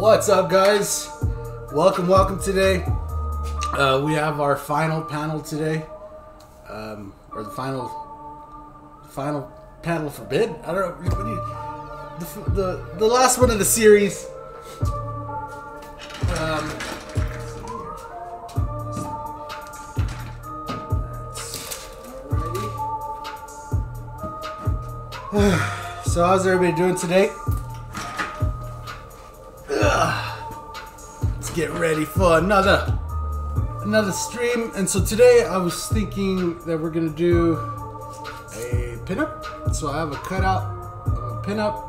What's up, guys? Welcome, welcome today. Uh, we have our final panel today, um, or the final, final panel for bid. I don't know. The, the the last one of the series. Um, so how's everybody doing today? Get ready for another another stream. And so today I was thinking that we're gonna do a pinup. So I have a cutout of a pinup.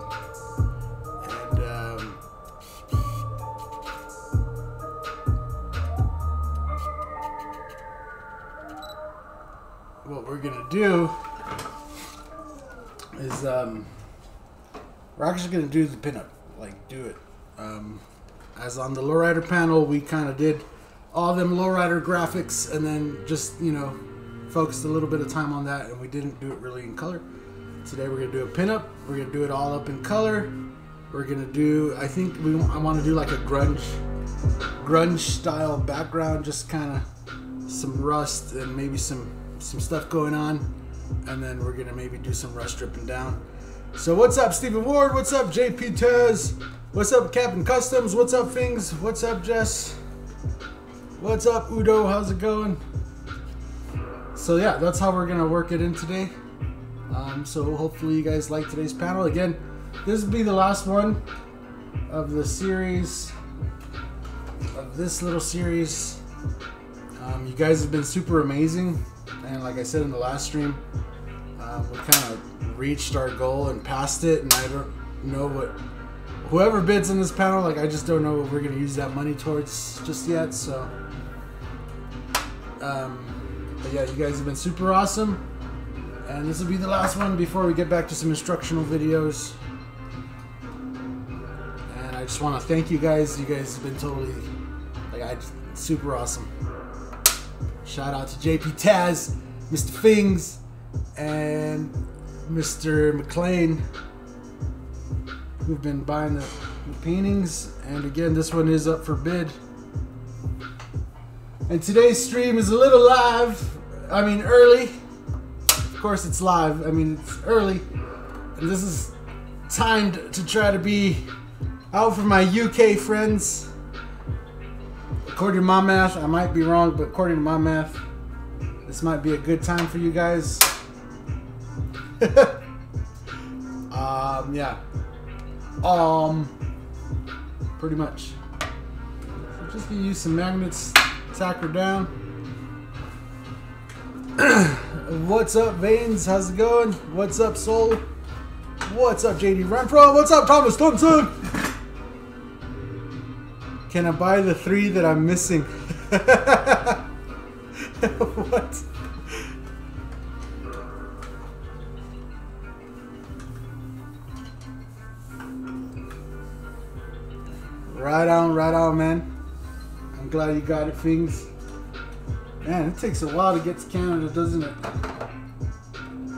And um, what we're gonna do is um, we're actually gonna do the pinup, like do it. Um, on the lowrider panel, we kind of did all them lowrider graphics, and then just you know focused a little bit of time on that, and we didn't do it really in color. Today we're gonna do a pinup. We're gonna do it all up in color. We're gonna do. I think we. I want to do like a grunge, grunge style background, just kind of some rust and maybe some some stuff going on, and then we're gonna maybe do some rust dripping down. So what's up, Stephen Ward? What's up, JP Tez? What's up, Captain Customs? What's up, Fings? What's up, Jess? What's up, Udo? How's it going? So yeah, that's how we're gonna work it in today. Um, so hopefully you guys like today's panel. Again, this will be the last one of the series of this little series. Um, you guys have been super amazing, and like I said in the last stream, um, we kind of reached our goal and passed it. And I don't know what whoever bids in this panel, like I just don't know what we're gonna use that money towards just yet. So, um, but yeah, you guys have been super awesome, and this will be the last one before we get back to some instructional videos. And I just want to thank you guys. You guys have been totally like I super awesome. Shout out to JP Taz, Mr. Fings, and Mr. McLean who've been buying the, the paintings. And again, this one is up for bid. And today's stream is a little live. I mean, early. Of course, it's live. I mean, it's early. And this is timed to try to be out for my UK friends. According to my math, I might be wrong, but according to my math, this might be a good time for you guys. um, yeah. Um, pretty much. So just gonna use some magnets, tack her down. What's up, Veins? How's it going? What's up, Soul? What's up, JD Renfro? What's up, Thomas Thompson? Can I buy the three that I'm missing? what? Right on, right on, man. I'm glad you got it, things. Man, it takes a while to get to Canada, doesn't it?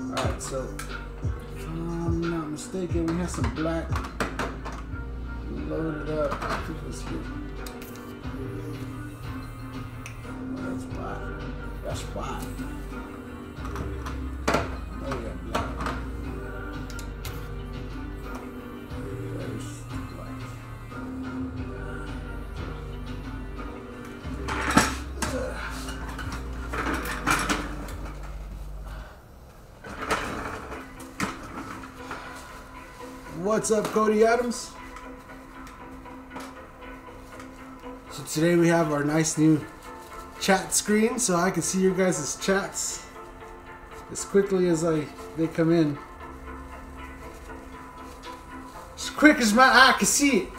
Alright, so if I'm not mistaken, we have some black loaded up. That's black. That's black. Oh yeah, black. What's up, Cody Adams? So today we have our nice new chat screen, so I can see your guys' chats as quickly as I they come in. As quick as my eye can see it.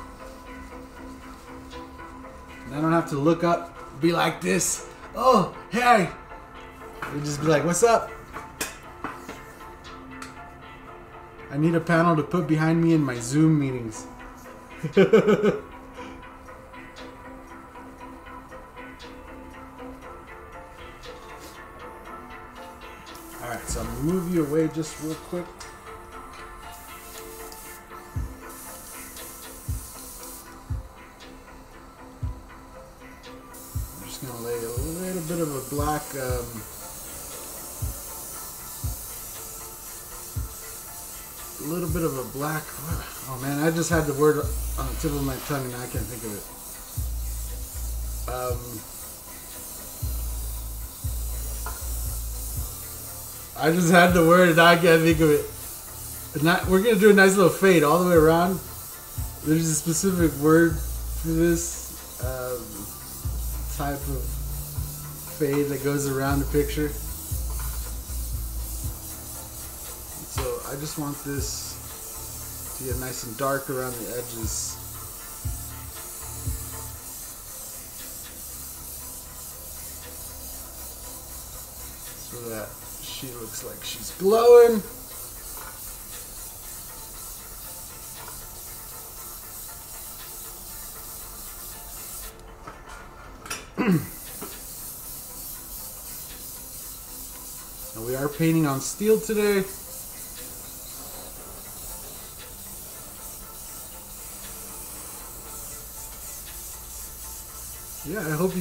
And I don't have to look up, be like this. Oh, hey. Just be like, what's up? I need a panel to put behind me in my Zoom meetings. Alright, so I'm gonna move you away just real quick. I'm just going to lay a little bit of a black um, a little bit of a black. Oh man, I just had the word on the tip of my tongue and I can't think of it. Um, I just had the word and I can't think of it. Not, we're gonna do a nice little fade all the way around. There's a specific word for this um, type of fade that goes around the picture. So I just want this to get nice and dark around the edges. So that she looks like she's glowing. we are painting on steel today.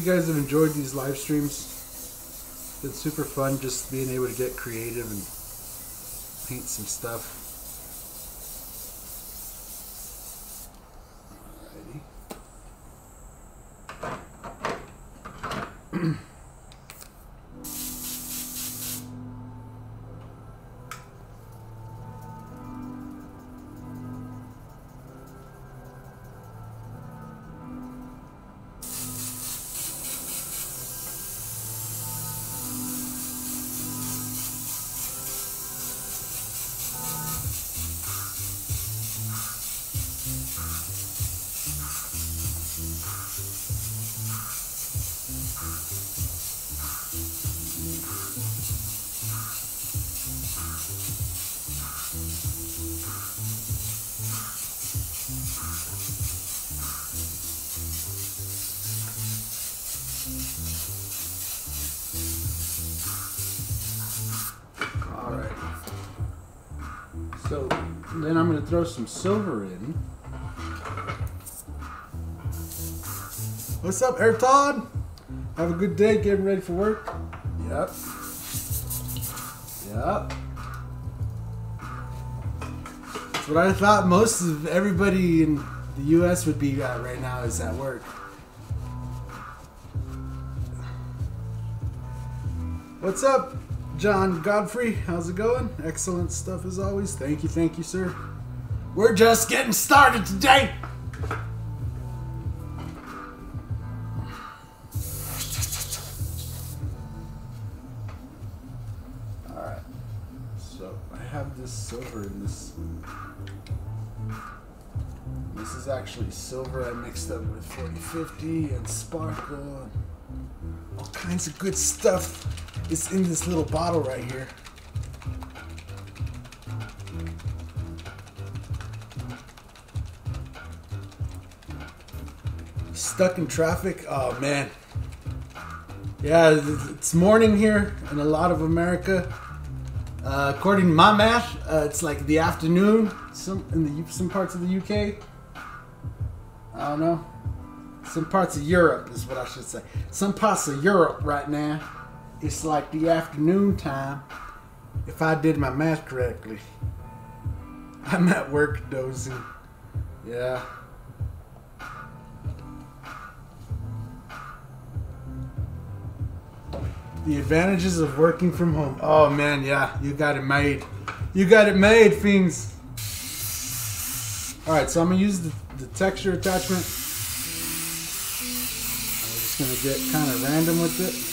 You guys have enjoyed these live streams. It's been super fun just being able to get creative and paint some stuff. Throw some silver in. What's up, Air Todd? Have a good day getting ready for work? Yep. Yep. That's what I thought most of everybody in the US would be at right now is at work. What's up, John Godfrey? How's it going? Excellent stuff as always. Thank you, thank you, sir. We're just getting started today. Alright. So I have this silver in this. This is actually silver I mixed up with 4050 and sparkle and all kinds of good stuff is in this little bottle right here. Stuck in traffic? Oh man. Yeah, it's morning here in a lot of America. Uh, according to my math, uh, it's like the afternoon. Some in the some parts of the UK. I don't know. Some parts of Europe is what I should say. Some parts of Europe right now, it's like the afternoon time. If I did my math correctly, I'm at work dozing. Yeah. The advantages of working from home. Oh man, yeah, you got it made. You got it made, fiends. All right, so I'm gonna use the, the texture attachment. I'm just gonna get kind of random with it.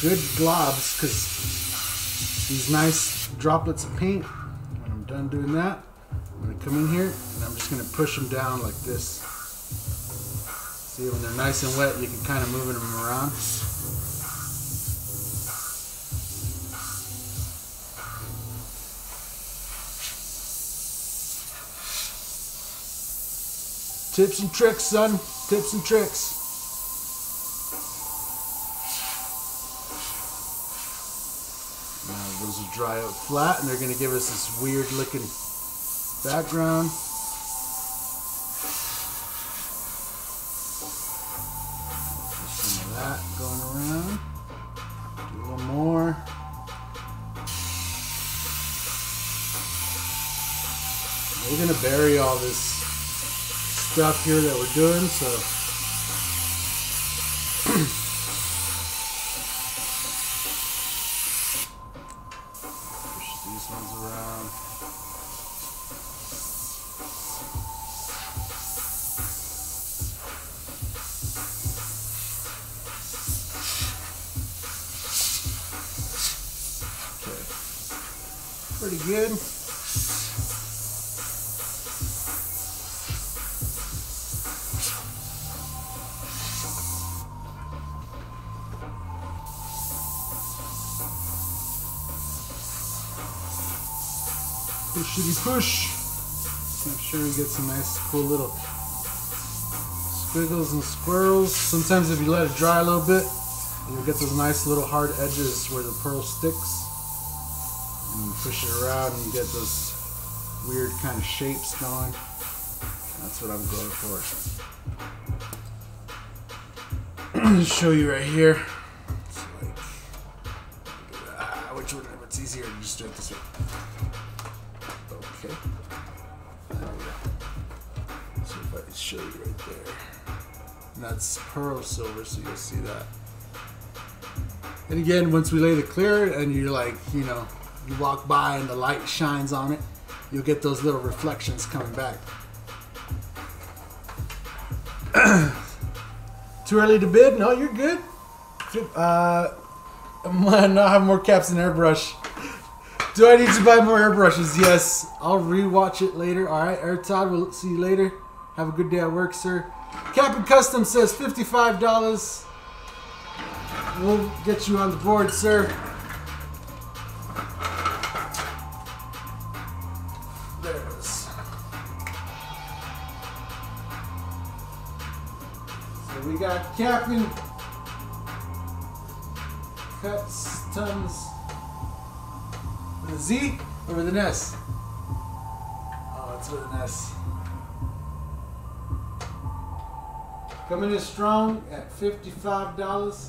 Good globs because these nice droplets of paint. When I'm done doing that, I'm gonna come in here and I'm just gonna push them down like this. See, when they're nice and wet, you can kind of move them around. Tips and tricks, son. Tips and tricks. Dry out flat, and they're going to give us this weird looking background. Some of that going around. Do more. We're going to bury all this stuff here that we're doing, so good. Pushity push. Make sure we get some nice cool little squiggles and squirrels. Sometimes if you let it dry a little bit, you'll get those nice little hard edges where the pearl sticks and push it around and get those weird kind of shapes going. That's what I'm going for. Show you right here. Like, ah, which one? It's easier to just do it this way. Okay. So if I show you right there. And that's pearl silver, so you'll see that. And again, once we lay the clear and you're like, you know, you walk by and the light shines on it, you'll get those little reflections coming back. Too early to bid? No, you're good. Uh, I'm not have more caps than airbrush. Do I need to buy more airbrushes? Yes. I'll rewatch it later. All right, Air Todd, we'll see you later. Have a good day at work, sir. Captain Custom says $55. We'll get you on the board, sir. Captain Tons with a Z or with an S? Oh, it's with an S. Coming in strong at $55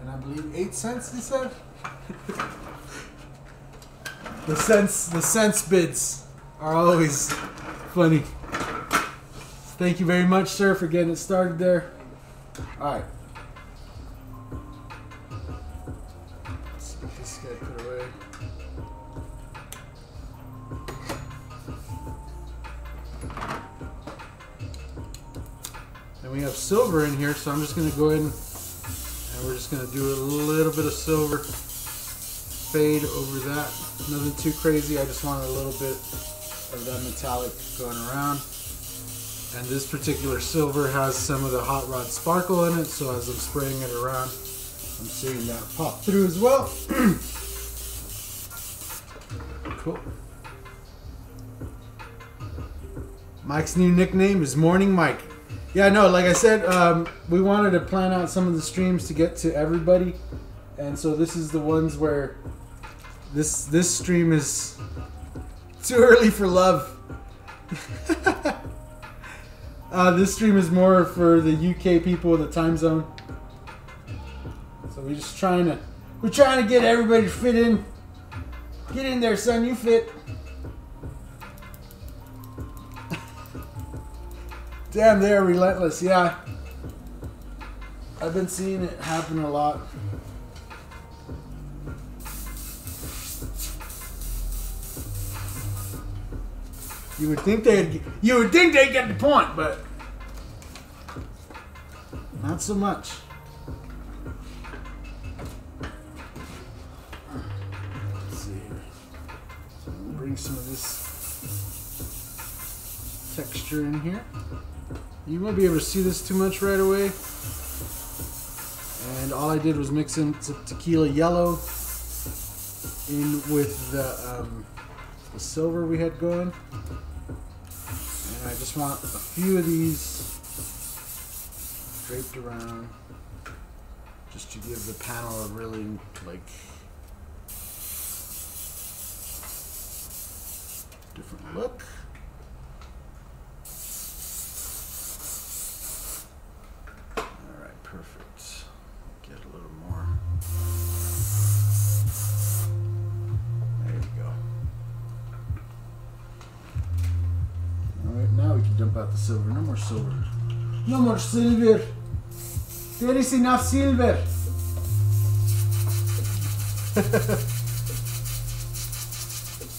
and I believe 8 cents, he said? the cents, the cents bids are always funny. Thank you very much, sir, for getting it started there. All right. Let's get this guy put away. And we have silver in here, so I'm just going to go in and we're just going to do a little bit of silver fade over that. Nothing too crazy. I just want a little bit of that metallic going around. And this particular silver has some of the hot rod sparkle in it, so as I'm spraying it around, I'm seeing that pop through as well. cool. Mike's new nickname is Morning Mike. Yeah, no, like I said, um, we wanted to plan out some of the streams to get to everybody, and so this is the ones where this this stream is too early for love. Uh, this stream is more for the UK people in the time zone. So we're just trying to, we're trying to get everybody to fit in. Get in there, son. You fit. Damn, they're relentless. Yeah. I've been seeing it happen a lot. You would think they'd you would think they'd get the point, but not so much. Let's see here. Bring some of this texture in here. You won't be able to see this too much right away. And all I did was mix in some tequila yellow in with the, um, the silver we had going. And I just want a few of these draped around just to give the panel a really like different look. Now we can dump out the silver. No more silver. No more silver. There is enough silver.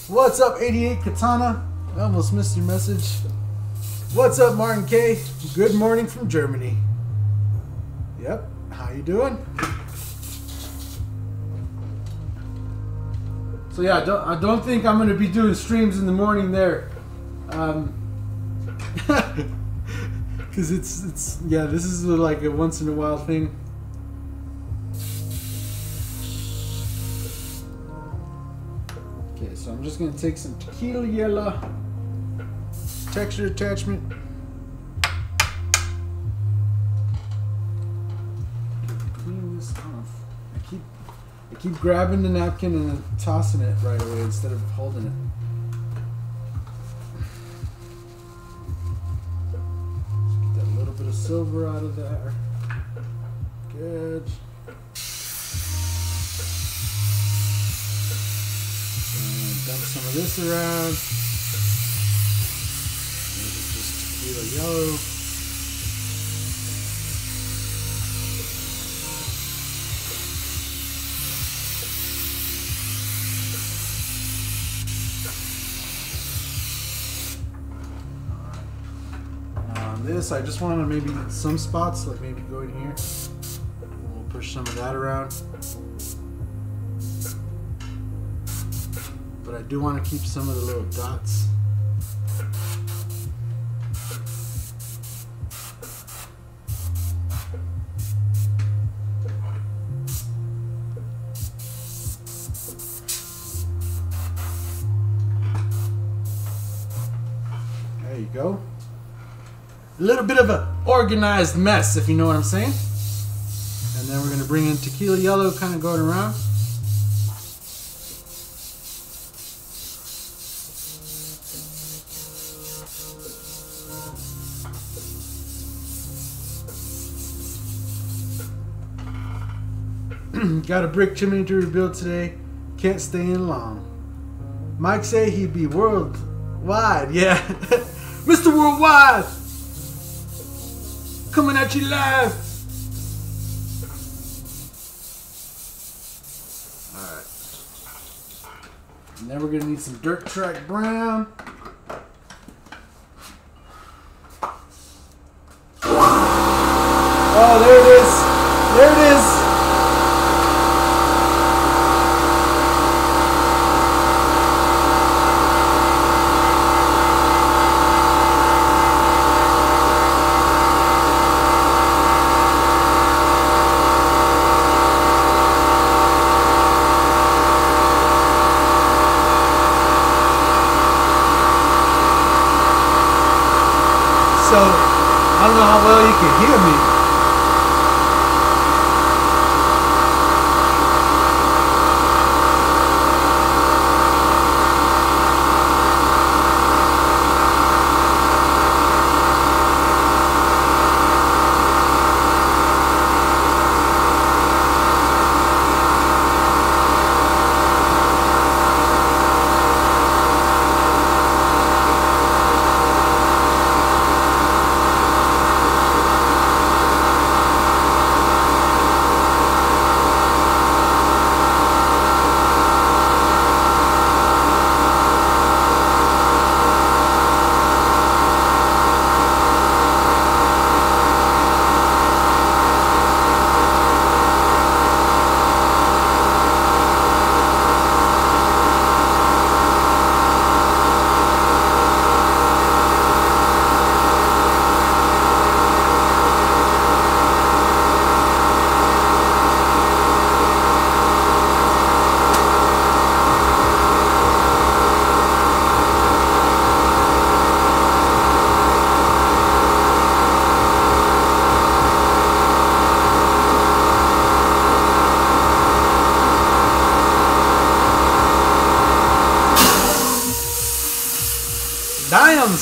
What's up, 88 Katana? I almost missed your message. What's up, Martin K? Good morning from Germany. Yep, how you doing? So yeah, I don't, I don't think I'm gonna be doing streams in the morning there, um, because it's it's yeah, this is like a once in a while thing. Okay, so I'm just gonna take some tequila yellow texture attachment. Clean this off. I keep I keep grabbing the napkin and tossing it right away instead of holding it. Little bit of silver out of there. Good. And dump some of this around. Is just tequila yellow. On this, I just want to maybe some spots, like maybe go in here. We'll push some of that around. But I do want to keep some of the little dots. There you go. A little bit of an organized mess, if you know what I'm saying. And then we're gonna bring in tequila yellow, kind of going around. Got a brick chimney to rebuild today. Can't stay in long. Mike say he'd be worldwide. Yeah. Mr. Worldwide! Coming at you live! Alright. Then we're gonna need some dirt track brown. Oh, there it is. There it is.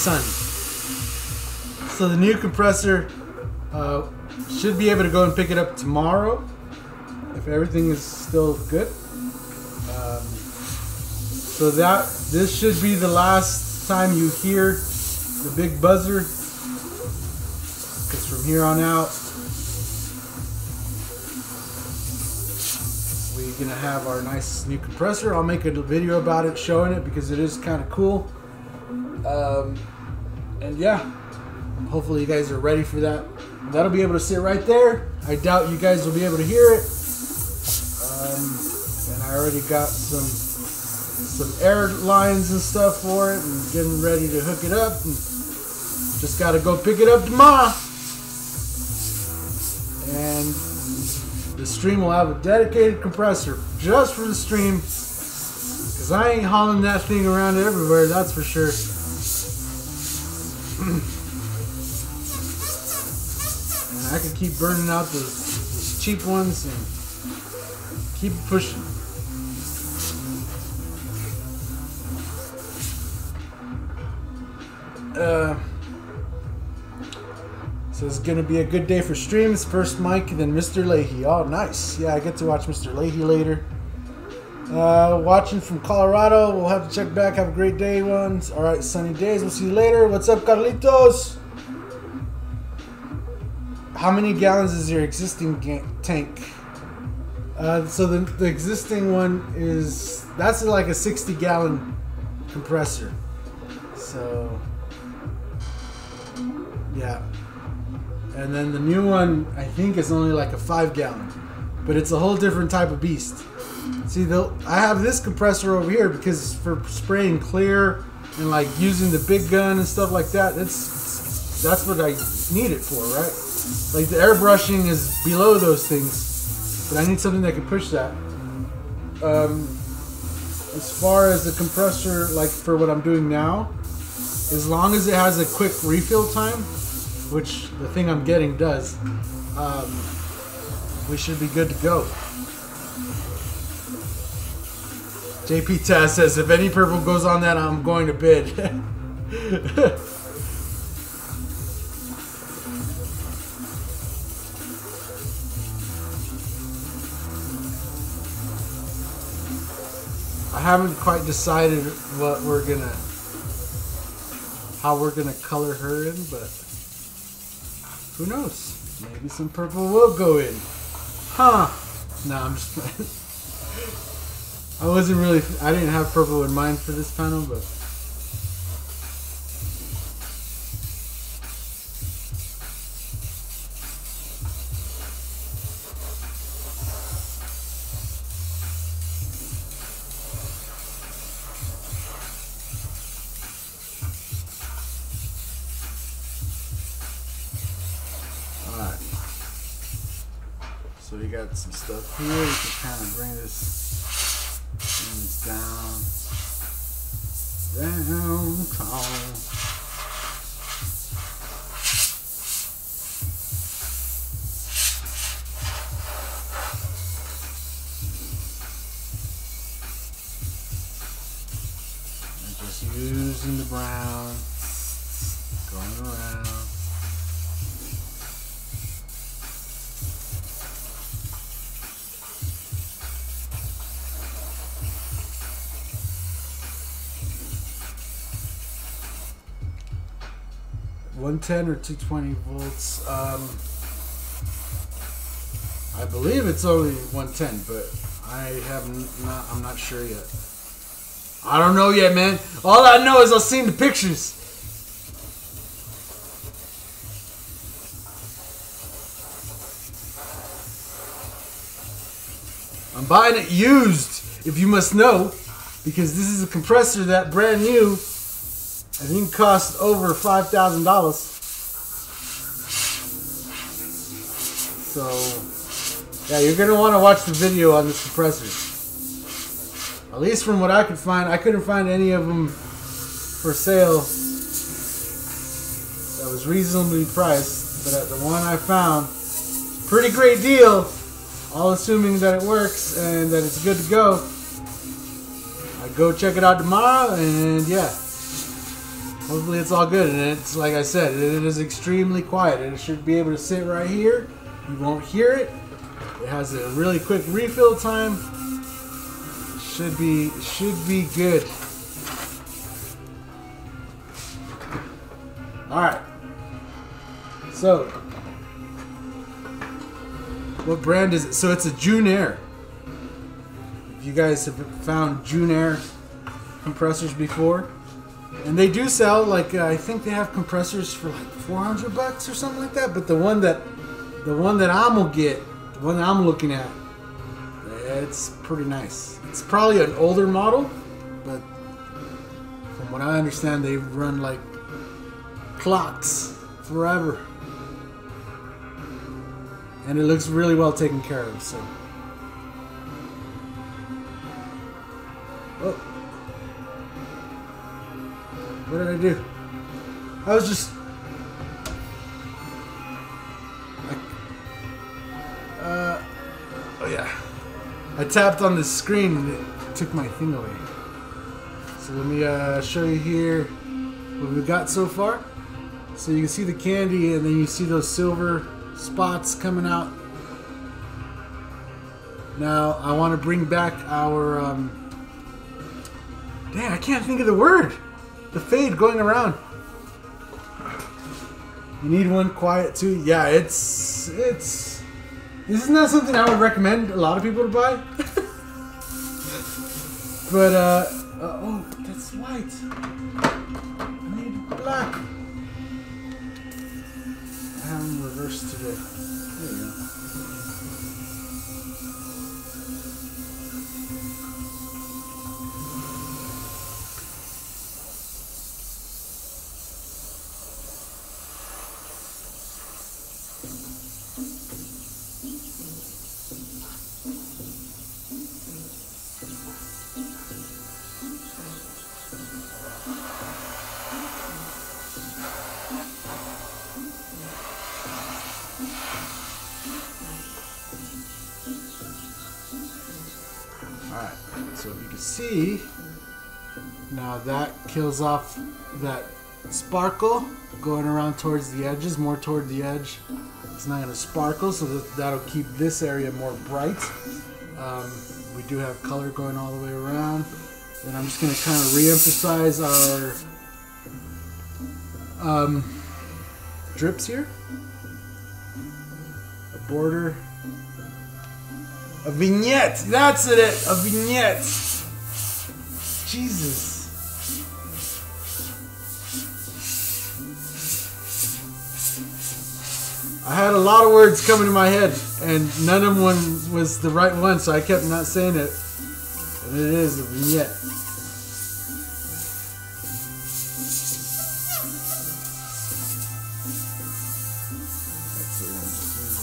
Sun. So the new compressor uh, should be able to go and pick it up tomorrow if everything is still good. Um, so that this should be the last time you hear the big buzzer because from here on out we're gonna have our nice new compressor i'll make a video about it showing it because it is kind of cool hopefully you guys are ready for that. That'll be able to sit right there. I doubt you guys will be able to hear it. Um, and i already got some some air lines and stuff for it and getting ready to hook it up. And just gotta go pick it up tomorrow. And the stream will have a dedicated compressor just for the stream. Because I ain't hauling that thing around everywhere, that's for sure. Keep burning out the, cheap ones and keep pushing. Uh, so it's gonna be a good day for streams. First Mike, then Mr. Leahy. Oh, nice. Yeah, I get to watch Mr. Leahy later. Uh, watching from Colorado. We'll have to check back. Have a great day, ones. All right, sunny days. We'll see you later. What's up, Carlitos? How many gallons is your existing tank? Uh, so the, the existing one is that's like a 60 gallon compressor. So yeah. And then the new one, I think, is only like a five gallon, but it's a whole different type of beast. See, the I have this compressor over here because for spraying clear and like using the big gun and stuff like that. That's that's what I need it for, right? Like the airbrushing is below those things, but I need something that can push that. Um, as far as the compressor, like for what I'm doing now, as long as it has a quick refill time, which the thing I'm getting does, um, we should be good to go. JP Taz says, if any purple goes on that, I'm going to bid. haven't quite decided what we're gonna, how we're gonna color her in, but who knows? Maybe some purple will go in. Huh? No, I'm just. I wasn't really, I didn't have purple in mind for this panel, but. Here. We can kind of bring this, bring down. Downtown. And just using the brown, going around. One ten or two twenty volts. Um, I believe it's only one ten, but I have not. I'm not sure yet. I don't know yet, man. All I know is I've seen the pictures. I'm buying it used, if you must know, because this is a compressor that brand new I think cost over five thousand dollars. So yeah, you're gonna want to watch the video on this compressor. At least from what I could find, I couldn't find any of them for sale that was reasonably priced. But at the one I found, pretty great deal. All assuming that it works and that it's good to go. I go check it out tomorrow, and yeah. Hopefully it's all good. And it's like I said, it is extremely quiet. And it should be able to sit right here. You won't hear it. It has a really quick refill time. Should be should be good. All right. So, what brand is it? So it's a Jun-Air. If you guys have found Jun-Air compressors before, and they do sell like uh, I think they have compressors for like 400 bucks or something like that. But the one that the one that I'm gonna get, the one that I'm looking at, it's pretty nice. It's probably an older model, but from what I understand, they run like clocks forever. And it looks really well taken care of, so. Oh. What did I do? I was just. I, uh. Oh, yeah. I tapped on the screen and it took my thing away. So let me uh, show you here what we got so far. So you can see the candy and then you see those silver spots coming out. Now I want to bring back our um, Dang, I can't think of the word. The fade going around. You need one quiet too. Yeah, it's it's this is not something I would recommend a lot of people to buy. but uh, uh oh, that's white. I need black. I have them reversed today. Kills off that sparkle going around towards the edges, more toward the edge. It's not going to sparkle, so that, that'll keep this area more bright. Um, we do have color going all the way around. Then I'm just going to kind of re-emphasize our um, drips here. A border a vignette. That's it. A vignette. Jesus. I had a lot of words coming to my head, and none of them was the right one, so I kept not saying it. And it is a vignette.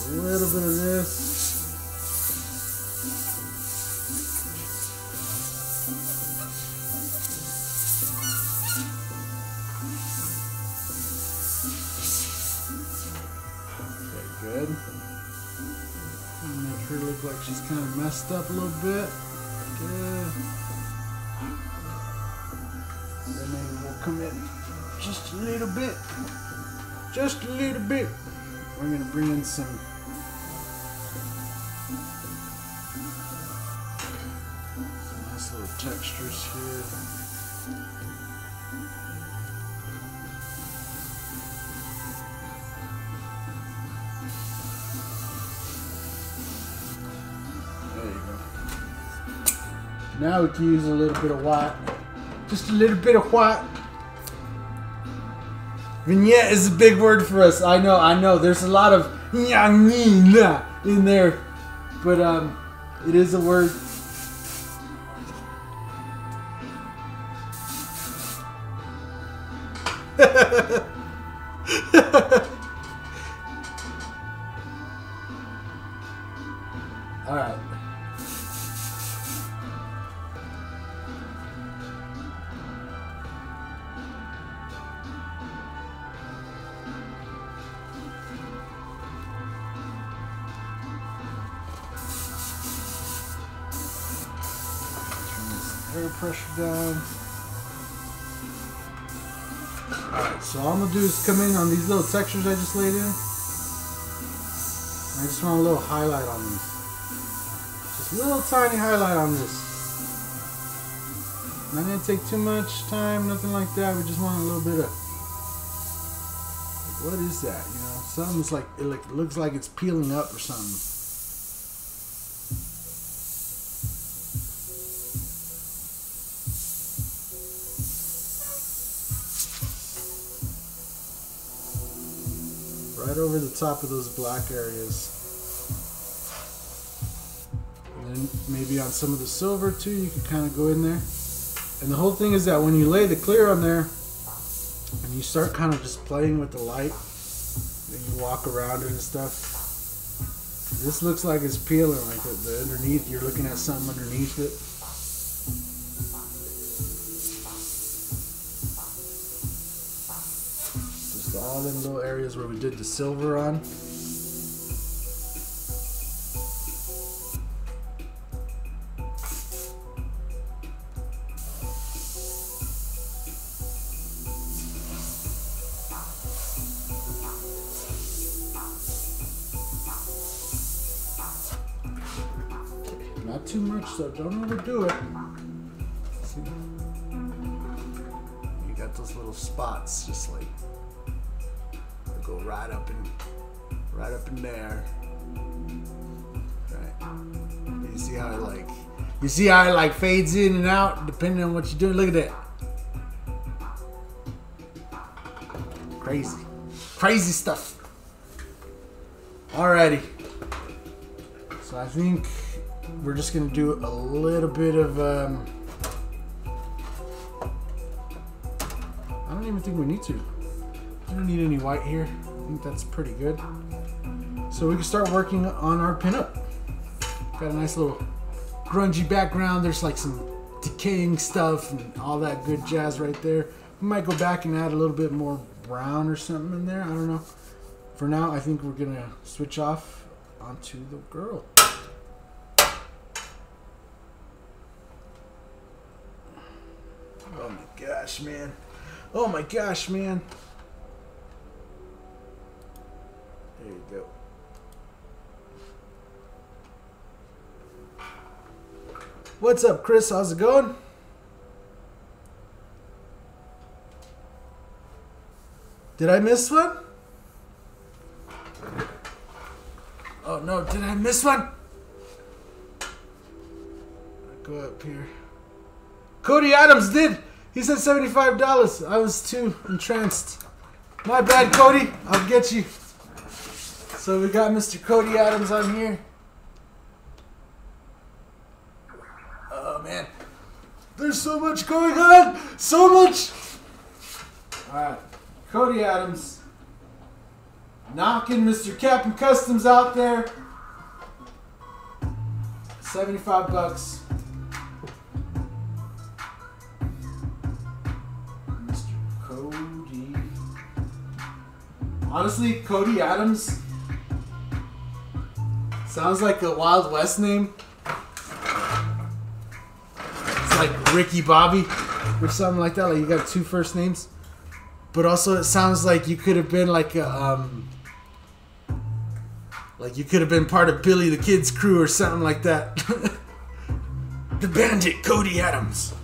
A little bit of this. She's kind of messed up a little bit. Good. Then we'll come in just a little bit. Just a little bit. We're gonna bring in some nice little textures here. Now we can use a little bit of white. Just a little bit of white. Vignette is a big word for us. I know, I know. There's a lot of in there. But um it is a word. Come in on these little textures I just laid in. I just want a little highlight on these. Just a little tiny highlight on this. Not gonna take too much time, nothing like that. We just want a little bit of. What is that? You know, something's like, it looks like it's peeling up or something. Right over the top of those black areas. And then maybe on some of the silver too, you can kind of go in there. And the whole thing is that when you lay the clear on there, and you start kind of just playing with the light, and you walk around it and stuff, this looks like it's peeling, like the, the underneath, you're looking at something underneath it. All them little areas where we did the silver on. Not too much, so don't overdo it. See? You got those little spots, just like go right up in, right up in there. Right. You see how it like, you see how it like fades in and out depending on what you're doing. Look at that. Crazy, crazy stuff. Alrighty. So I think we're just gonna do a little bit of um, I don't even think we need to. Don't need any white here. I think that's pretty good. So we can start working on our pinup. Got a nice little grungy background. There's like some decaying stuff and all that good jazz right there. We might go back and add a little bit more brown or something in there. I don't know. For now, I think we're gonna switch off onto the girl. Oh my gosh, man. Oh my gosh, man. There you go. What's up, Chris? How's it going? Did I miss one? Oh no, did I miss one? Go up here. Cody Adams did. He said $75. I was too entranced. My bad, Cody. I'll get you. So we got Mr. Cody Adams on here. Oh, man. There's so much going on. So much. All right. Cody Adams. Knocking Mr. Captain Customs out there. 75 bucks. Mr. Cody. Honestly, Cody Adams sounds like a Wild West name. It's like Ricky Bobby or something like that. Like you got two first names, but also it sounds like you could have been like a um, like you could have been part of Billy the Kid's crew or something like that. the Bandit, Cody Adams.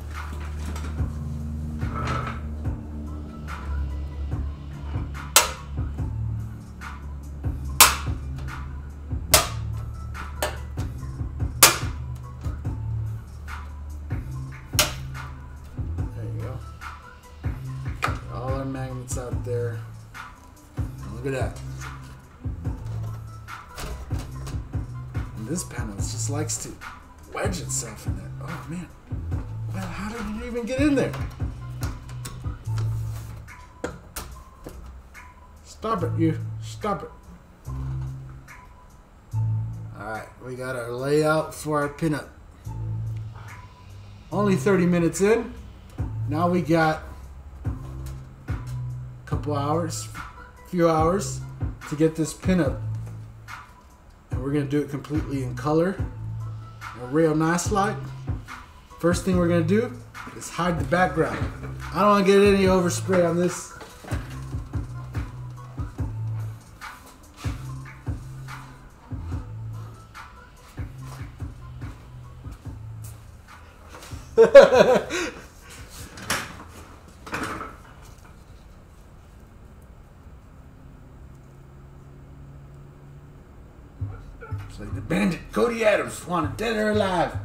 Likes to wedge itself in there. Oh man. Well, how did it even get in there? Stop it, you. Stop it. Alright, we got our layout for our pinup. Only 30 minutes in. Now we got a couple hours, a few hours to get this pinup. And we're gonna do it completely in color a real nice light. first thing we're gonna do is hide the background. I don't wanna get any overspray on this. bandit Cody Adams wanted dead or alive.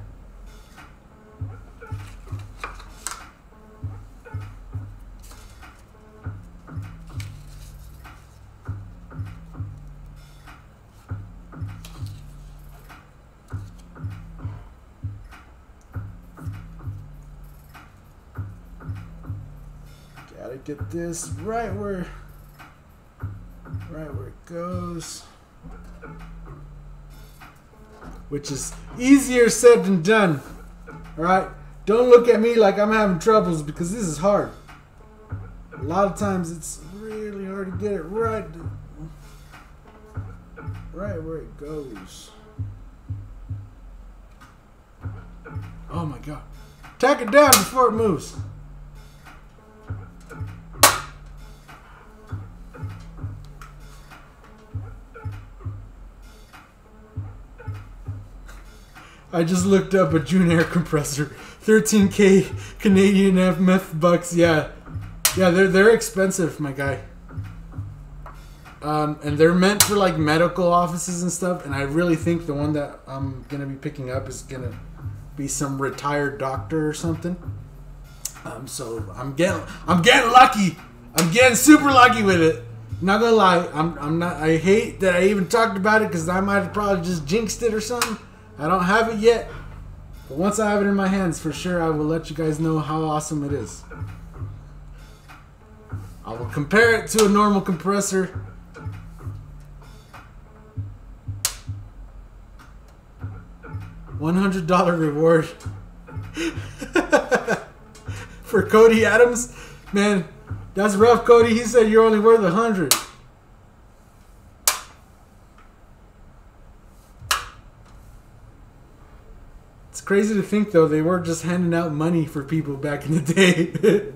Gotta get this right where right where it goes. Which is easier said than done. Alright? Don't look at me like I'm having troubles because this is hard. A lot of times it's really hard to get it right. Right where it goes. Oh my god. Tack it down before it moves. I just looked up a Jun-Air compressor, 13k Canadian FMF bucks. Yeah, yeah, they're they're expensive, my guy. Um, and they're meant for like medical offices and stuff. And I really think the one that I'm gonna be picking up is gonna be some retired doctor or something. Um, so I'm getting I'm getting lucky. I'm getting super lucky with it. Not gonna lie, I'm I'm not. I hate that I even talked about it because I might have probably just jinxed it or something. I don't have it yet, but once I have it in my hands, for sure I will let you guys know how awesome it is. I will compare it to a normal compressor. $100 reward for Cody Adams. Man, that's rough, Cody. He said you're only worth 100 crazy to think though they were just handing out money for people back in the day.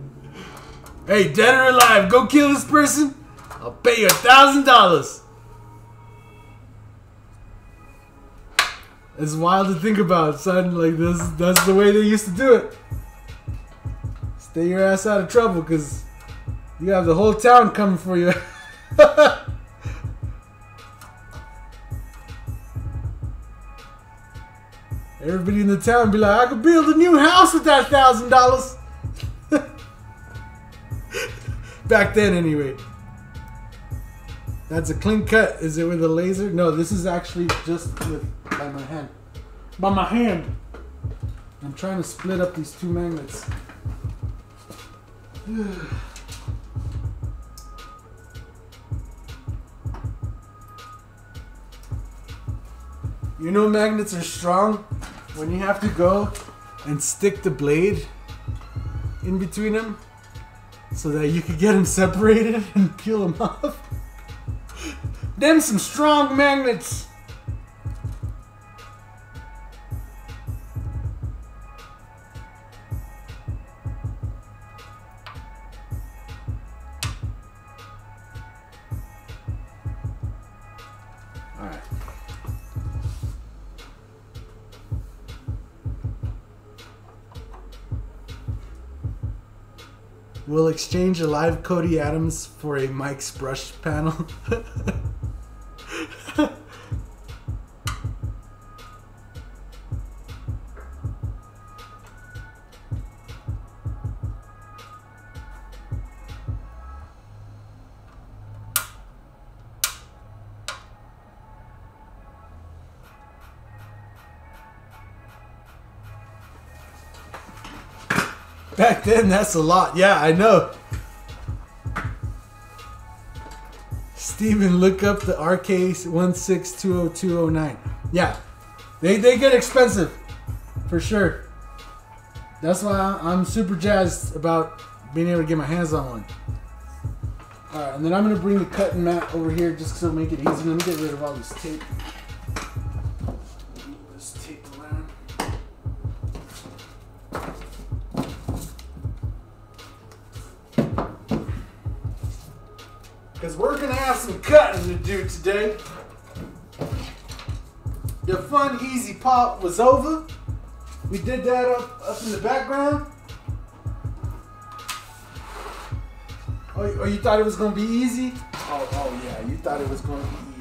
hey, dead or alive, go kill this person. I'll pay you a thousand dollars. It's wild to think about, son. Like this, that's the way they used to do it. Stay your ass out of trouble, cause you have the whole town coming for you. Everybody in the town be like, I could build a new house with that thousand dollars. Back then, anyway. That's a clean cut. Is it with a laser? No, this is actually just with by my hand. By my hand. I'm trying to split up these two magnets. You know magnets are strong when you have to go and stick the blade in between them so that you could get them separated and peel them off. Them some strong magnets. We'll exchange a live Cody Adams for a Mike's brush panel. Back then, that's a lot. Yeah, I know. Steven, look up the RK16200209. Yeah, they, they get expensive. For sure. That's why I'm super jazzed about being able to get my hands on one. Alright, and then I'm going to bring the cutting mat over here just to make it easy. Let me get rid of all this tape. Move This tape around. Because we're going to have some cutting to do today. The fun, easy pop was over. we did that up, up in the background. Oh, oh, you thought it was gonna be easy? Oh, oh yeah, you thought it was gonna be easy.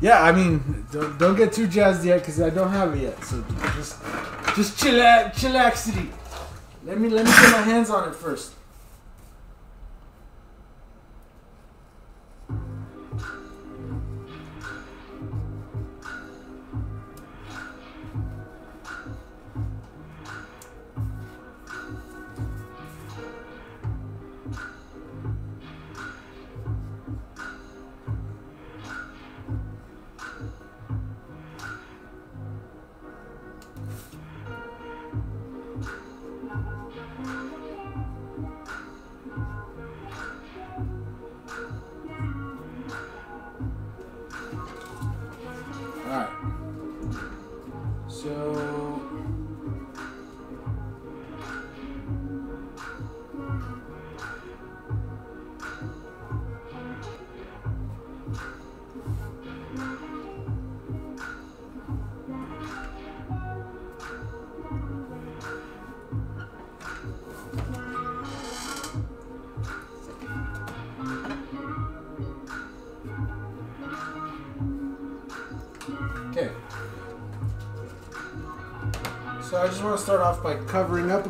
Yeah, I mean, don't, don't get too jazzed yet because I don't have it yet. So just just chillax, chillaxity. Let me let me get my hands on it first.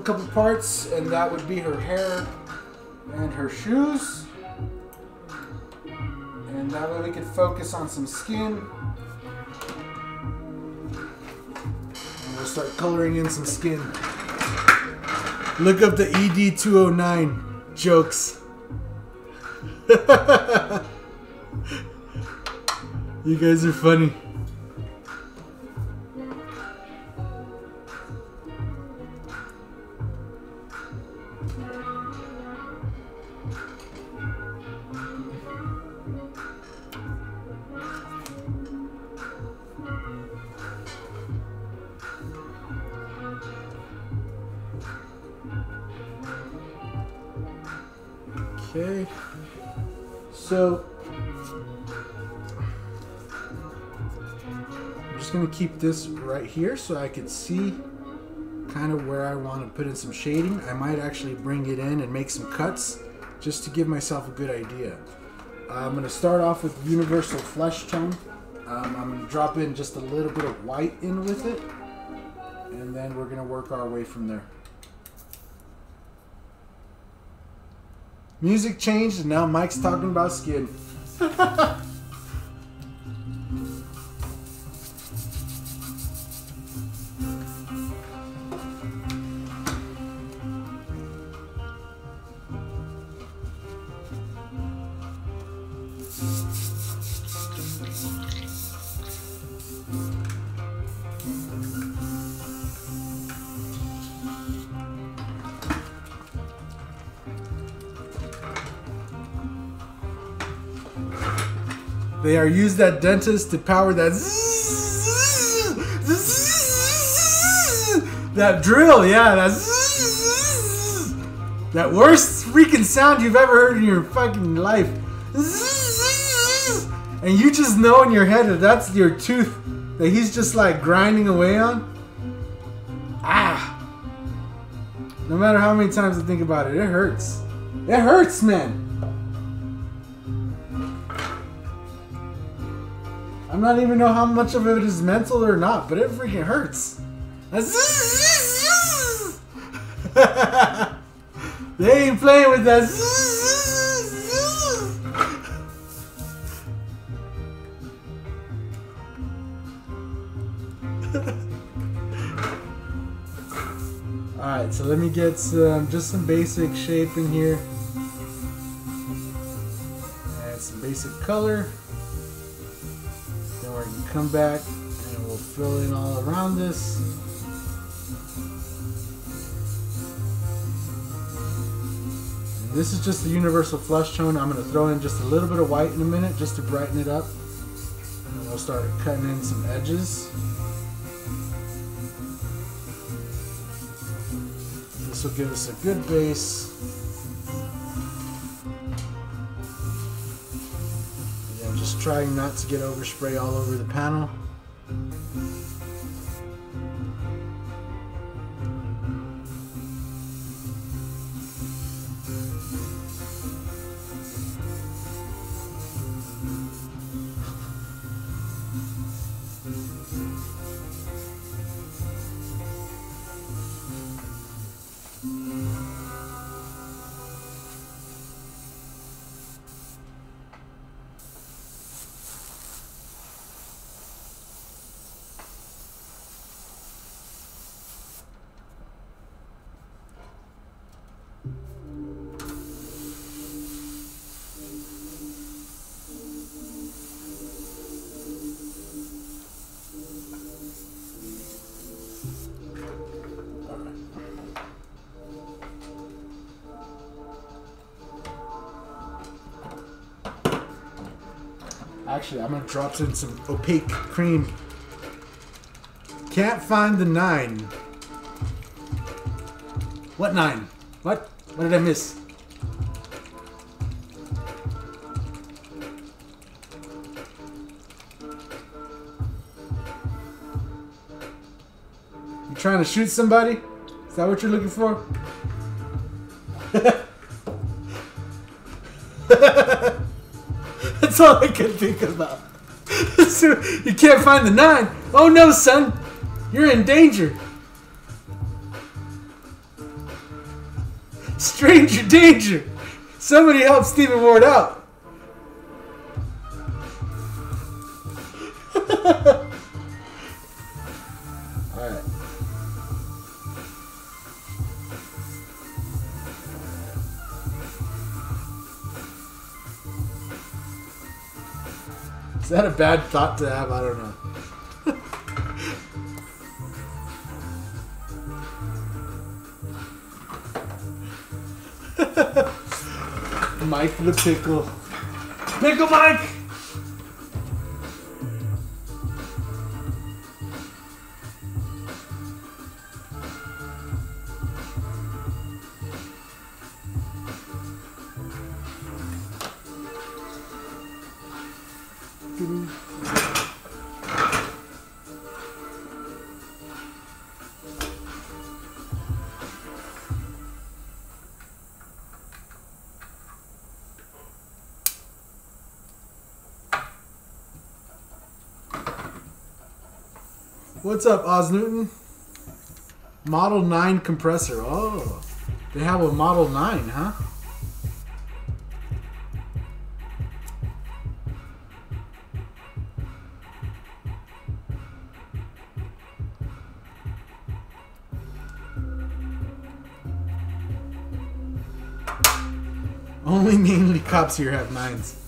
Couple parts, and that would be her hair and her shoes. And that way we could focus on some skin. And we'll start coloring in some skin. Look up the ED209 jokes. you guys are funny. Okay. So I'm just gonna keep this right here so I can see kind of where I want to put in some shading. I might actually bring it in and make some cuts just to give myself a good idea. I'm gonna start off with universal flesh tone. Um, I'm gonna drop in just a little bit of white in with it, and then we're gonna work our way from there. Music changed, and now Mike's talking about skin. They are used at dentists to power that zzz, zzz, that drill. Yeah, that zzz, that worst freaking sound you've ever heard in your fucking life. Zzz, And you just know in your head that that's your tooth that he's just like grinding away on. Ah. No matter how many times I think about it, it hurts. It hurts, man. I'm not even know how much of it is mental or not, but it freaking hurts. they ain't playing with that. Alright, so let me get some, just some basic shape in here. Add some basic color. Come back and we'll fill in all around this. And this is just the universal flesh tone. I'm going to throw in just a little bit of white in a minute just to brighten it up. And we'll start cutting in some edges. This will give us a good base. Trying not to get overspray all over the panel. Actually, I'm gonna drop in some opaque cream. Can't find the nine. What nine? What? What did I miss? You trying to shoot somebody? Is that what you're looking for? That's all I can think about. You can't find the nine. Oh no, son. You're in danger. Stranger danger. Somebody help Stephen Ward out. Is that a bad thought to have? I don't know. Mike the Pickle. Pickle Mike! What's up, Oz Newton? Model 9 compressor. Oh, they have a Model 9, huh? Only mainly cops here have nines.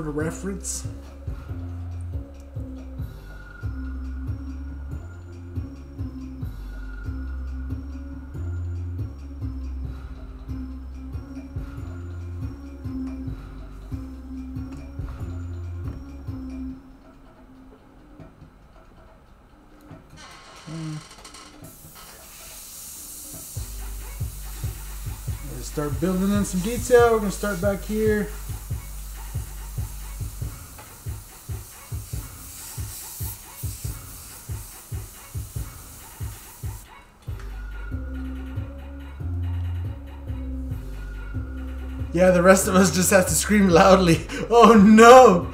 For the reference. Hmm. Gonna start building in some detail. We're gonna start back here. The rest of us just have to scream loudly. Oh no!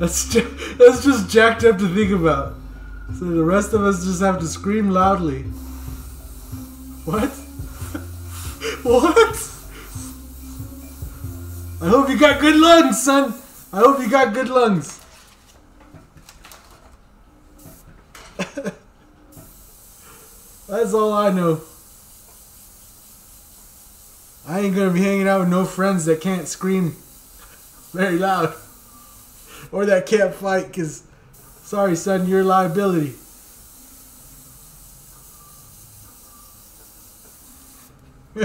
That's ju- that's just jacked up to think about. So the rest of us just have to scream loudly. What? what? I hope you got good lungs, son. I hope you got good lungs. That's all I know. I ain't gonna be hanging out with no friends that can't scream very loud or that can't fight because, sorry, son, you're a liability.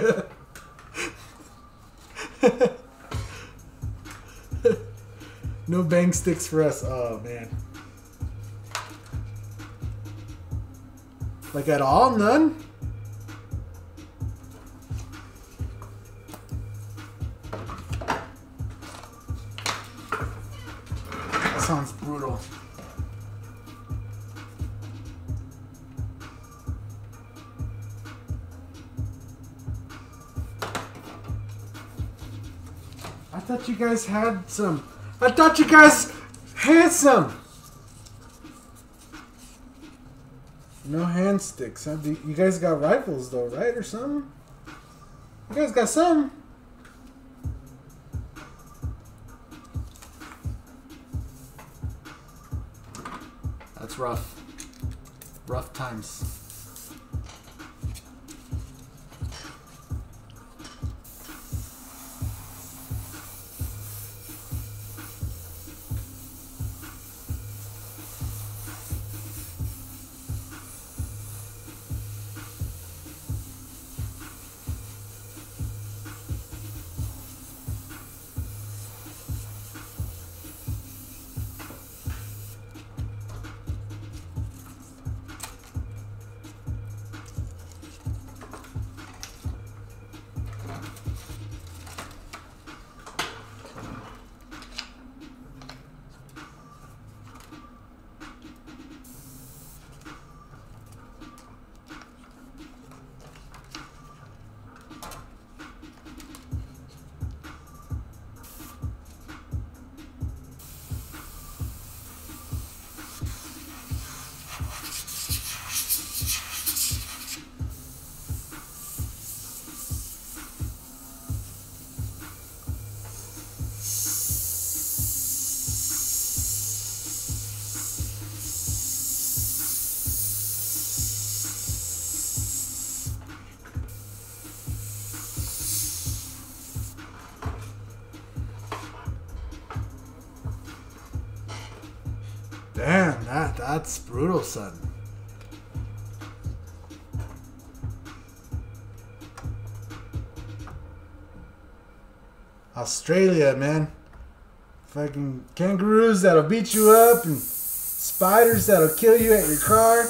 no bang sticks for us. Oh, man. Like at all? None? Guys had some. I thought you guys had some. No hand sticks. Huh? You guys got rifles though, right, or something? You guys got some. That's rough. Rough times. Brutal, son. Australia, man. Fucking kangaroos that'll beat you up and spiders that'll kill you at your car.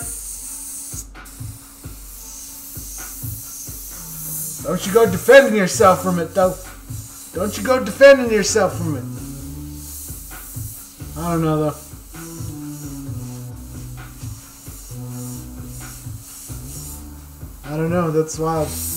Don't you go defending yourself from it, though. Don't you go defending yourself from it. I don't know, though. Know. That's wild.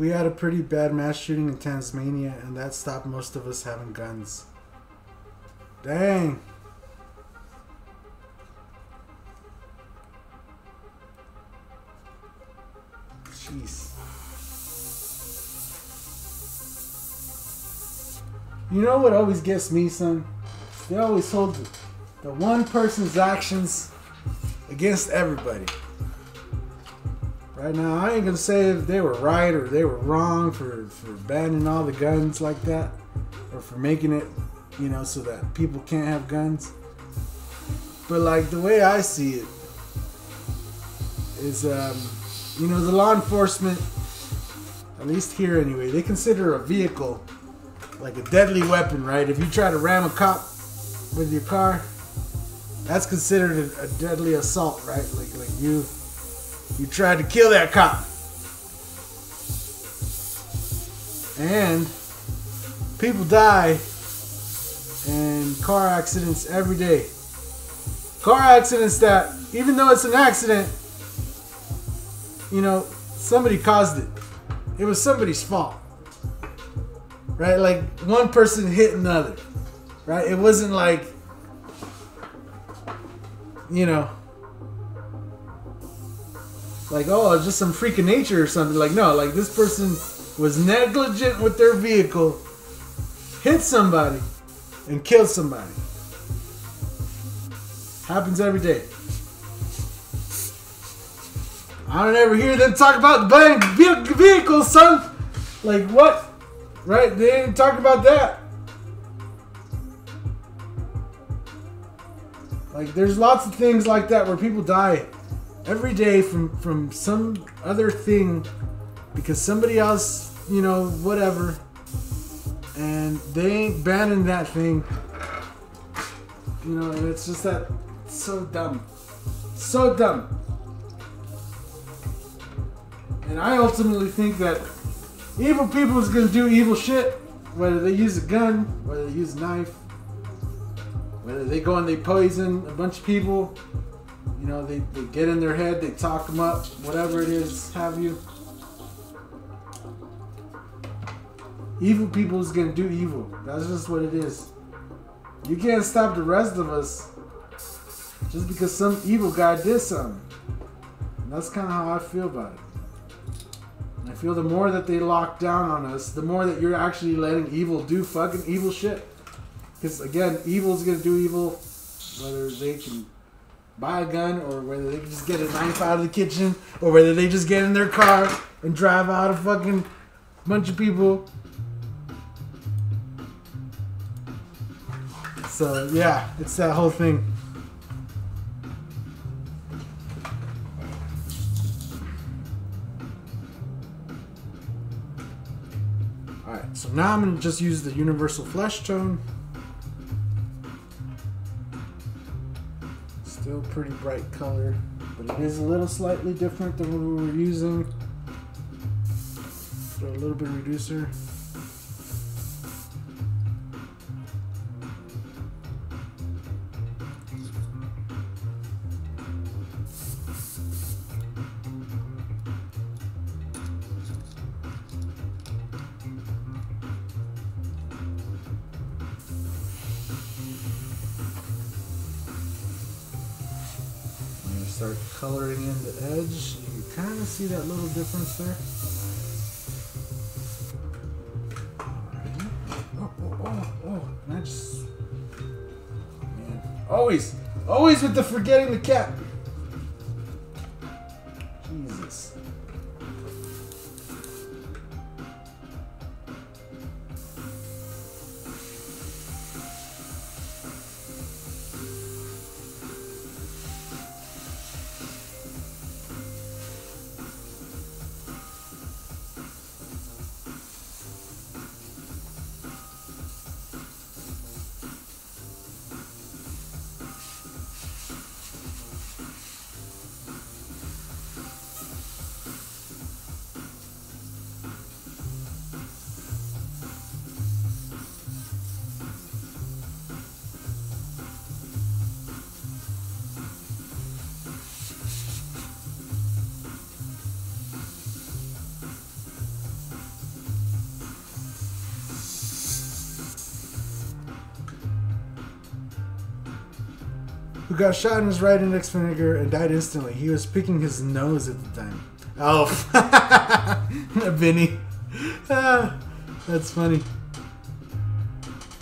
We had a pretty bad mass shooting in Tasmania, and that stopped most of us having guns. Dang. Jeez. You know what always gets me, son? They always hold the, the one person's actions against everybody. Right now, I ain't gonna say if they were right or they were wrong for, for banning all the guns like that, or for making it, you know, so that people can't have guns. But like the way I see it is, um, you know, the law enforcement, at least here anyway, they consider a vehicle like a deadly weapon, right? If you try to ram a cop with your car, that's considered a, a deadly assault, right? Like like you you tried to kill that cop. And people die in car accidents every day. Car accidents that, even though it's an accident, you know, somebody caused it. It was somebody's fault right? Like one person hit another, right? It wasn't like, you know, like oh, it's just some freak of nature or something. Like no, like this person was negligent with their vehicle, hit somebody, and killed somebody. Happens every day. I don't ever hear them talk about buying vehicles, son. Like what? Right? They didn't talk about that. Like there's lots of things like that where people die every day from from some other thing because somebody else, you know, whatever, and they ain't banning that thing. You know, and it's just that so dumb. So dumb. And I ultimately think that Evil people is gonna do evil shit, whether they use a gun, whether they use a knife, whether they go and they poison a bunch of people. You know, they, they get in their head, they talk them up, whatever it is, have you. Evil people is gonna do evil. That's just what it is. You can't stop the rest of us just because some evil guy did something. And that's kind of how I feel about it. I feel the more that they lock down on us, the more that you're actually letting evil do fucking evil shit. Because again, evil's gonna do evil, whether they can buy a gun or whether they just get a knife out of the kitchen or whether they just get in their car and drive out a fucking bunch of people. So yeah, it's that whole thing. Alright, so now I'm going to just use the universal flesh tone. Still pretty bright color, but it is a little slightly different than what we were using. Throw a little bit of reducer. Coloring in the edge. You can kind of see that little difference there. Oh, oh, oh, oh. I just... Man. Always, always with the forgetting the cap. Got shot in his right index finger and died instantly. He was picking his nose at the time. Oh, Vinny. That's funny.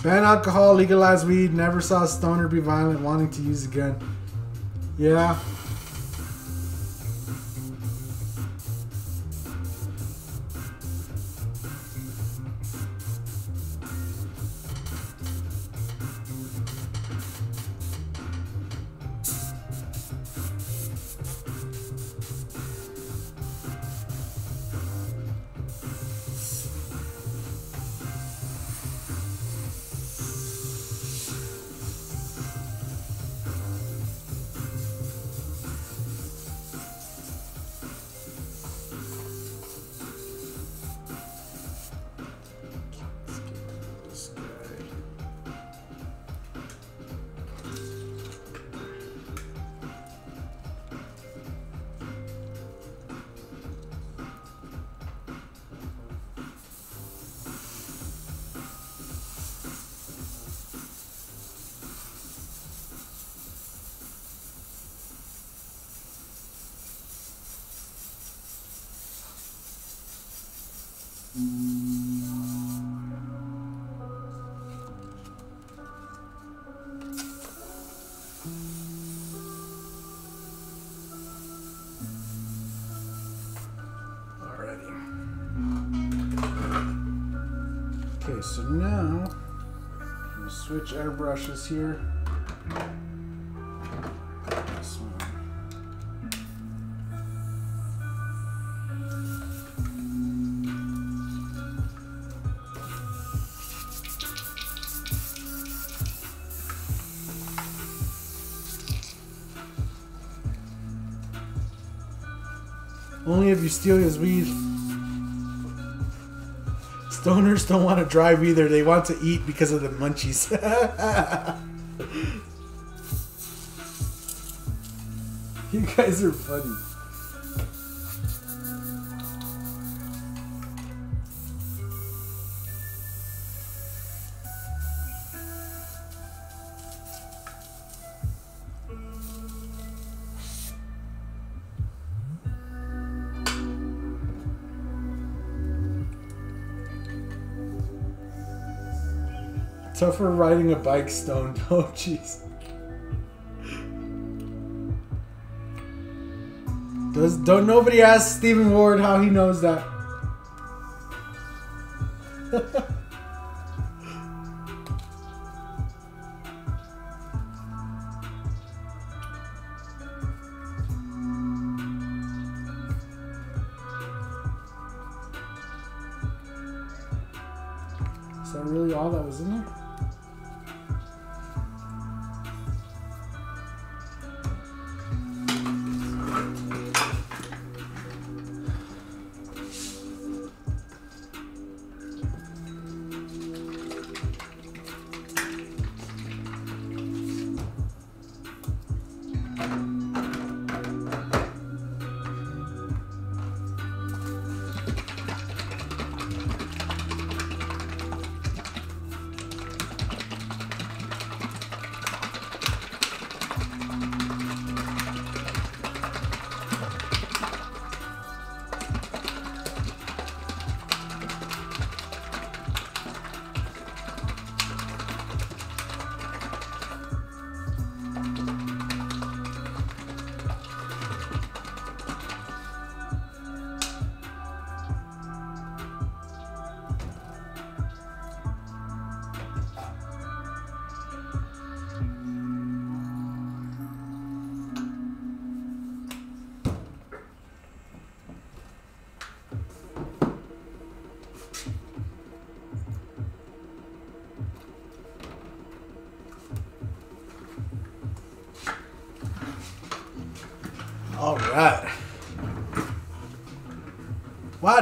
Ban alcohol, legalize weed. Never saw a stoner be violent, wanting to use a gun. Yeah. Switch airbrushes here. Only if you steal his weed. Stoners don't want to drive either. They want to eat because of the munchies. you guys are funny. Tougher riding a bike stoned. Oh, jeez. Does don't nobody ask Stephen Ward how he knows that?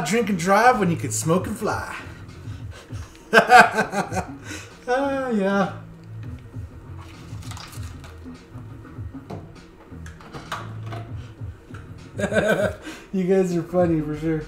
Drink and drive when you could smoke and fly? Ah, yeah. you guys are funny for sure.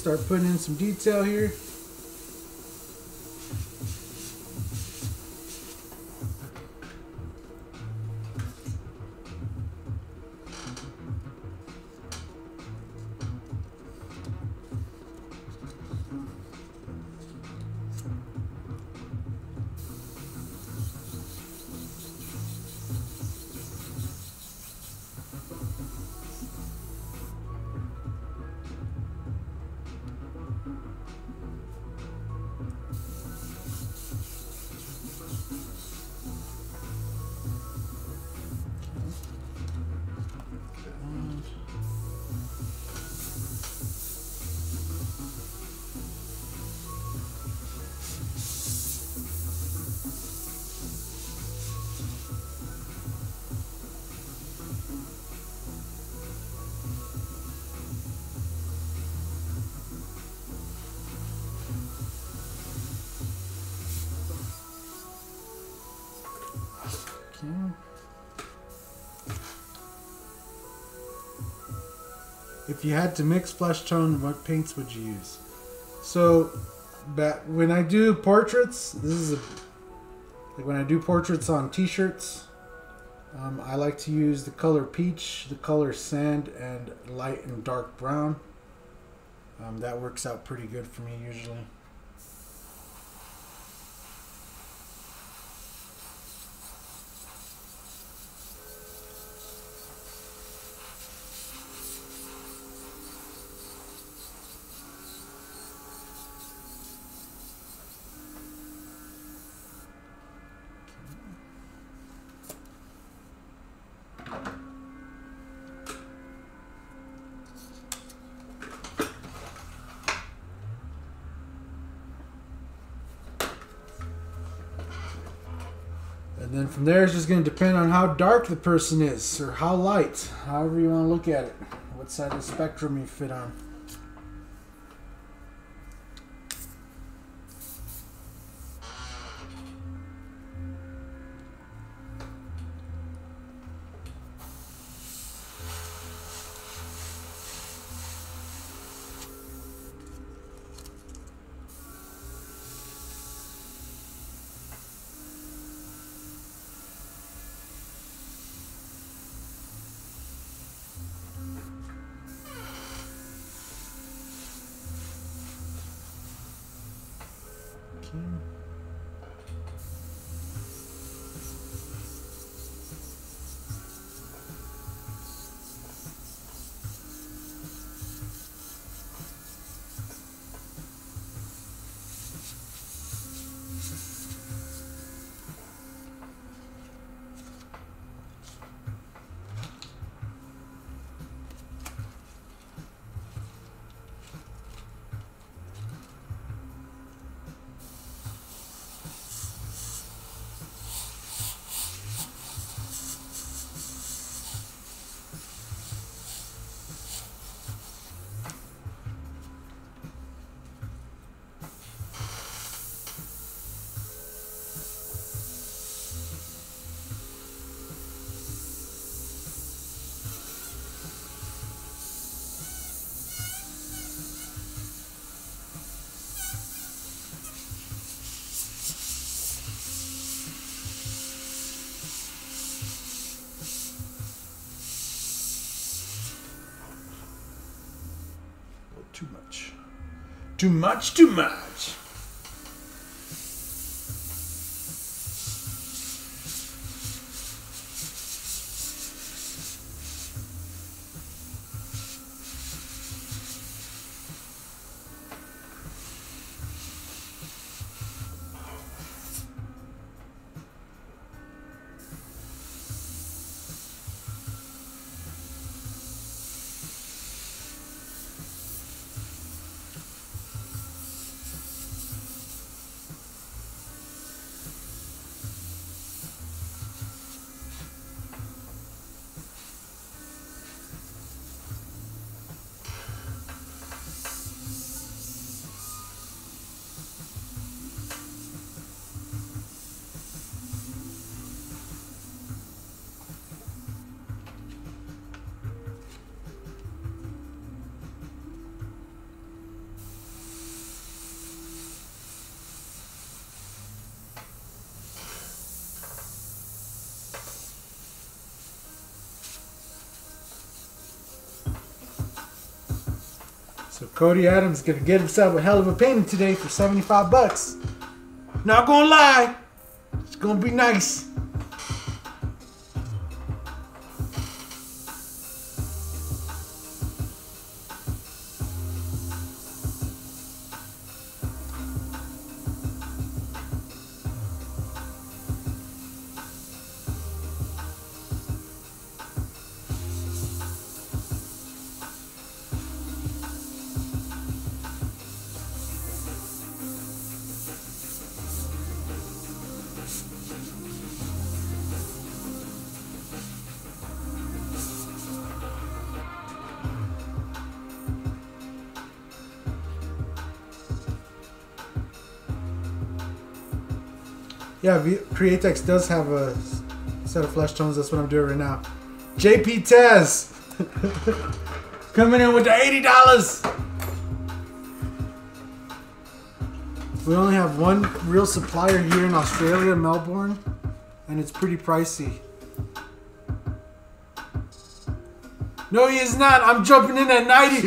Start putting in some detail here. If you had to mix flesh tone, what paints would you use? So, that when I do portraits, this is a like when I do portraits on T-shirts. Um, I like to use the color peach, the color sand, and light and dark brown. Um, that works out pretty good for me usually. And then from there, it's just going to depend on how dark the person is, or how light, however you want to look at it, what side of the spectrum you fit on. Too much, too much. So Cody Adams gonna get himself a hell of a painting today for 75 bucks. Not gonna lie, it's gonna be nice. Yeah, v- Createx does have a set of flesh tones. That's what I'm doing right now. JP Tez coming in with the eighty dollars. We only have one real supplier here in Australia, Melbourne, and it's pretty pricey. No, he is not. I'm jumping in at 90.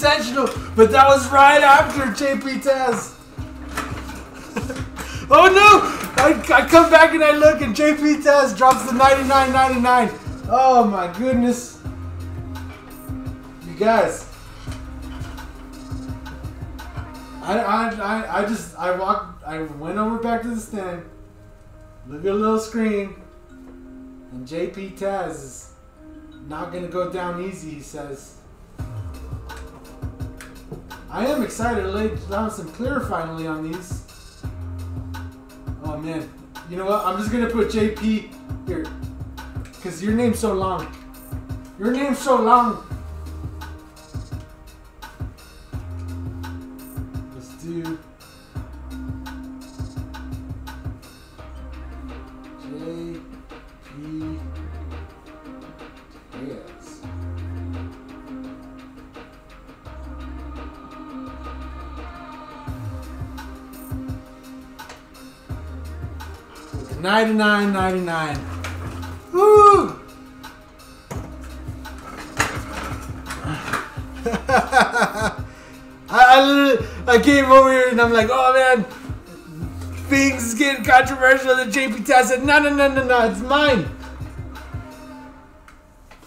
Intentional, but that was right after JP Taz. oh no! I, I come back and I look and JP Taz drops the 99.99. Oh my goodness. You guys. I, I, I, just, I walked, I went over back to the stand, look at a little screen, and JP Taz is not going to go down easy, he says. I am excited to lay down some clear finally on these. Oh man. You know what? I'm just gonna put JP here. Cause your name's so long. Your name's so long. $99.99. Woo! I, I, I came over here and I'm like, oh man, things getting controversial. The JP Taz said, no, no, no, no, no, it's mine.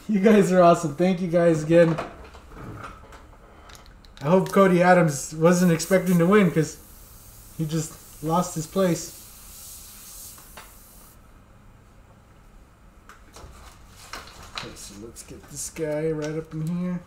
You guys are awesome. Thank you guys again. I hope Cody Adams wasn't expecting to win because he just lost his place. Guy right up in here.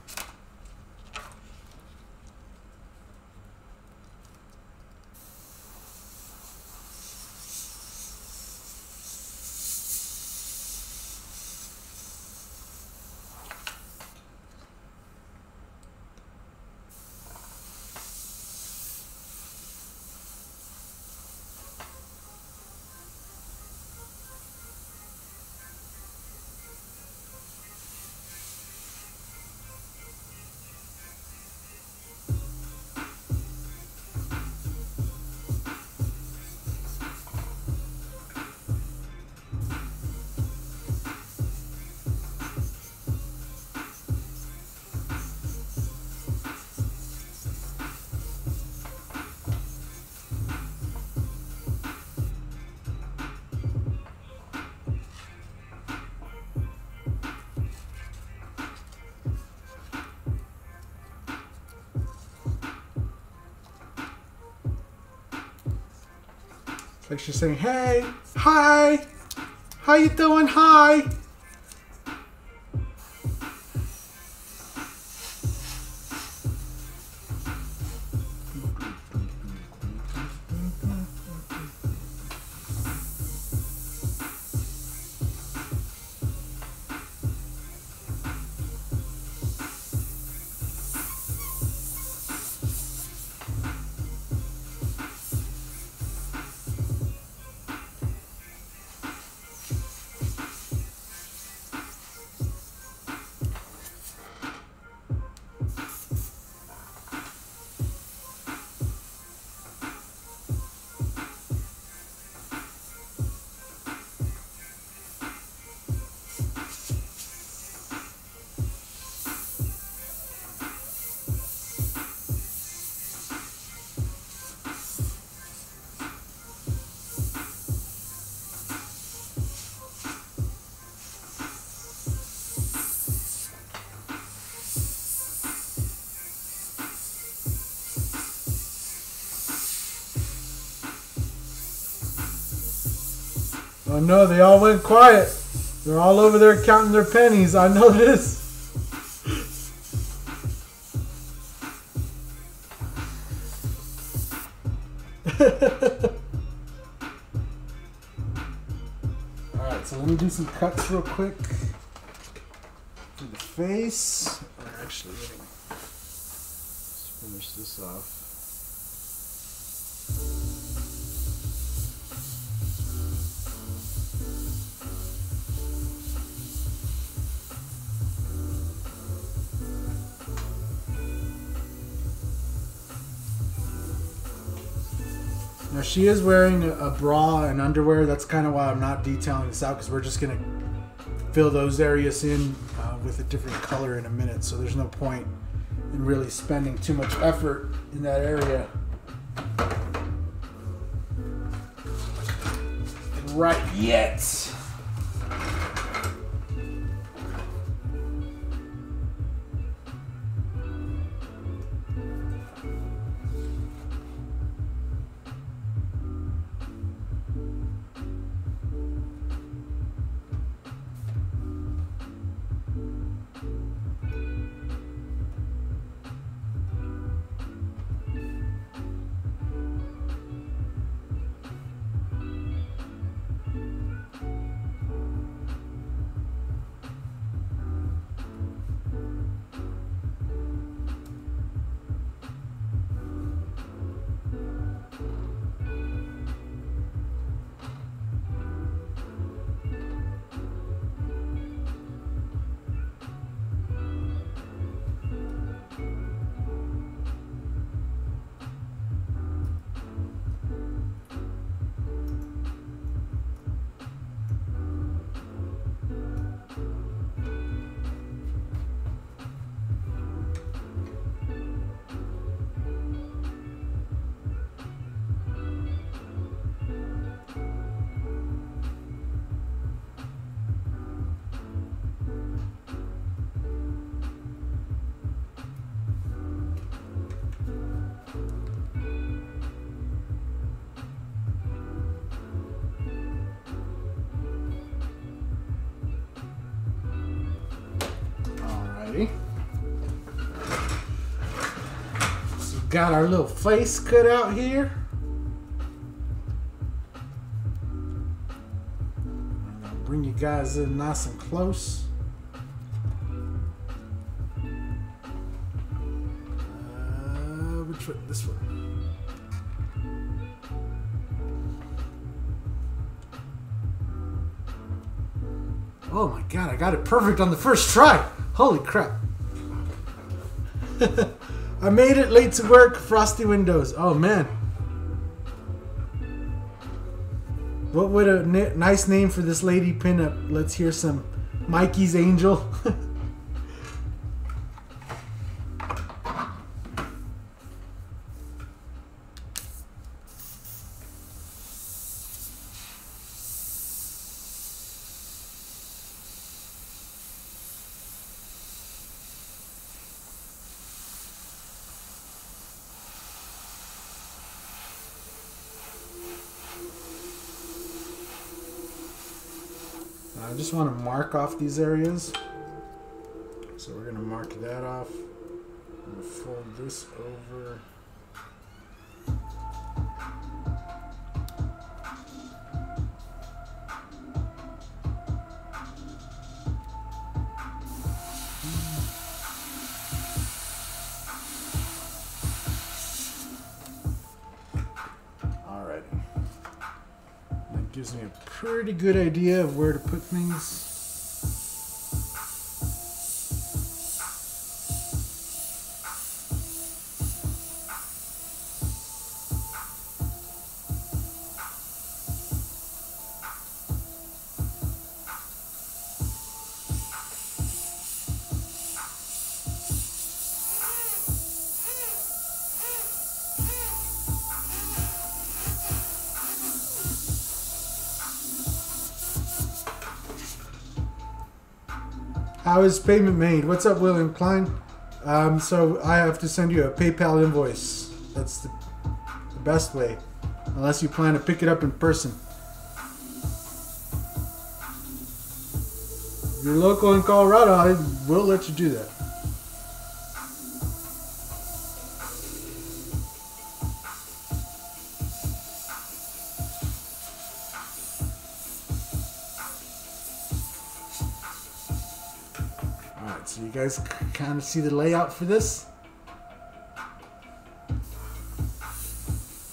She's saying, "Hey, hi, how you doing? Hi." Oh know they all went quiet. They're all over there counting their pennies. I know this. Alright, so let me do some cuts real quick. To the face. Actually, let's finish this off. She is wearing a, bra and underwear. That's kind of why I'm not detailing this out because we're just gonna fill those areas in uh, with a different color in a minute. So there's no point in really spending too much effort in that area. Right yet. Got our little face cut out here. Bring you guys in nice and close. Uh, which? This one. Oh my god, I got it perfect on the first try. Holy crap. I made it late to work, frosty windows. Oh man. What would a nice name for this lady pinup? Let's hear some Mikey's Angel. just want to mark off these areas. So we're going to mark that off. To fold this over. Pretty good idea of where to put things. is payment made? What's up, William Klein? Um, so I have to send you a PayPal invoice. That's the, the best way, unless you plan to pick it up in person. Your you're local in Colorado, I will let you do that. Kind of see the layout for this?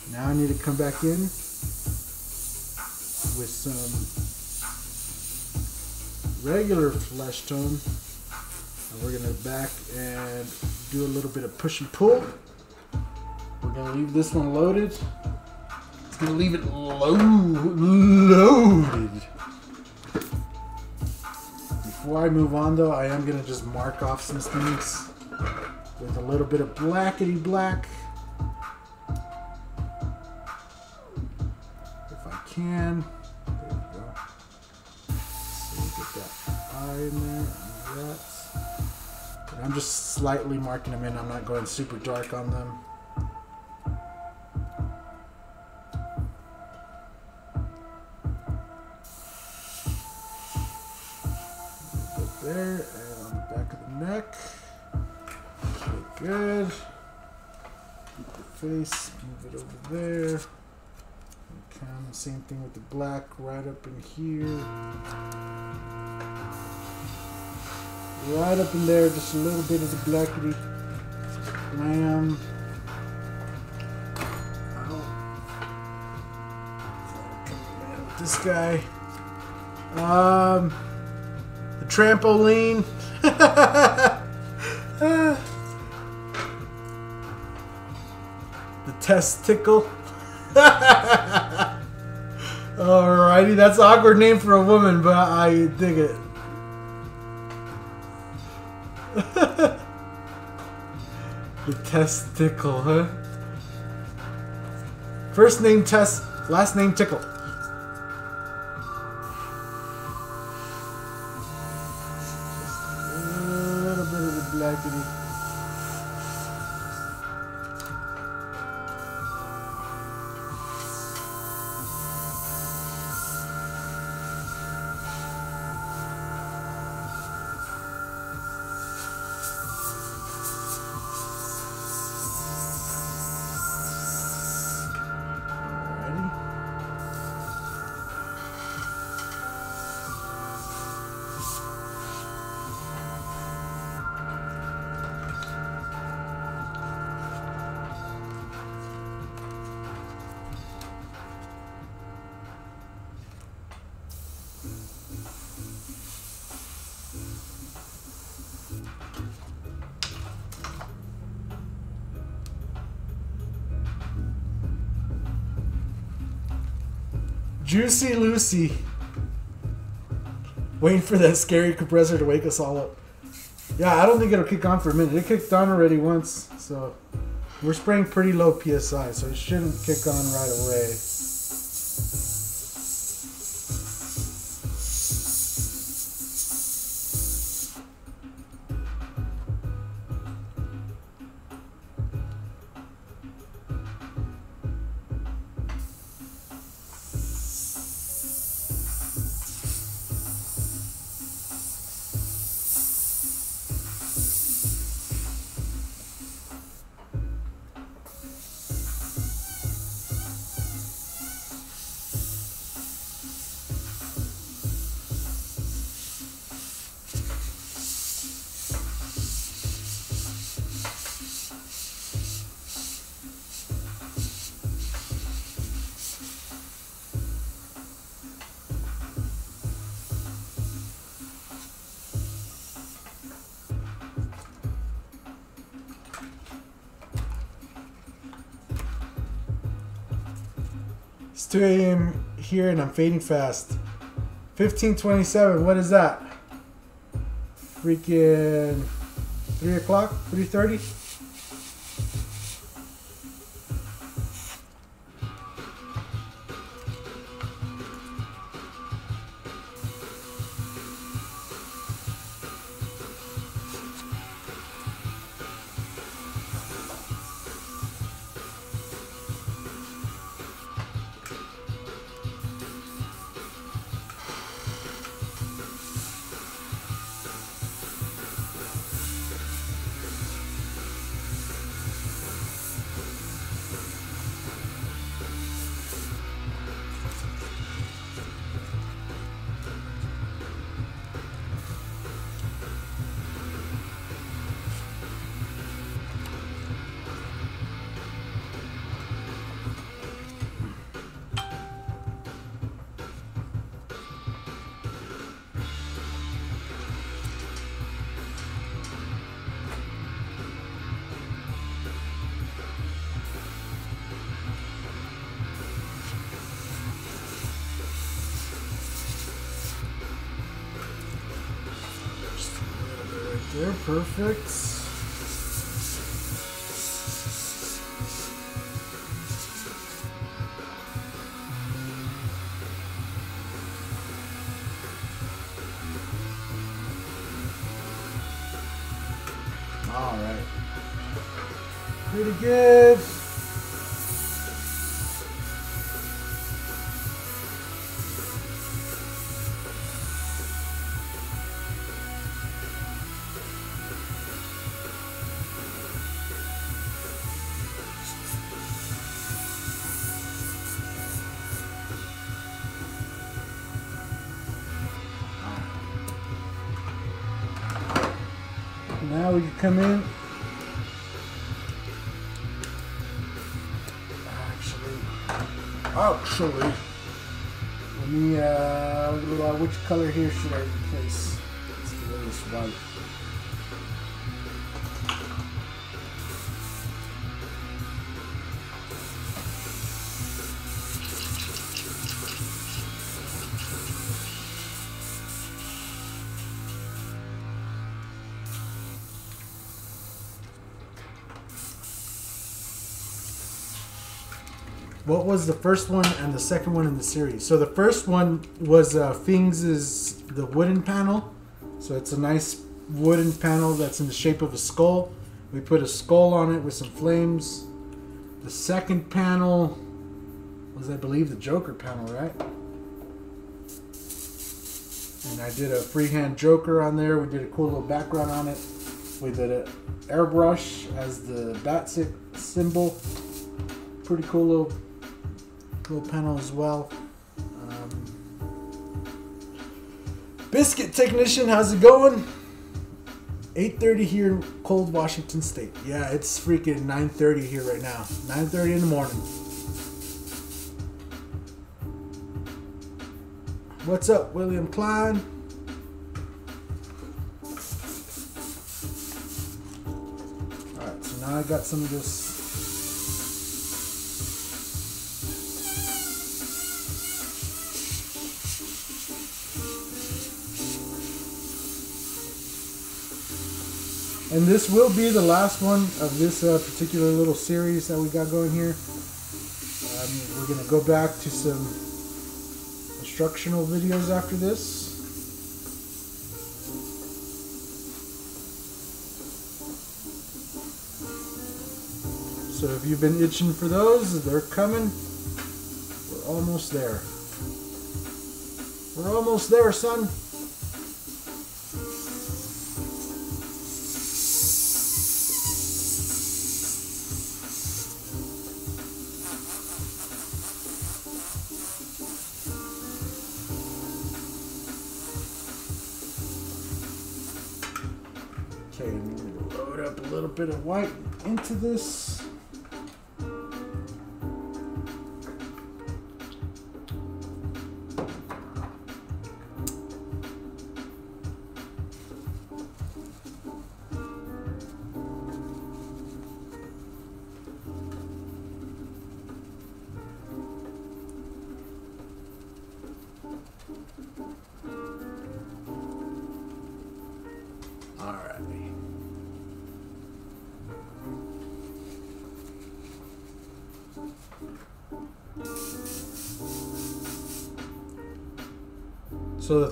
Now I need to come back in with some regular flesh tone. And we're gonna back and do a little bit of push and pull. We're gonna leave this one loaded. It's gonna leave it low, loaded. Before I move on though, I am gonna just mark off some things with a little bit of blackety black. If I can. in there. That. And I'm just slightly marking them in. I'm not going super dark on them. The black right up in here. Right up in there, just a little bit of the blackity lamb. This guy. Um, the trampoline. the testicle. Alrighty, that's an awkward name for a woman, but I dig it. the testicle, huh? First name test, last name tickle. Juicy Lucy. Waiting for that scary compressor to wake us all up. Yeah, I don't think it'll kick on for a minute. It kicked on already once, so we're spraying pretty low PSI, so it shouldn't kick on right away. Fading fast. 1527, what is that? Freaking 3 o'clock? 3.30? Come in. Actually, actually, let me. Uh, which color here should I was the first one and the second one in the series? So the first one was uh, Fings's the wooden panel. So it's a nice wooden panel that's in the shape of a skull. We put a skull on it with some flames. The second panel was, I believe, the Joker panel, right? And I did a freehand Joker on there. We did a cool little background on it. We did an airbrush as the bat symbol. Pretty cool little little panel as well. Um, Biscuit technician, how's it going? 8:30 here in cold Washington State. Yeah, it's freaking 9:30 here right now. 9:30 in the morning. What's up, William Klein? All right, so now I got some of this And this will be the last one of this uh, particular little series that we got going here. Um, we're going to go back to some instructional videos after this. So if you've been itching for those, they're coming. We're almost there. We're almost there, son. White into this.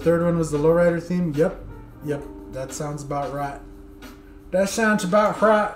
Third one was the lowrider theme. Yep, yep, that sounds about right. That sounds about right.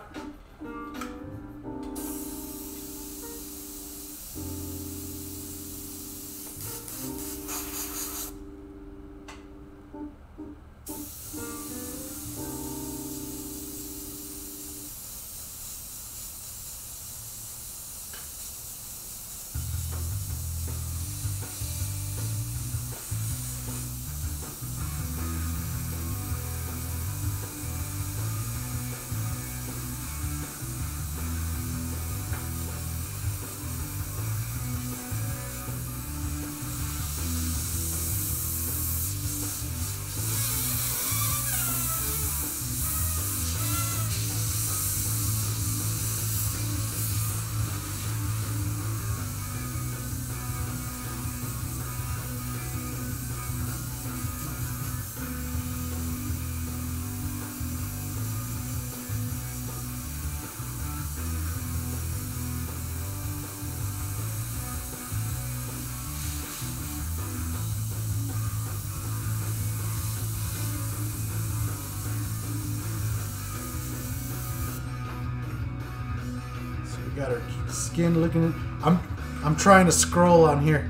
Got her skin looking. I'm I'm trying to scroll on here.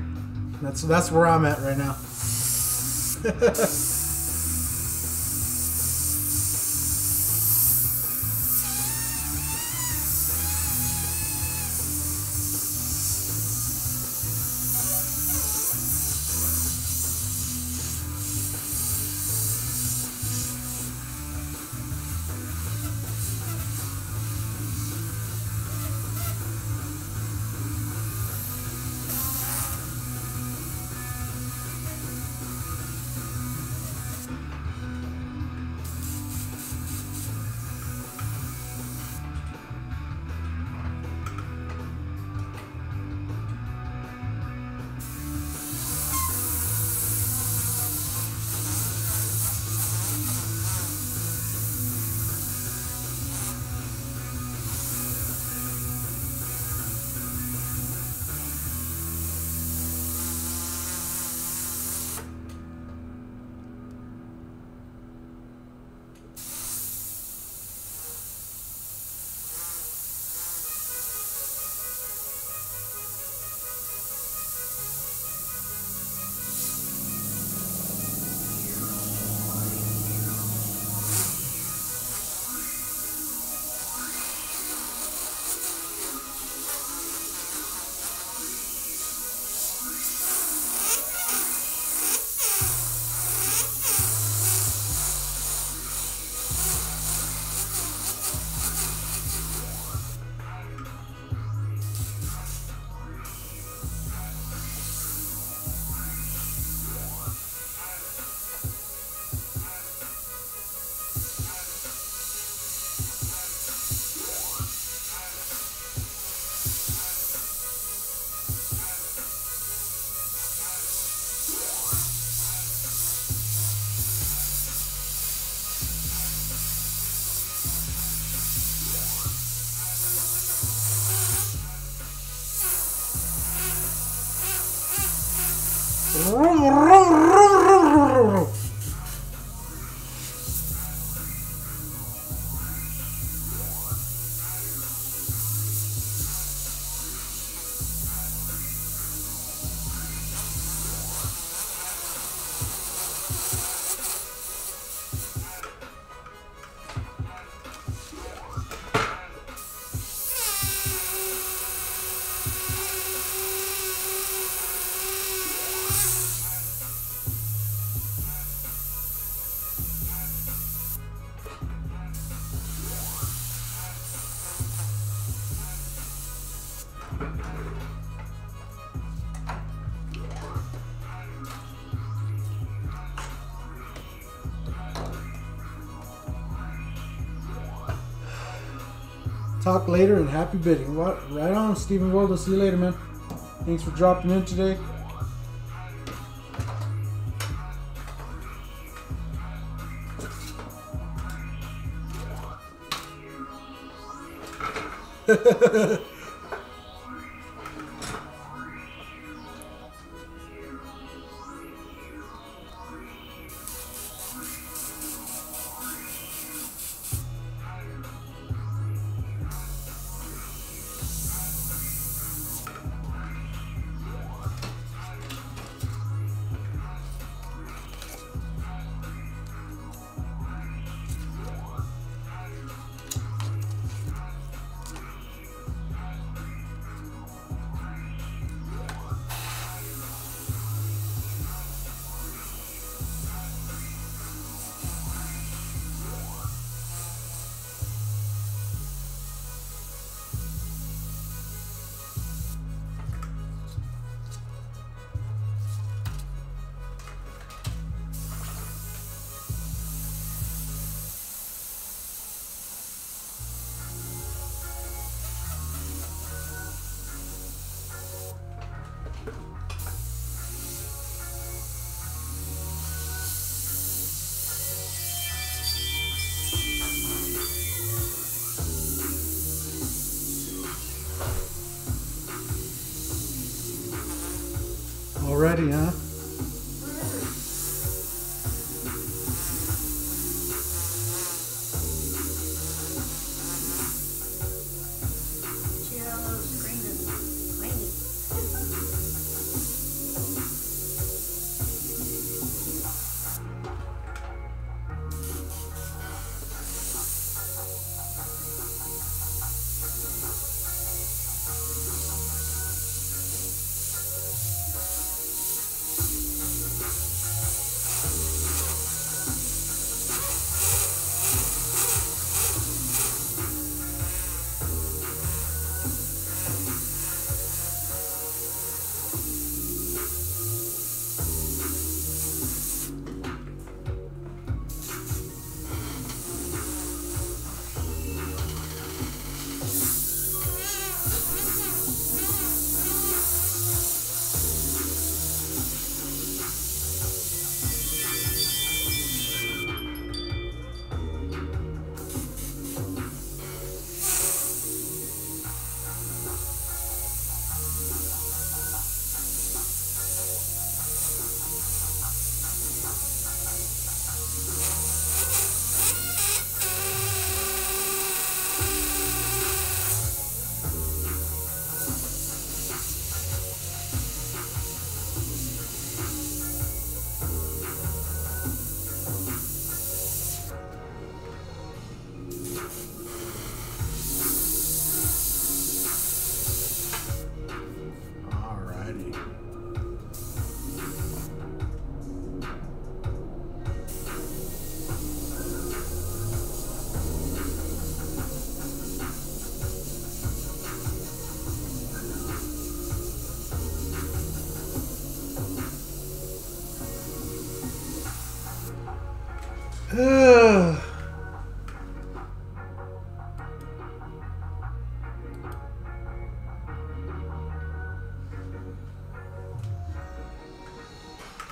That's that's where I'm at right now. Talk later and happy bidding. Right on, Stephen. I'll see you later, man. Thanks for dropping in today.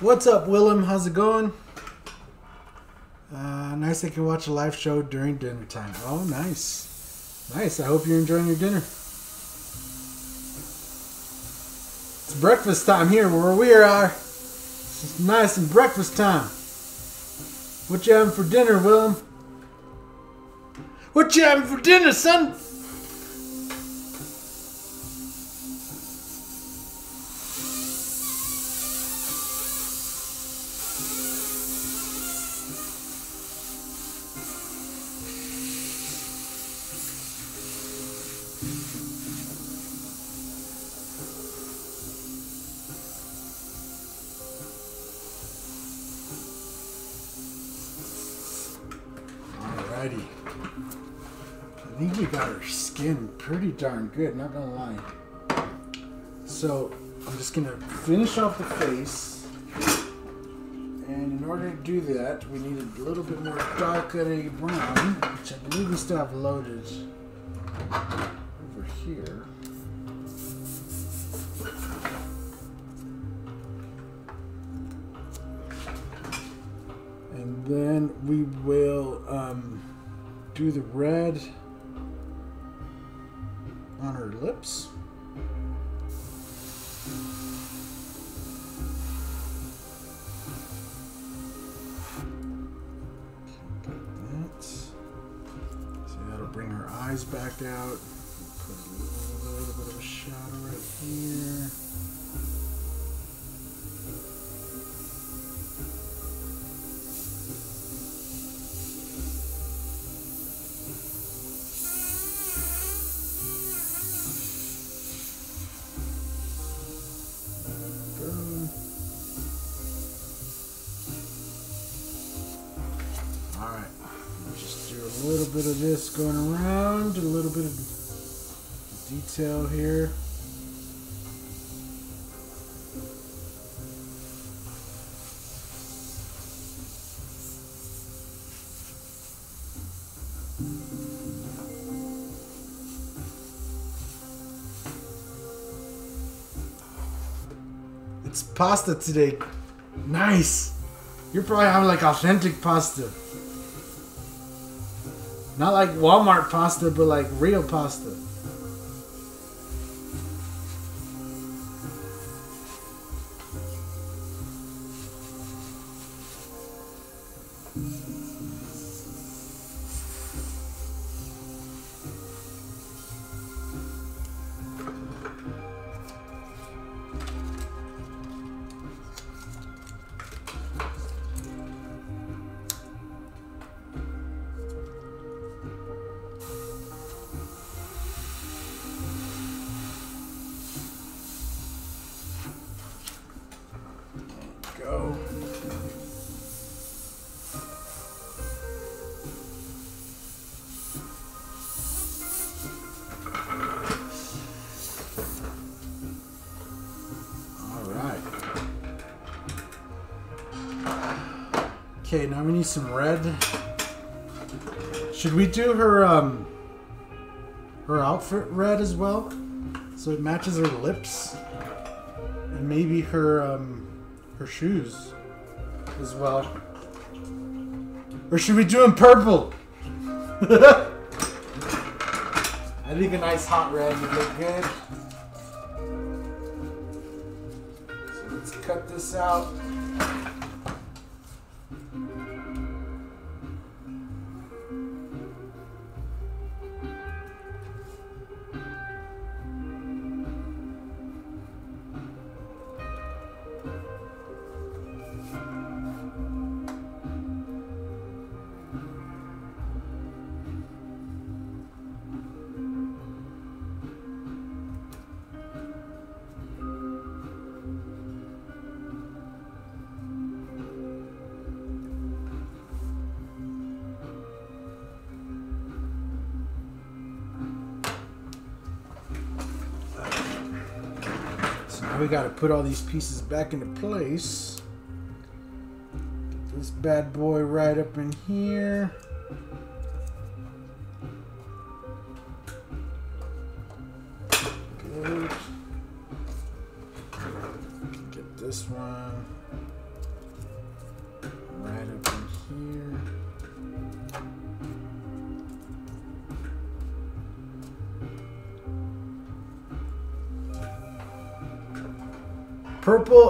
What's up, Willem? How's it going? Uh, nice I can watch a live show during dinner time. Oh, nice. Nice. I hope you're enjoying your dinner. It's breakfast time here where we are. It's nice and breakfast time. What you having for dinner, Willem? What you having for dinner, son? Pretty darn good, not gonna lie. So I'm just gonna finish off the face. And in order to do that, we need a little bit more darker brown, which I believe we still have loaded over here. And then we will um, do the red bit of this going around, a little bit of detail here. It's pasta today. Nice. You're probably having like authentic pasta. Not like Walmart pasta, but like real pasta. Some red. Should we do her um her outfit red as well? So it matches her lips and maybe her um her shoes as well. Or should we do them purple? I think a nice hot red would look good. So let's cut this out. We got to put all these pieces back into place. Get this bad boy right up in here.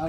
her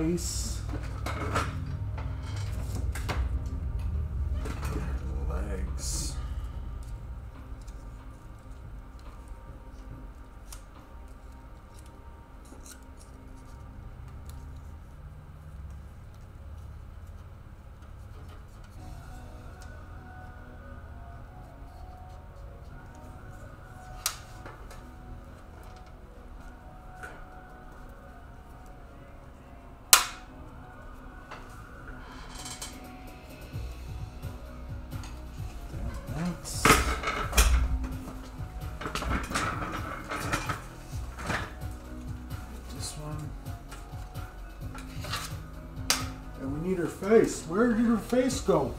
face. Where did your face go?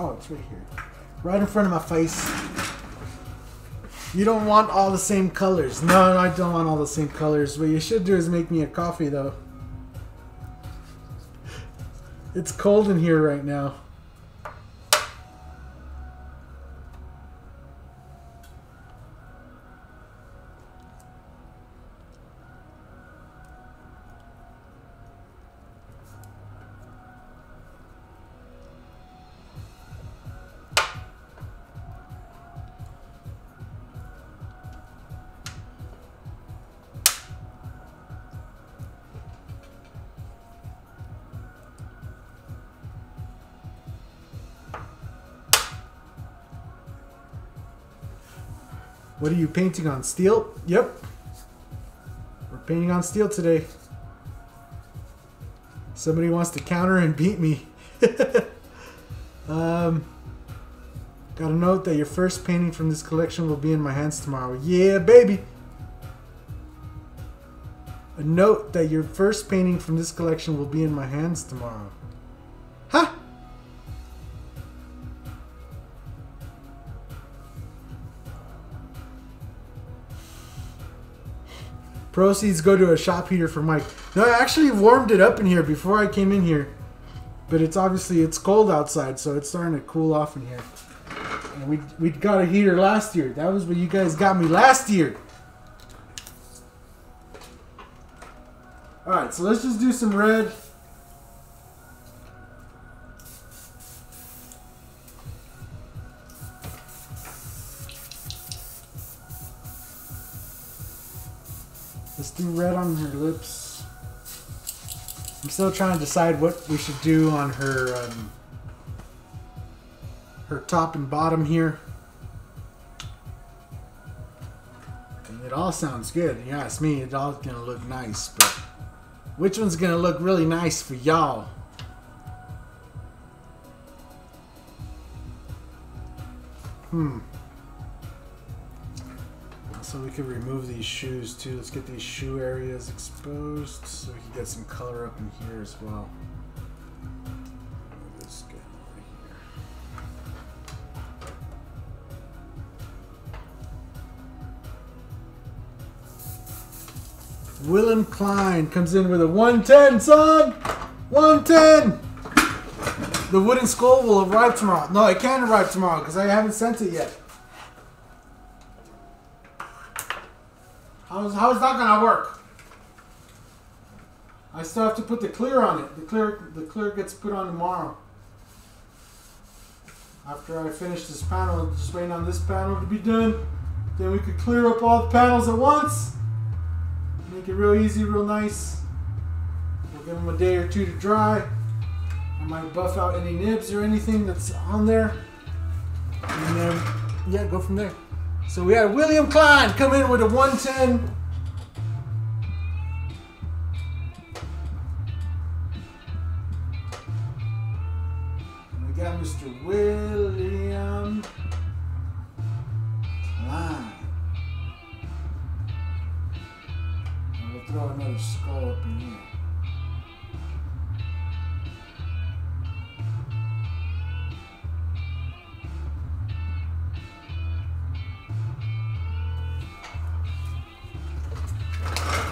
Oh, it's right here. Right in front of my face. You don't want all the same colors. No, I don't want all the same colors. What you should do is make me a coffee, though. It's cold in here right now. What are you painting on? Steel? Yep. We're painting on steel today. Somebody wants to counter and beat me. um, got a note that your first painting from this collection will be in my hands tomorrow. Yeah, baby. A note that your first painting from this collection will be in my hands tomorrow. Proceeds go to a shop heater for Mike. No, I actually warmed it up in here before I came in here. But it's obviously it's cold outside, so it's starting to cool off in here. And we we got a heater last year. That was what you guys got me last year. All right, so let's just do some red. Still trying to decide what we should do on her um, her top and bottom here. And it all sounds good. You ask me, it all gonna look nice, but which one's gonna look really nice for y'all? Hmm. Could remove these shoes too. Let's get these shoe areas exposed so we can get some color up in here as well. Willem Klein comes in with a 110, son! 110! The wooden skull will arrive tomorrow. No, it can't arrive tomorrow because I haven't sent it yet. How's, how is that gonna work? I still have to put the clear on it. The clear the clear gets put on tomorrow. After I finish this panel, just waiting on this panel to be done. Then we could clear up all the panels at once. Make it real easy, real nice. We'll give them a day or two to dry. I might buff out any nibs or anything that's on there. And then, yeah, go from there. So we had William Klein come in with a 110. Mr. William Klein. And we'll throw another skull up in here.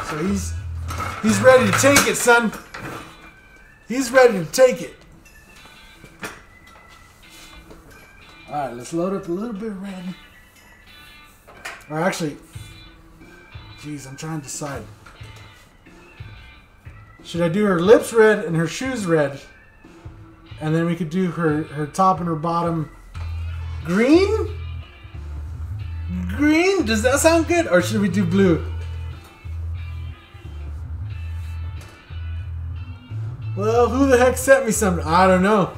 So he's he's ready to take it, son. He's ready to take it. All right, let's load up a little bit of red. Or actually, geez, I'm trying to decide. Should I do her lips red and her shoes red? And then we could do her, her top and her bottom green? Green? Does that sound good? Or should we do blue? Well, who the heck sent me something? I don't know.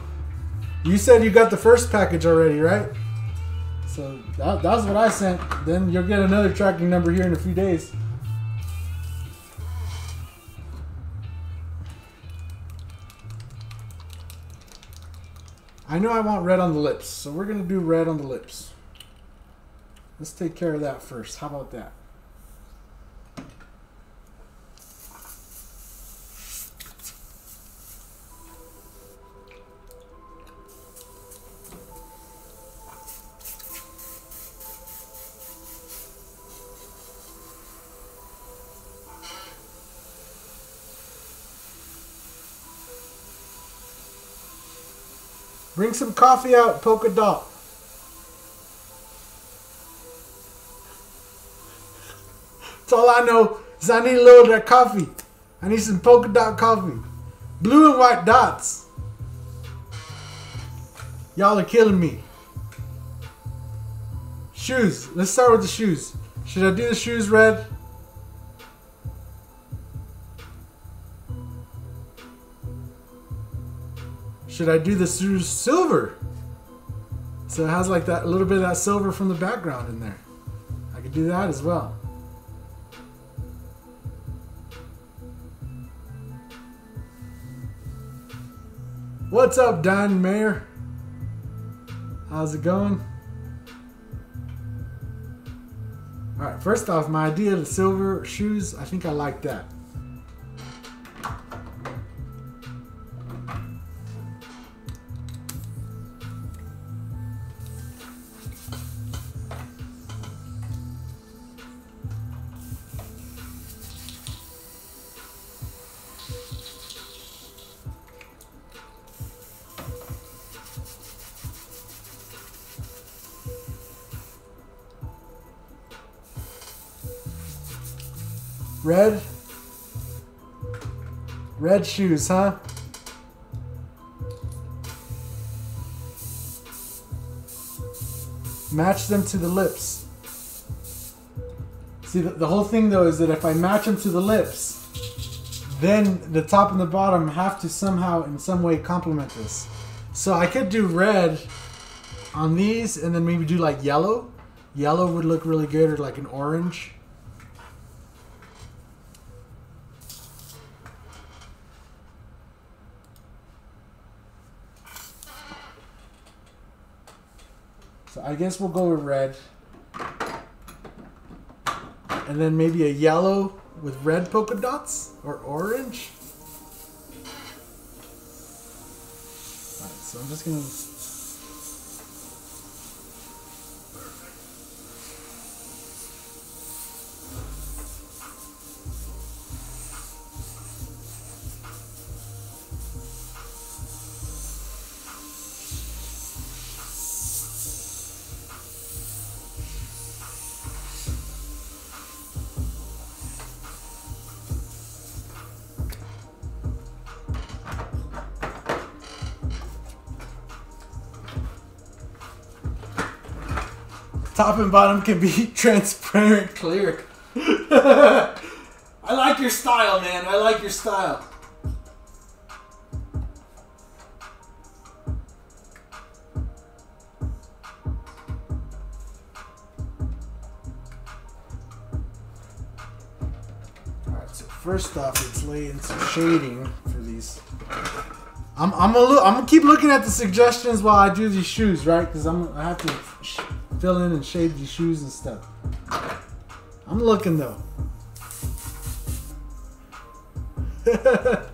You said you got the first package already, right? So that, that's what I sent. Then you'll get another tracking number here in a few days. I know I want red on the lips, so we're going to do red on the lips. Let's take care of that first. How about that? Bring some coffee out, polka dot. That's all I know is I need a little of that coffee. I need some polka dot coffee. Blue and white dots. Y'all are killing me. Shoes. Let's start with the shoes. Should I do the shoes red? Should I do the shoes silver? So it has like that a little bit of that silver from the background in there. I could do that as well. What's up, Don Mayer? How's it going? Alright, first off, my idea of the silver shoes, I think I like that. Red shoes, huh? Match them to the lips. See, the, the whole thing though is that if I match them to the lips, then the top and the bottom have to somehow, in some way, complement this. So I could do red on these and then maybe do like yellow. Yellow would look really good, or like an orange. I guess we'll go with red. And then maybe a yellow with red polka dots or orange. Alright, so I'm just gonna top and bottom can be transparent clear. I like your style, man. I like your style. Alright, so first off, let's lay in some shading for these. I'm I'm gonna I'm gonna keep looking at the suggestions while I do these shoes, right? Because I'm I have to fill in and shade your shoes and stuff. I'm looking though.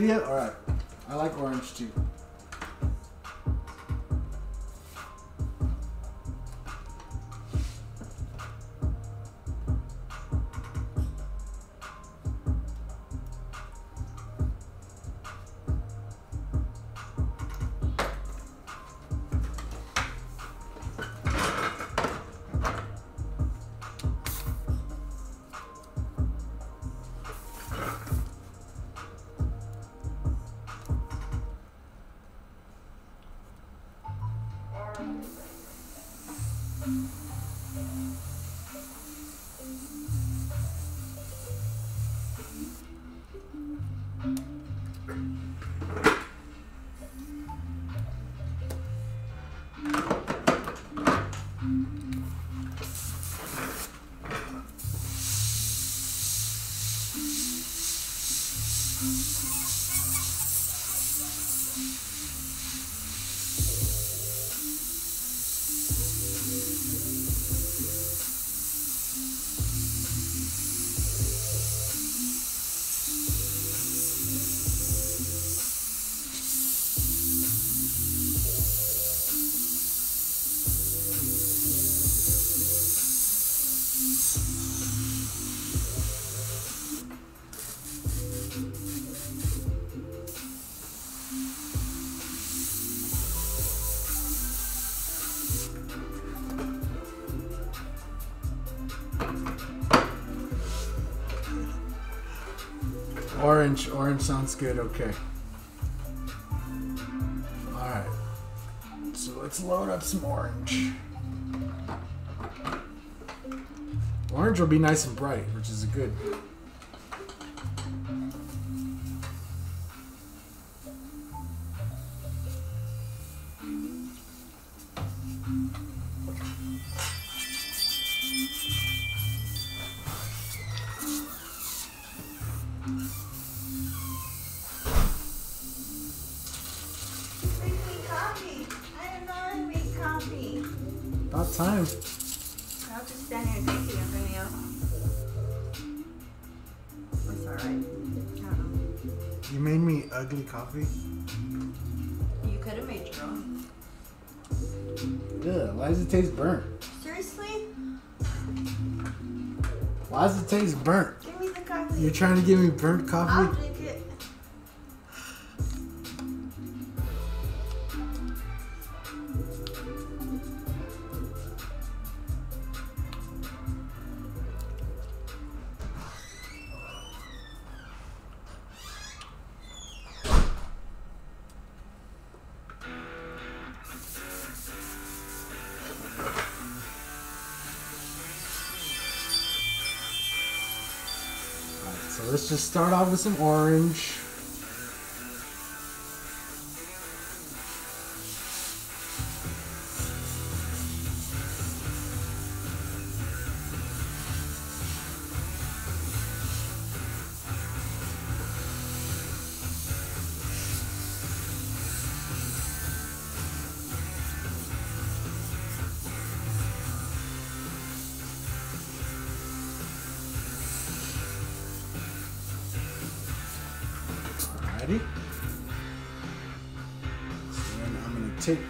Orange is a Orange. Orange sounds good. Okay. Alright. So let's load up some orange. Orange will be nice and bright, which is a good. Does burnt? Give me the coffee. You're trying to give me burnt coffee? Start off with some orange.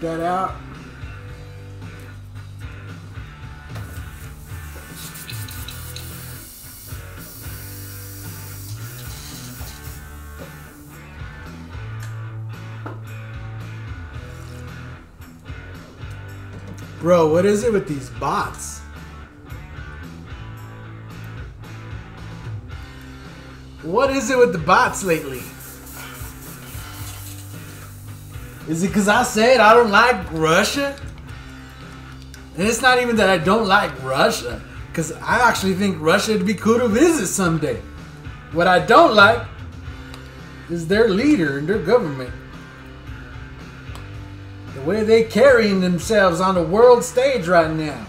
That out. Bro, what is it with these bots? What is it with the bots lately? Is it because I said I don't like Russia? And it's not even that I don't like Russia, because I actually think Russia would be cool to visit someday. What I don't like is their leader and their government. The way they carrying themselves on the world stage right now.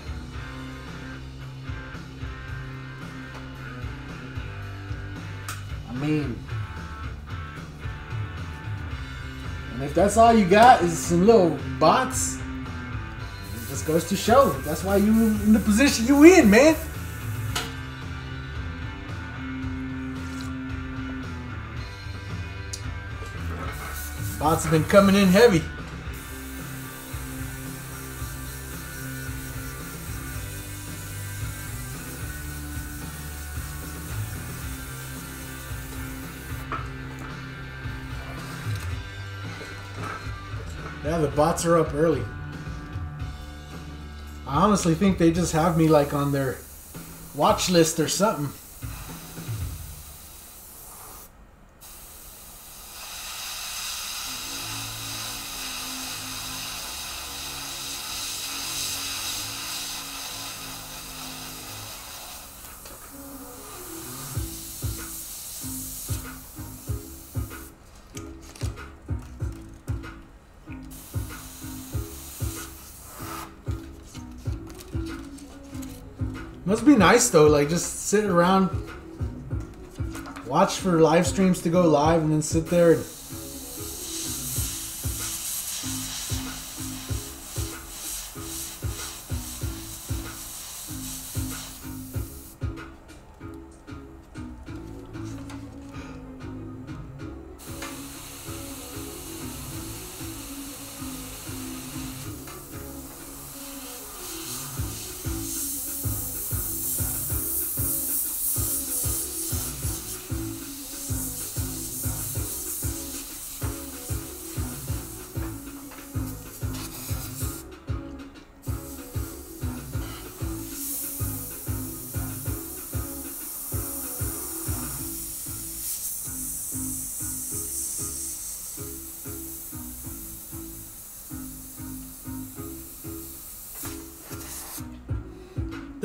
I mean, if that's all you got is some little bots, it just goes to show. That's why you in the position you in, man. Bots have been coming in heavy. Bots are up early. I honestly think they just have me like on their watch list or something. Nice though, like just sit around, watch for live streams to go live, and then sit there and.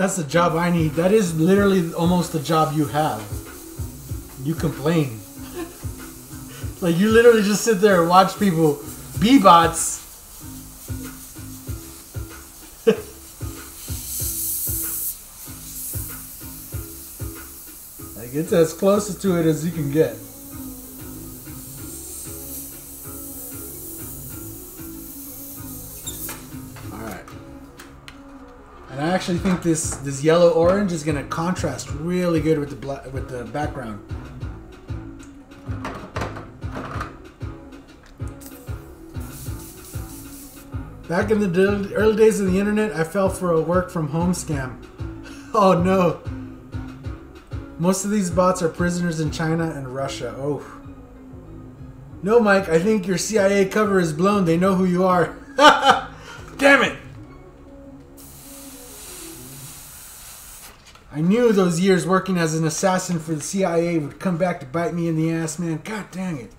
That's the job I need. That is literally almost the job you have. You complain. like you literally just sit there and watch people be bots. like it's as close to it as you can get. Actually think this this yellow orange is gonna contrast really good with the black with the background. Back in the early days of the internet, I fell for a work from home scam. Oh no. Most of these bots are prisoners in China and Russia. Oh. No, Mike, I think your CIA cover is blown. They know who you are. Damn it! Knew those years working as an assassin for the CIA would come back to bite me in the ass, man. God dang it.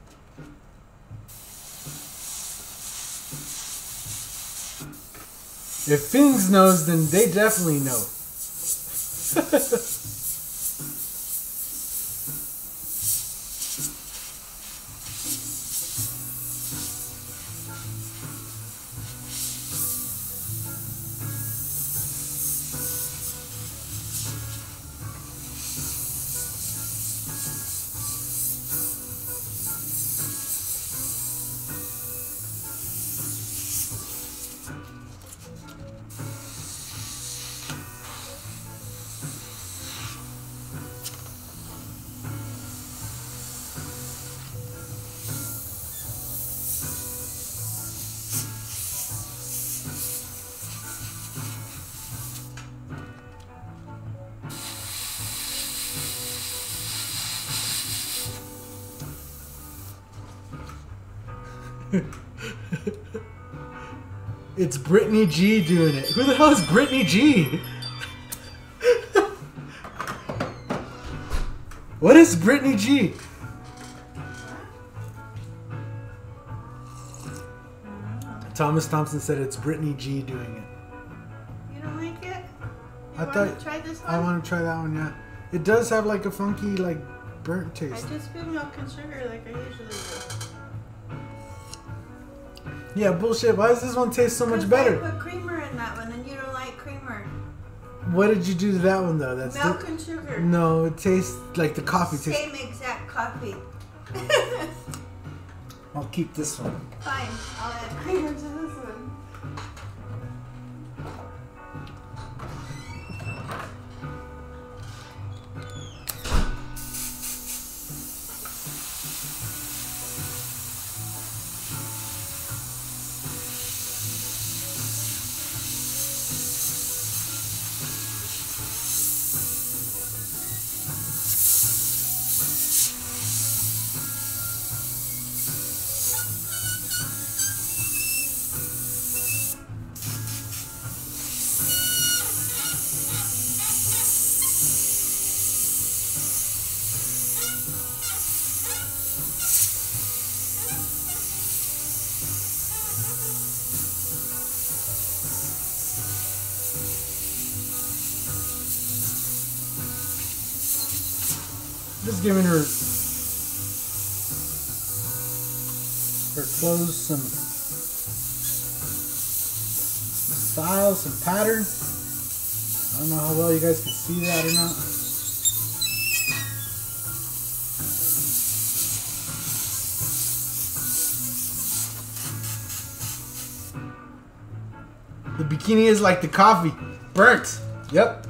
If Finns knows, then they definitely know. it's Brittney G doing it. Who the hell is Brittney G? what is Brittney G? Thomas Thompson said it's Brittney G doing it. You don't like it? You I want thought- to try this one? I want to try that one, yeah. It does have like a funky, like burnt I taste. just put milk and sugar like I usually do. Yeah, bullshit. Why does this one taste so much better? I put creamer in that one, and you don't like creamer. What did you do to that one though? That's Milk di- and sugar. no. It tastes like the coffee tastes. Same exact coffee. I'll keep this one. Fine, is like the coffee, burnt. Yep.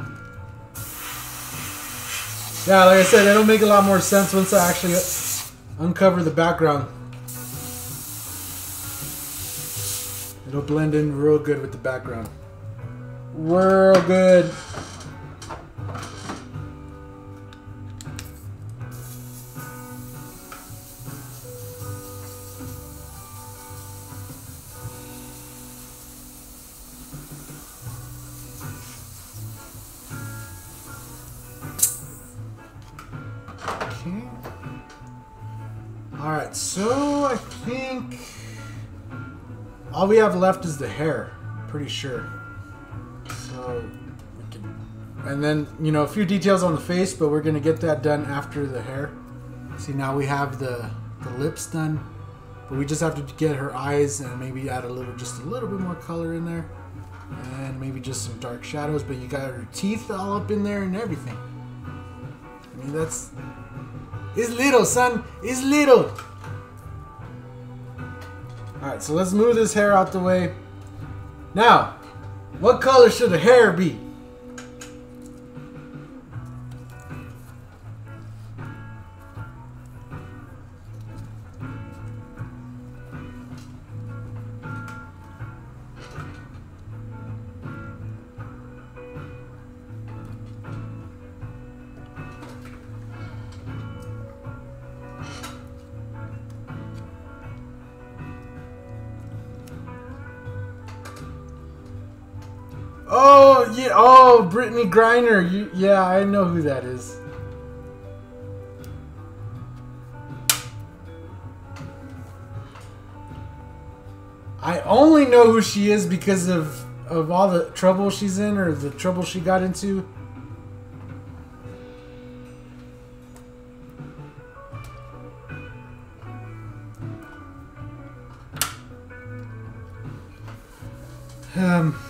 Yeah, like I said, it'll make a lot more sense once I actually uncover the background. It'll blend in real good with the background. Real good. Left is the hair. Pretty sure. So can and then, you know, a few details on the face, but we're gonna get that done after the hair. See now we have the the lips done. But we just have to get her eyes and maybe add a little just a little bit more color in there. And maybe just some dark shadows, but you got her teeth all up in there and everything. I mean that's it's little, son. It's little. Alright, so let's move this hair out the way. Now, what color should the hair be? Brittney Griner. You, yeah, I know who that is. I only know who she is because of of all the trouble she's in or the trouble she got into. Um.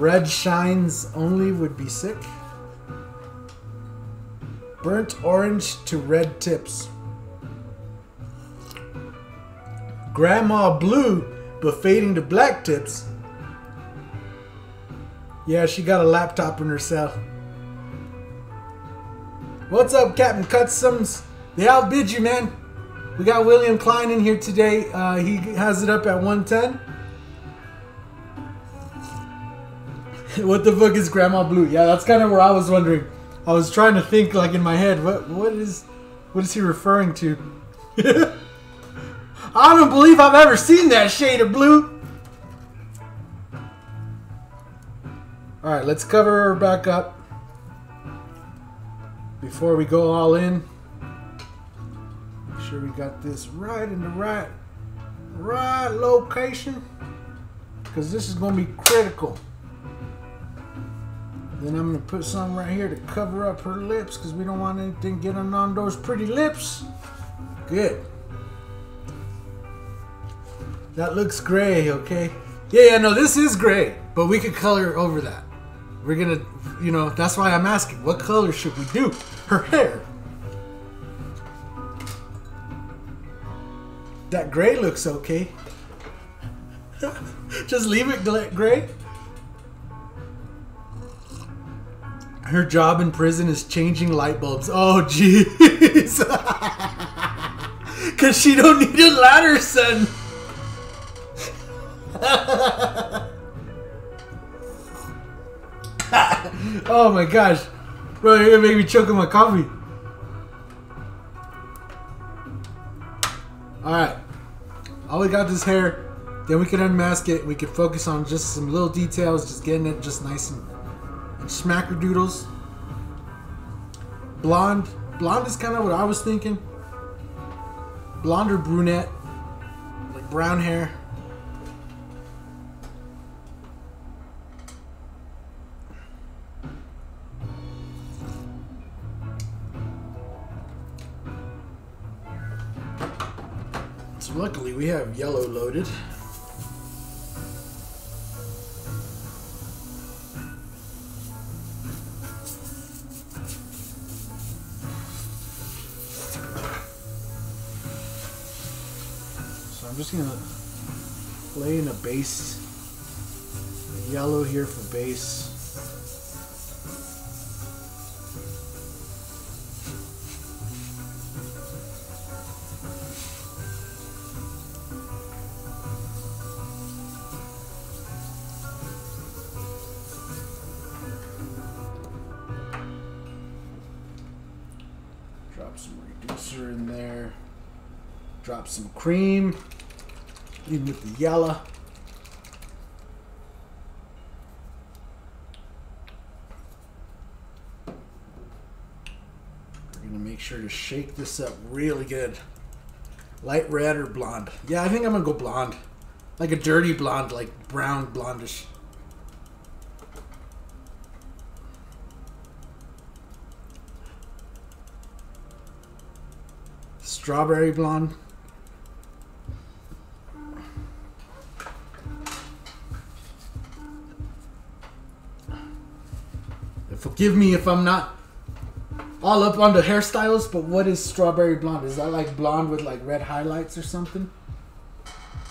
Red shines only would be sick. Burnt orange to red tips. Grandma blue, but fading to black tips. Yeah, she got a laptop in her cell. What's up, Captain Customs? They outbid you, man. We got William Klein in here today. Uh, he has it up at 110. what the fuck is Grandma Blue? Yeah, that's kind of where I was wondering. I was trying to think, like in my head, what what is what is he referring to? I don't believe I've ever seen that shade of blue. All right, let's cover her back up before we go all in. Make sure we got this right in the right, right location, because this is going to be critical. Then I'm going to put some right here to cover up her lips, because we don't want anything getting on those pretty lips. Good. That looks gray, okay? Yeah, yeah, no, this is gray, but we could color over that. We're gonna, you know, that's why I'm asking, what color should we do? Her hair. That gray looks okay. Just leave it gray. Her job in prison is changing light bulbs. Oh, jeez. Cause she don't need a ladder, son. oh my gosh. Bro, you're gonna make me choke on my coffee. Alright. All we got is hair. Then we can unmask it. We can focus on just some little details, just getting it just nice and smackerdoodles. Blonde. Blonde is kind of what I was thinking. Blonde or brunette. Like brown hair. So luckily we have yellow loaded. Just gonna lay in a base yellow here for base. Drop some reducer in there. Drop some cream. In with the yellow. We're gonna make sure to shake this up really good. Light red or blonde? Yeah, I think I'm gonna go blonde. Like a dirty blonde, like brown blondish. Strawberry blonde. Forgive me if I'm not all up on the hairstyles, but what is strawberry blonde? Is that like blonde with like red highlights or something?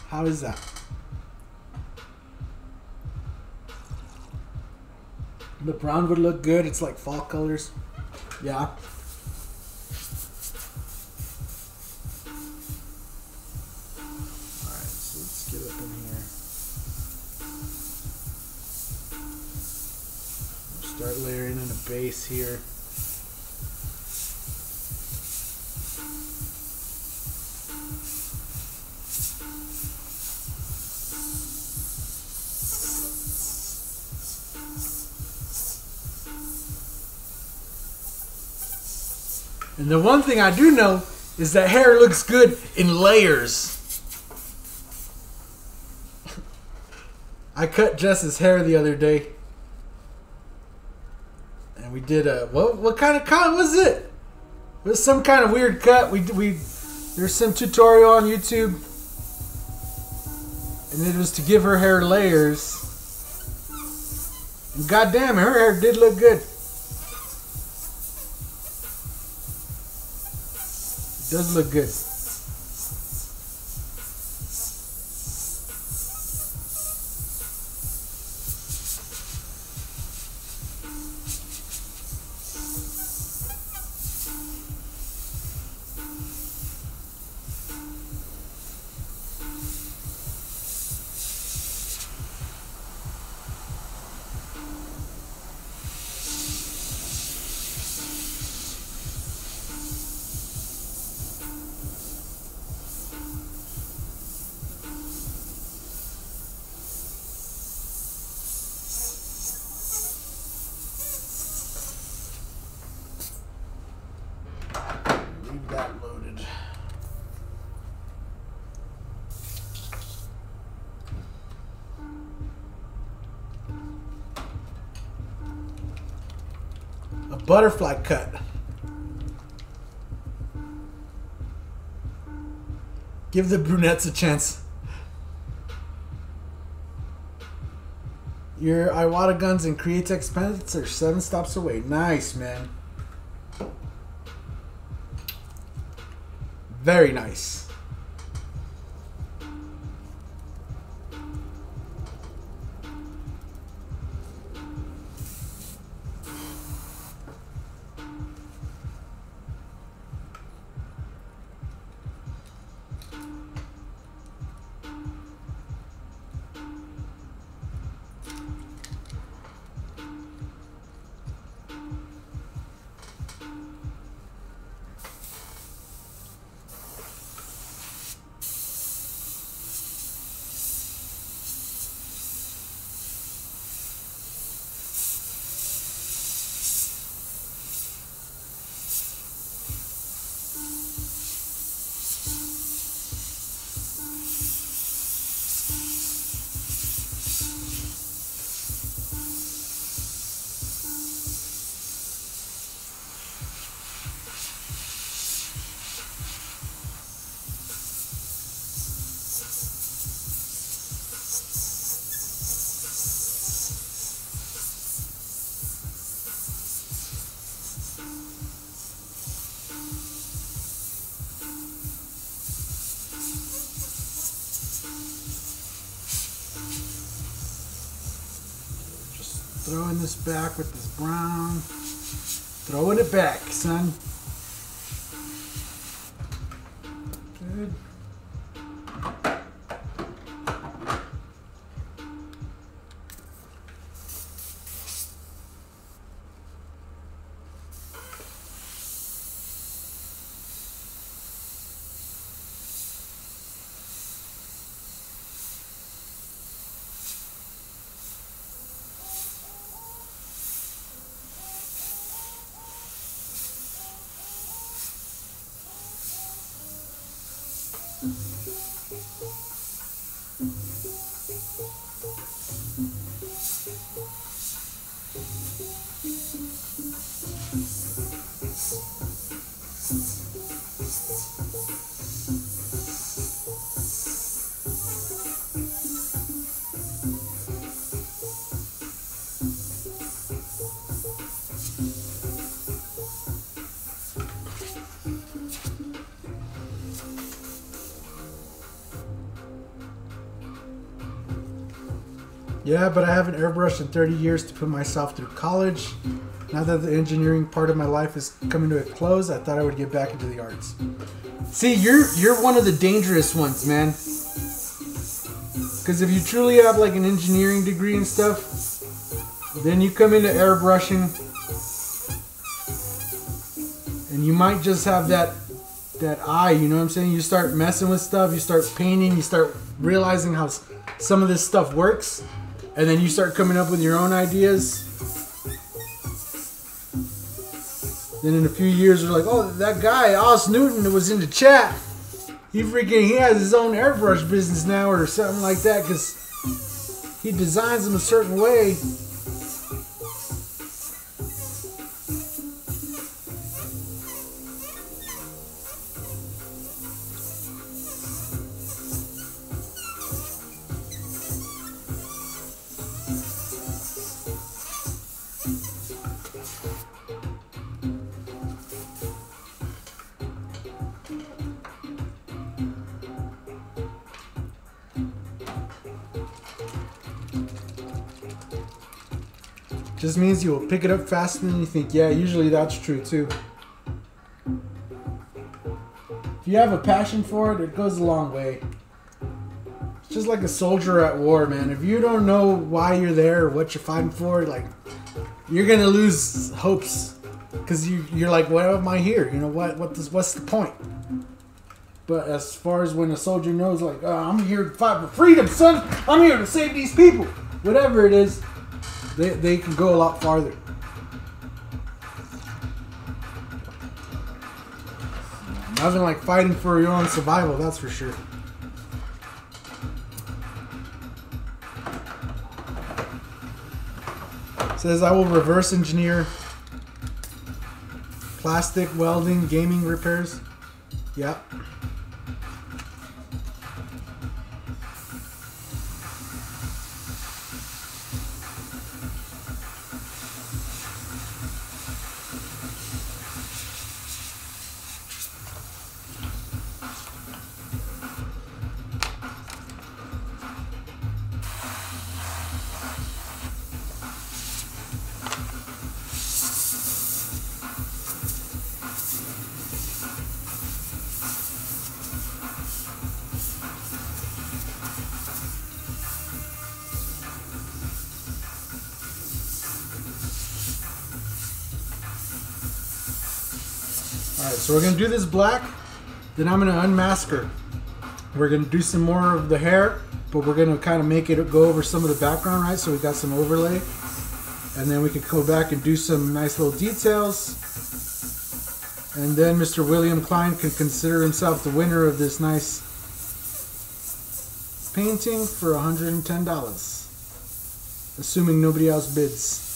How is that? The brown would look good. It's like fall colors. Yeah. Start layering in a base here. And the one thing I do know is that hair looks good in layers. I cut Jess's hair the other day. And we did a what what kind of cut was it? It was some kind of weird cut. We we there's some tutorial on YouTube. And it was to give her hair layers. And goddamn, her hair did look good. It does look good. Butterfly cut. Give the brunettes a chance. Your Iwata guns and Createx pellets are seven stops away. Nice, man. Very nice. Throwing this back with this brown. Throwing it back, son. Yeah, but I haven't airbrushed in 30 years to put myself through college. Now that the engineering part of my life is coming to a close, I thought I would get back into the arts. See, you're you're one of the dangerous ones, man. Because if you truly have like an engineering degree and stuff, then you come into airbrushing, and you might just have that that eye. You know what I'm saying? You start messing with stuff, you start painting, you start realizing how some of this stuff works, and then you start coming up with your own ideas. Then in a few years, you're like, oh, that guy, Oz Newton, that was in the chat. He freaking, he has his own airbrush business now or something like that because he designs them a certain way. Means you will pick it up faster than you think. Yeah, usually that's true too. If you have a passion for it, it goes a long way. It's just like a soldier at war, man. If you don't know why you're there or what you're fighting for, like you're gonna lose hopes because you you're like, why am I here? You know what? What does what's the point? But as far as when a soldier knows, like, oh, I'm here to fight for freedom, son. I'm here to save these people. Whatever it is, they, they can go a lot farther. Nothing like fighting for your own survival, that's for sure. Says I will reverse engineer plastic welding gaming repairs. Yep. So we're gonna do this black, then I'm gonna unmask her. We're gonna do some more of the hair, but we're gonna kind of make it go over some of the background, right? So we got some overlay. And then we can go back and do some nice little details. And then Mr. William Klein can consider himself the winner of this nice painting for $110. Assuming nobody else bids.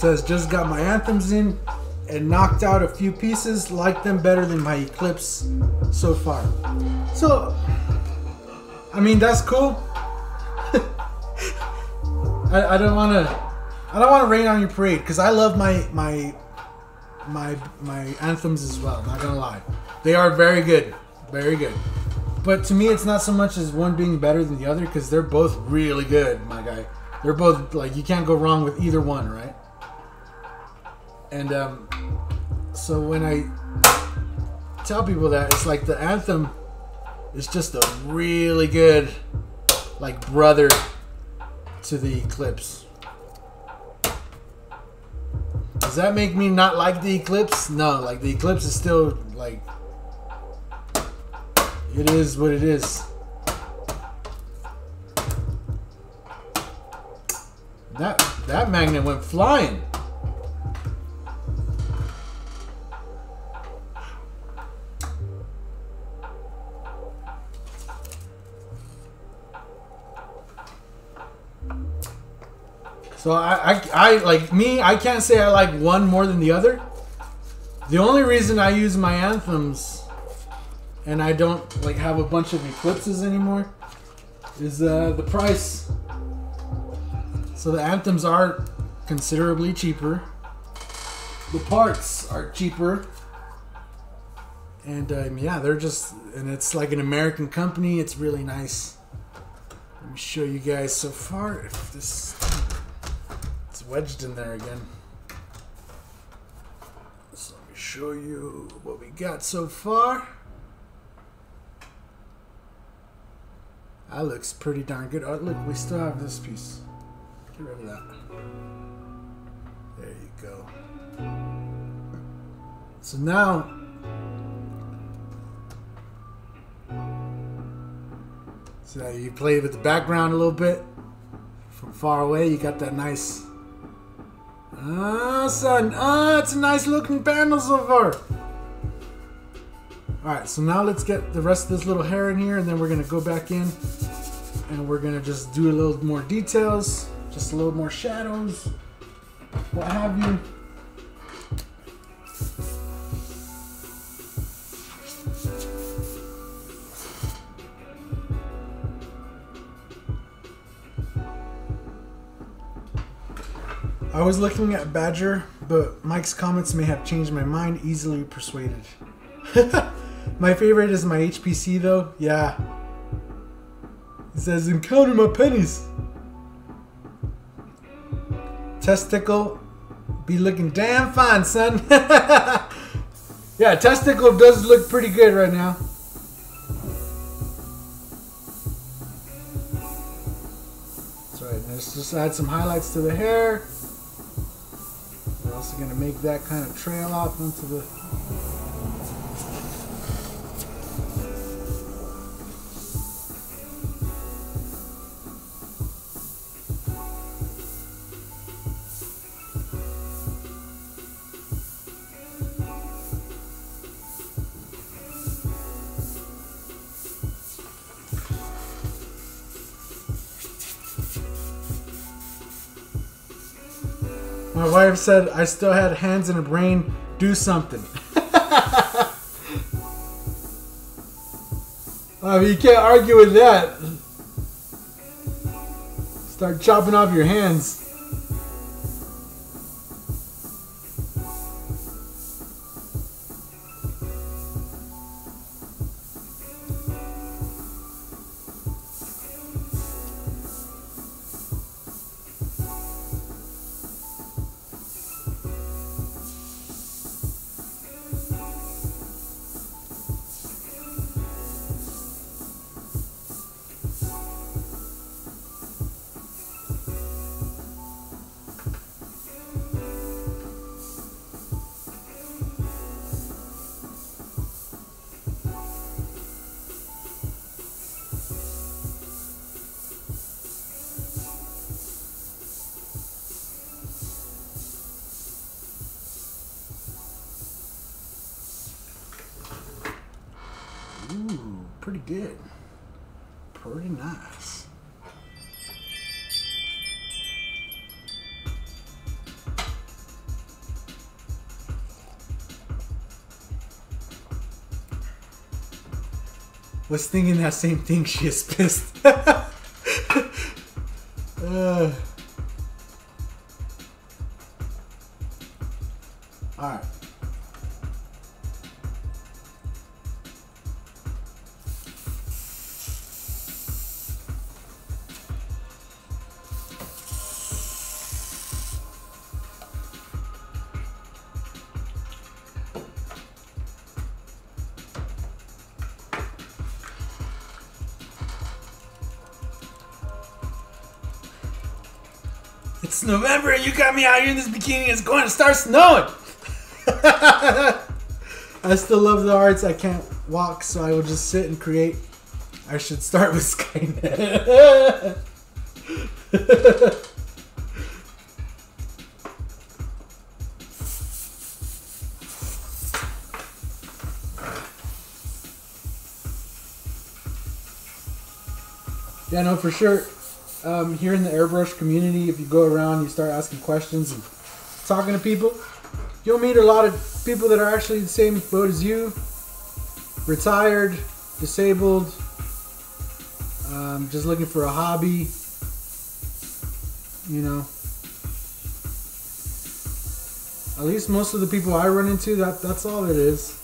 Says just got my anthems in and knocked out a few pieces. Like them better than my Eclipse so far. So, I mean that's cool. I, I don't want to. I don't want to rain on your parade because I love my my my my anthems as well. Not gonna lie, they are very good, very good. But to me, it's not so much as one being better than the other because they're both really good, my guy. They're both like you can't go wrong with either one, right? And um, so when I tell people that, it's like the anthem is just a really good like brother to the Eclipse. Does that make me not like the Eclipse? No, like the Eclipse is still like it is what it is. That that magnet went flying. So I, I, I like me. I can't say I like one more than the other. The only reason I use my anthems, and I don't like have a bunch of eclipses anymore, is uh, the price. So the anthems are considerably cheaper. The parts are cheaper, and um, yeah, they're just and it's like an American company. It's really nice. Let me show you guys so far if this wedged in there again. So let me show you what we got so far. That looks pretty darn good. Oh, look, we still have this piece. Get rid of that. There you go. So now, so you play with the background a little bit from far away. You got that nice. Ah, son. Ah, it's a nice looking panel so far. Alright, so now let's get the rest of this little hair in here and then we're going to go back in and we're going to just do a little more details, just a little more shadows, what have you. I was looking at Badger, but Mike's comments may have changed my mind. Easily persuaded. my favorite is my HPC though. Yeah. It says, encounter my pennies. Testicle be looking damn fine, son. yeah, testicle does look pretty good right now. That's right. Let's just add some highlights to the hair. We're also going to make that kind of trail off into the My wife said I still had hands and a brain. Do something. I mean, you can't argue with that. Start chopping off your hands. Was thinking that same thing. She is pissed. uh. All right. It's November and you got me out here in this bikini. It's going to start snowing. I still love the arts. I can't walk, so I will just sit and create. I should start with Skynet. yeah, no, for sure um, here in the airbrush community, if you go around, you start asking questions and talking to people, you'll meet a lot of people that are actually the same boat as you, retired, disabled, um, just looking for a hobby. You know, at least most of the people I run into, that that's all it is.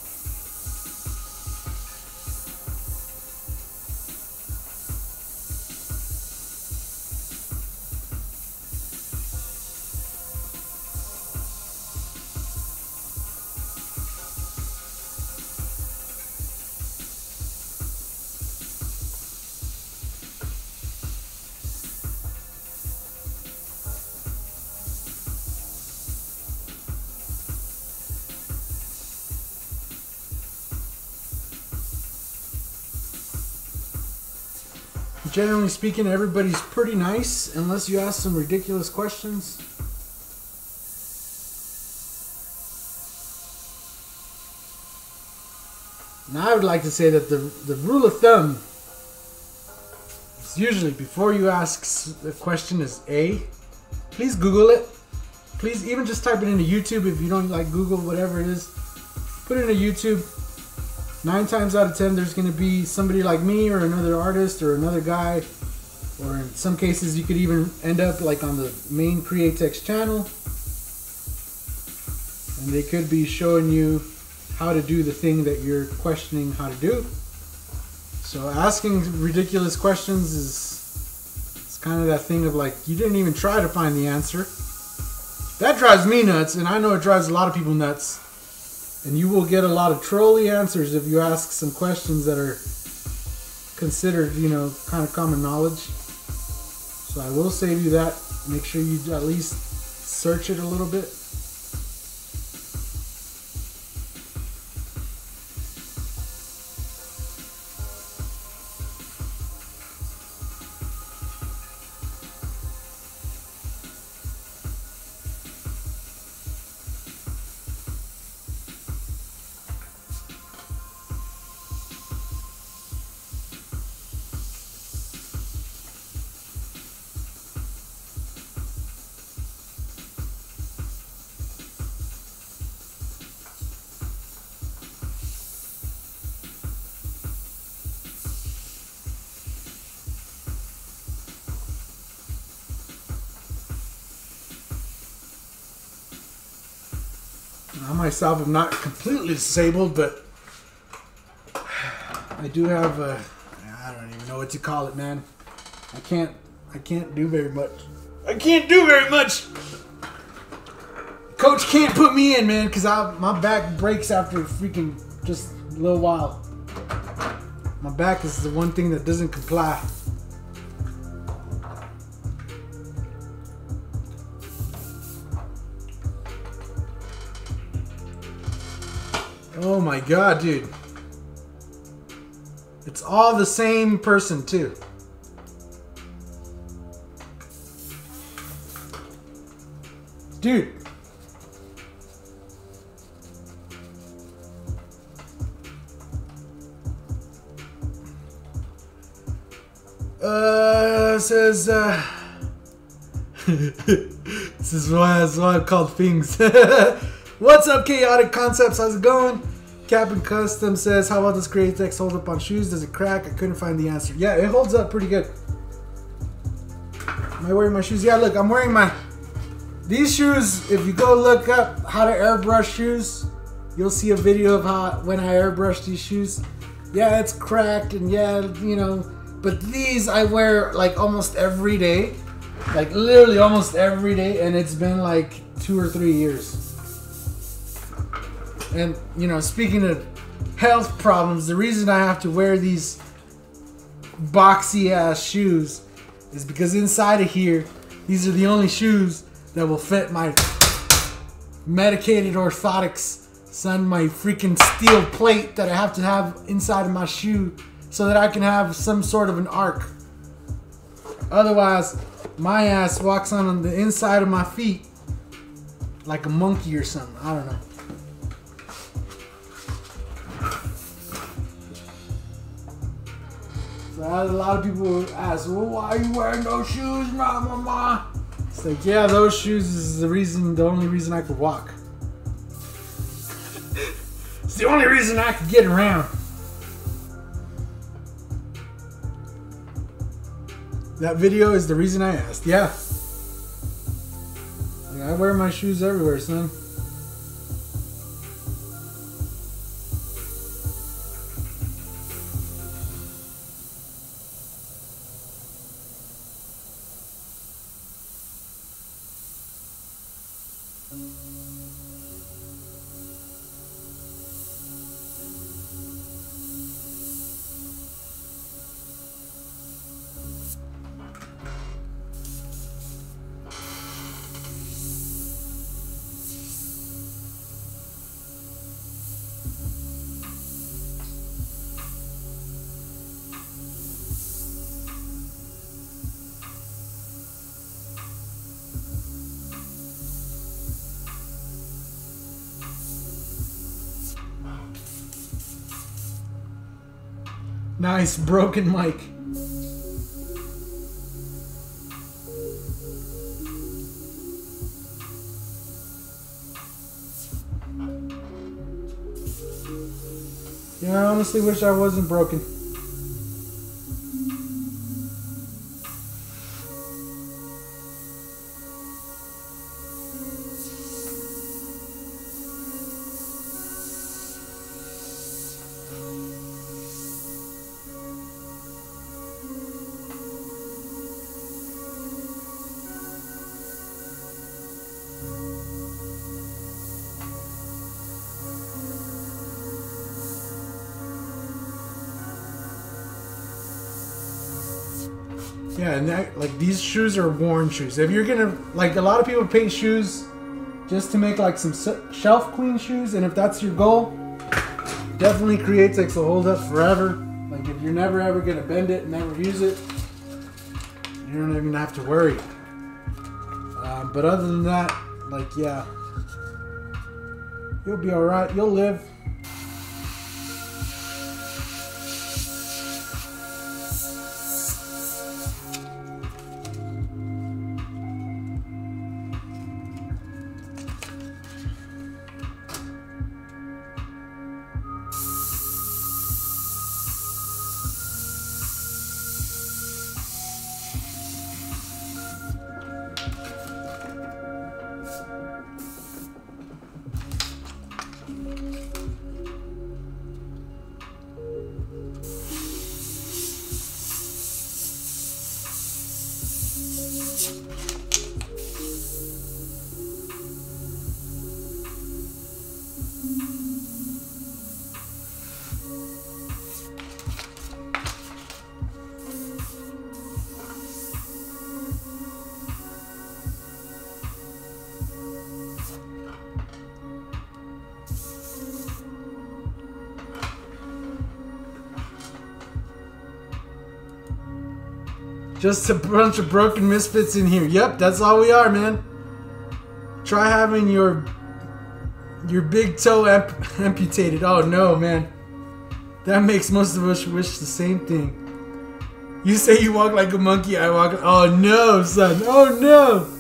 Generally speaking, everybody's pretty nice unless you ask some ridiculous questions. Now, I would like to say that the, the rule of thumb is usually before you ask the question is A, please Google it. Please even just type it into YouTube if you don't like Google, whatever it is. Put it into YouTube. Nine times out of ten, there's going to be somebody like me or another artist or another guy. Or in some cases, you could even end up like on the main Createx channel. And they could be showing you how to do the thing that you're questioning how to do. So asking ridiculous questions is it's kind of that thing of like you didn't even try to find the answer. That drives me nuts, and I know it drives a lot of people nuts. And you will get a lot of trolly answers if you ask some questions that are considered, you know, kind of common knowledge. So I will save you that. Make sure you at least search it a little bit. Myself am not completely disabled, but I do have a. I don't even know what to call it, man. I can't. I can't do very much. I can't do very much. Coach can't put me in, man, because I my back breaks after freaking just a little while. My back is the one thing that doesn't comply. Oh my god, dude. It's all the same person, too. Dude. Uh, says, uh, this is why, this is why I'm called things. What's up, Chaotic Concepts? How's it going? Captain Custom says, How about this Createx hold up on shoes? Does it crack? I couldn't find the answer. Yeah, it holds up pretty good. Am I wearing my shoes? Yeah, look, I'm wearing my. These shoes, if you go look up how to airbrush shoes, you'll see a video of how when I airbrush these shoes. Yeah, it's cracked and yeah, you know, but these I wear like almost every day. Like literally almost every day, and it's been like two or three years. And, you know, speaking of health problems, the reason I have to wear these boxy ass shoes is because inside of here, these are the only shoes that will fit my medicated orthotics, son, my freaking steel plate that I have to have inside of my shoe so that I can have some sort of an arc. Otherwise, my ass walks on the inside of my feet like a monkey or something. I don't know. Had a lot of people ask, well, why are you wearing those shoes, mama? It's like, yeah, those shoes is the reason, the only reason I could walk. it's the only reason I could get around. That video is the reason I asked. Yeah. I wear my shoes everywhere, son. Nice, broken mic. Yeah, I honestly wish I wasn't broken. These shoes are worn shoes. If you're gonna like, a lot of people paint shoes just to make like some shelf clean shoes, and if that's your goal, definitely Createx will hold up forever. Like if you're never ever gonna bend it, and never use it, you don't even have to worry. Um, but other than that, like yeah, you'll be all right. You'll live. Just a bunch of broken misfits in here. Yep, that's all we are, man. Try having your your big toe amp- amputated. Oh no, man. That makes most of us wish the same thing. You say you walk like a monkey, I walk. Oh no, son. Oh no.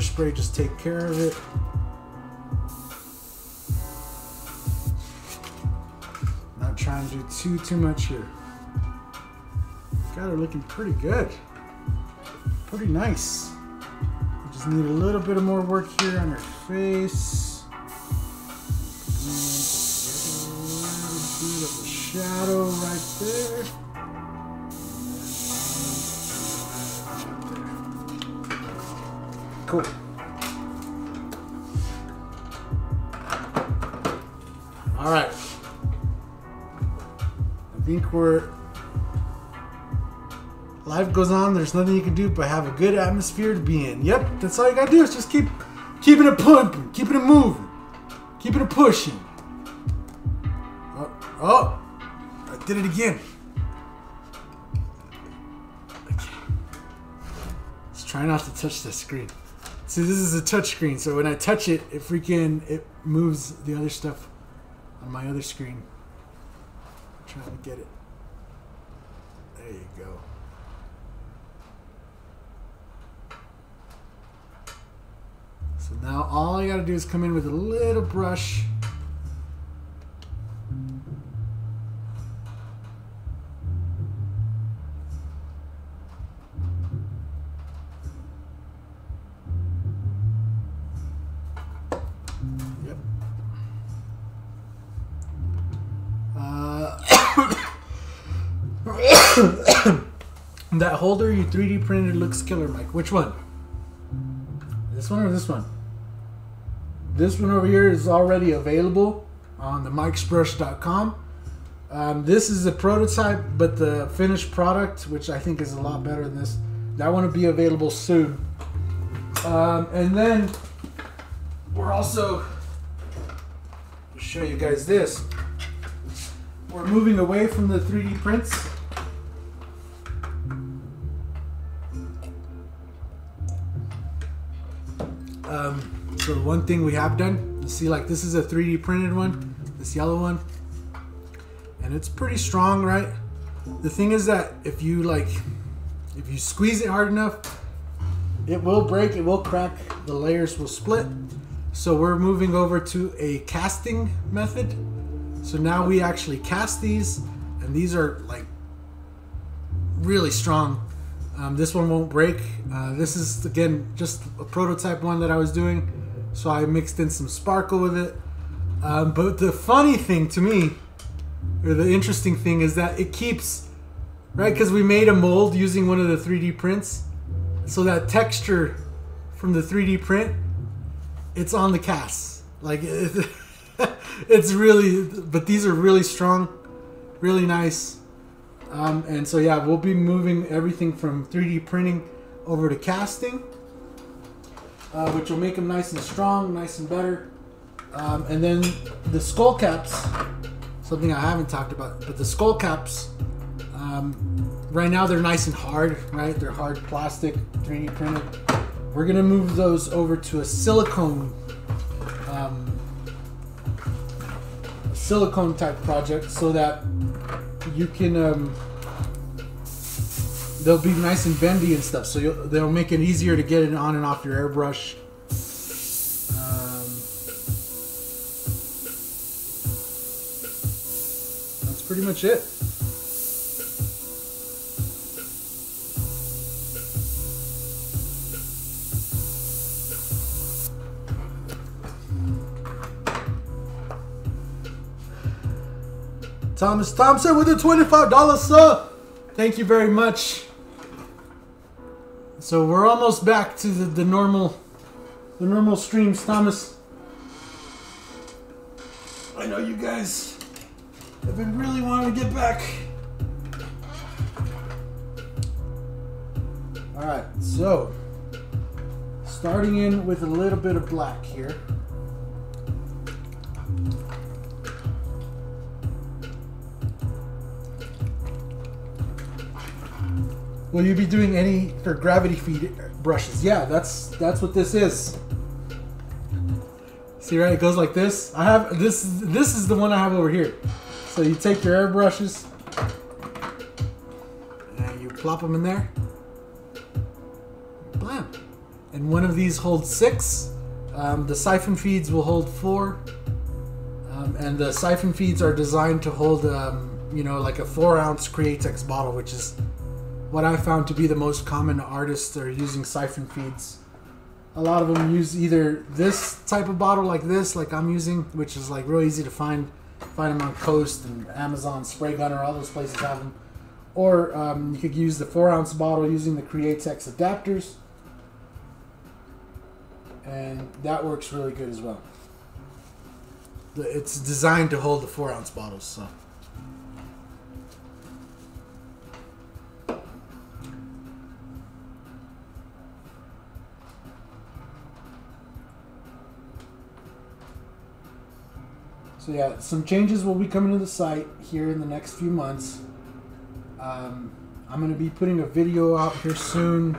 Overspray just take care of it. Not trying to do too too much here. Got her looking pretty good. Pretty nice. Just need a little bit of more work here on her face. Goes on. There's nothing you can do but have a good atmosphere to be in. Yep, that's all you gotta do is just keep keeping it pumping, keeping it moving, keeping it pushing. Oh, oh I did it again. Okay. Let's Try not to touch the screen. See, this is a touch screen, so when I touch it, it freaking it moves the other stuff on my other screen. I'm trying to get it. There you go. So now all I gotta do is come in with a little brush. Yep. Uh, that holder you 3D printed looks killer, Mike. Which one? This one or this one? This one over here is already available on the mikesbrush.com. Um, this is a prototype, but the finished product, which I think is a lot better than this, that one will be available soon. Um, and then we're also show you guys this. We're moving away from the 3D prints. So one thing we have done, you see like this is a 3D printed one, this yellow one. And it's pretty strong, right? The thing is that if you like, if you squeeze it hard enough, it will break, it will crack, the layers will split. So we're moving over to a casting method. So now we actually cast these, and these are like really strong. Um, this one won't break. Uh, this is again just a prototype one that I was doing, so I mixed in some sparkle with it. Um, but the funny thing to me, or the interesting thing, is that it keeps right because we made a mold using one of the 3D prints, so that texture from the 3D print, it's on the cast. Like it, it's really, but these are really strong, really nice. Um, and so yeah, we'll be moving everything from 3D printing over to casting, uh, which will make them nice and strong, nice and better. Um, and then the skull caps, something I haven't talked about, but the skull caps, um, right now they're nice and hard, right? They're hard plastic, 3D printed. We're gonna move those over to a silicone, um, silicone type project so that you can um, they'll be nice and bendy and stuff so they'll make it easier to get it on and off your airbrush um, that's pretty much it Thomas Thompson with a $25 sub. Thank you very much. So we're almost back to the, the normal the normal streams, Thomas. I know you guys have been really wanting to get back. Alright, so starting in with a little bit of black here. Will you be doing any for gravity feed brushes? Yeah, that's that's what this is. See right, it goes like this. I have this. This is the one I have over here. So you take your air brushes and you plop them in there. Blam. And one of these holds six. Um, the siphon feeds will hold four. Um, and the siphon feeds are designed to hold, um, you know, like a four ounce Createx bottle, which is what I found to be the most common artists are using siphon feeds. A lot of them use either this type of bottle like this, like I'm using, which is like real easy to find. Find them on Coast and Amazon, Spray Gunner, all those places have them. Or um, you could use the four ounce bottle using the Createx adapters, and that works really good as well. It's designed to hold the four ounce bottles, so. So yeah, some changes will be coming to the site here in the next few months. Um, I'm going to be putting a video out here soon,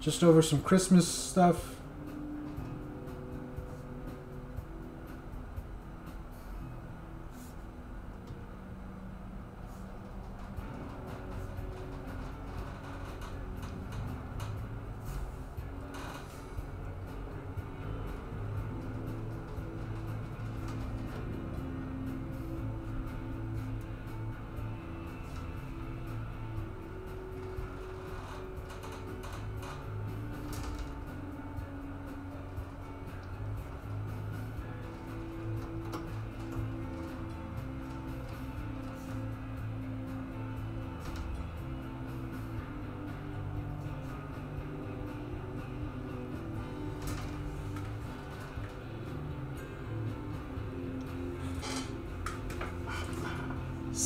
just over some Christmas stuff.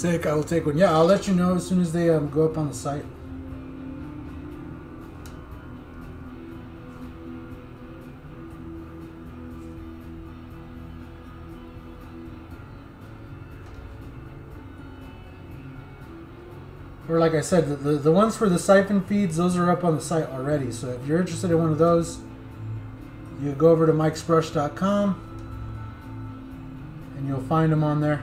I will take one. Yeah, I'll let you know as soon as they um, go up on the site. Or like I said, the, the, the ones for the siphon feeds, those are up on the site already. So if you're interested in one of those, you go over to mikesbrush.com and you'll find them on there.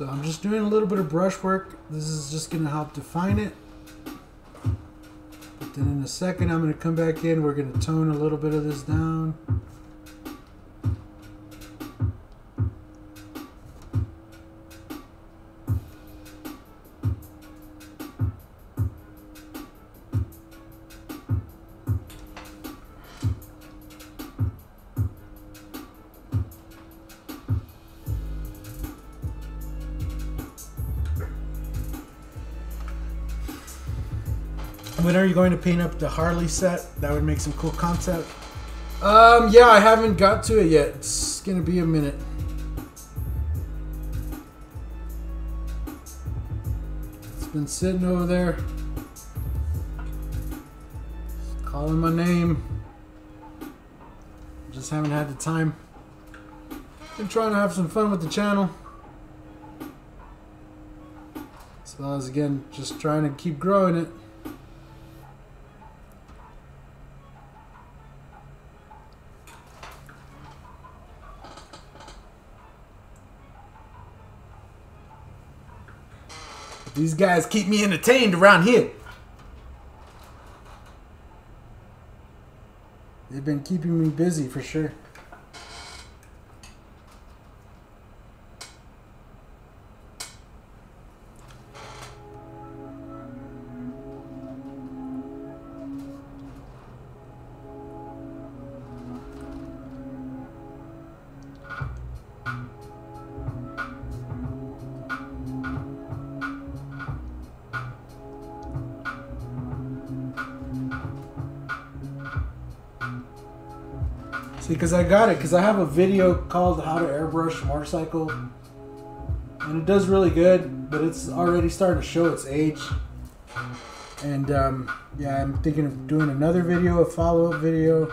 So I'm just doing a little bit of brush work. This is just going to help define it. But then in a second, I'm going to come back in. We're going to tone a little bit of this down. Going to paint up the Harley set? That would make some cool content. Um, yeah, I haven't got to it yet. It's gonna be a minute. It's been sitting over there. calling my name. Just haven't had the time. Been trying to have some fun with the channel. As well as again, just trying to keep growing it. These guys keep me entertained around here. They've been keeping me busy for sure. Because I got it, because I have a video called How to Airbrush Motorcycle. And it does really good, but it's already starting to show its age. And um, yeah, I'm thinking of doing another video, a follow up video.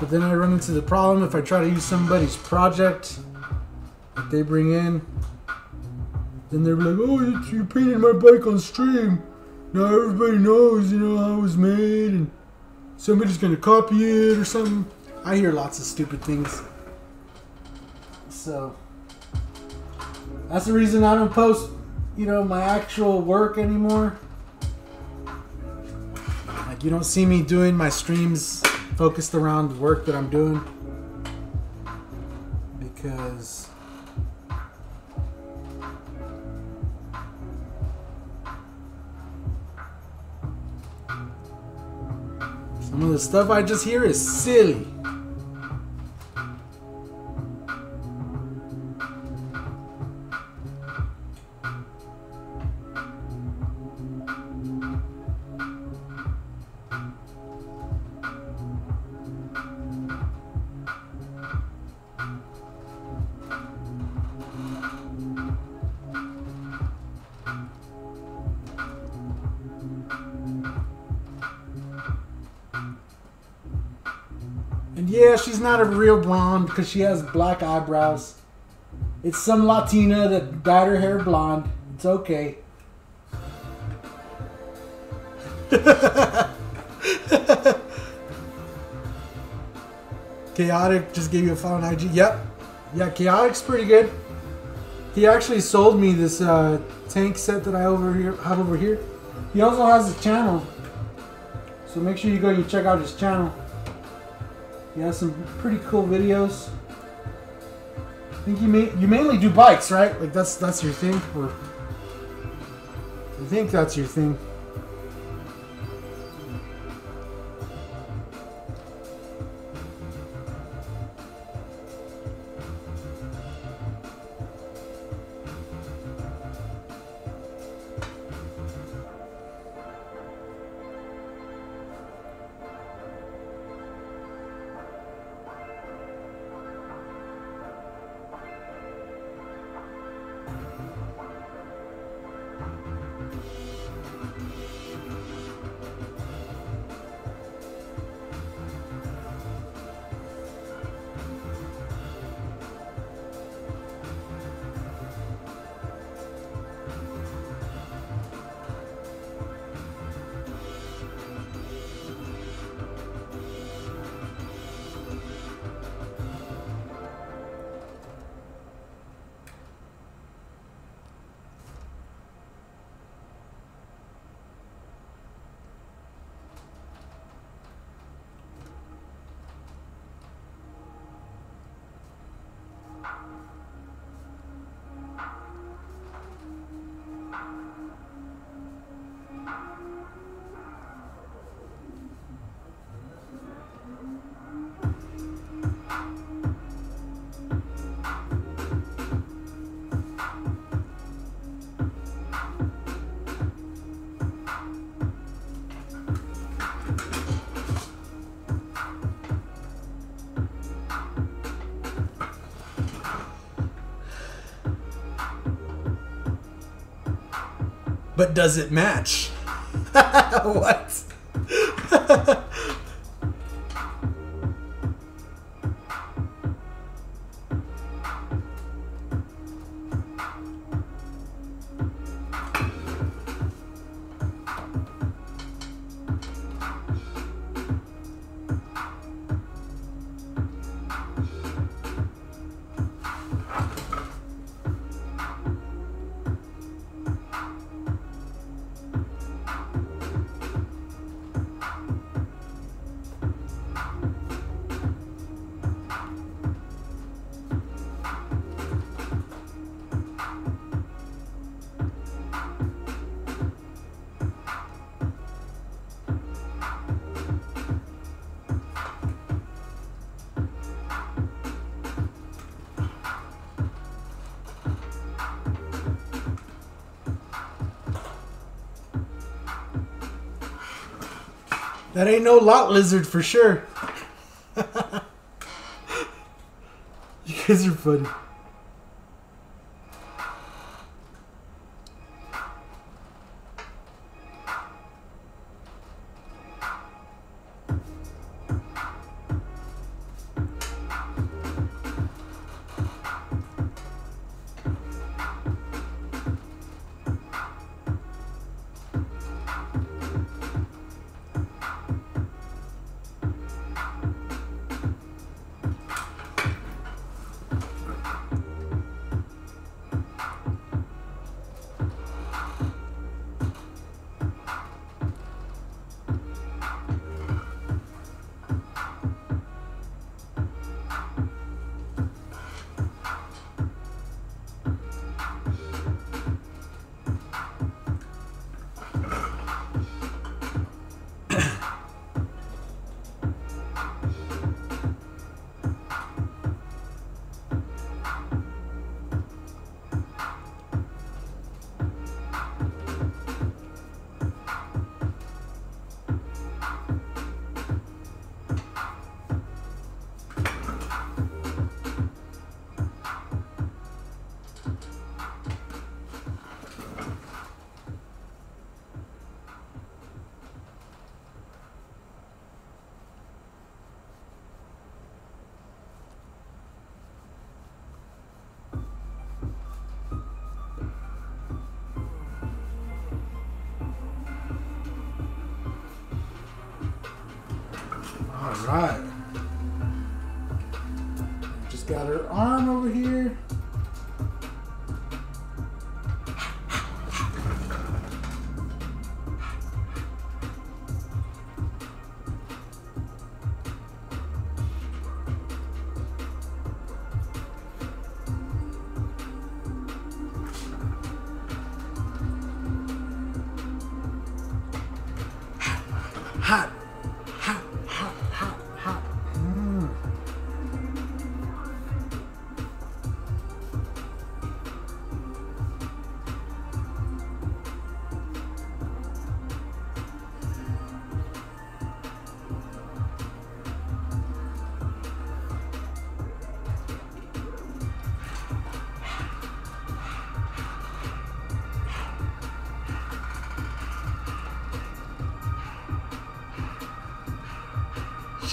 But then I run into the problem if I try to use somebody's project that they bring in. Then they're like, oh, you painted my bike on stream. Now everybody knows, you know, how it was made and somebody's gonna copy it or something. I hear lots of stupid things. So that's the reason I don't post, you know, my actual work anymore. Like you don't see me doing my streams focused around the work that I'm doing. The stuff I just hear is silly. Not a real blonde because she has black eyebrows. It's some Latina that dyed her hair blonde. It's okay. Chaotic just gave you a on IG. Yep. Yeah, Chaotic's pretty good. He actually sold me this uh, tank set that I over here have over here. He also has a channel. So make sure you go and check out his channel. Has some pretty cool videos. I think you may, you mainly do bikes, right? Like that's that's your thing, or I think that's your thing. But does it match? what? Ain't no lot lizard for sure. you guys are funny.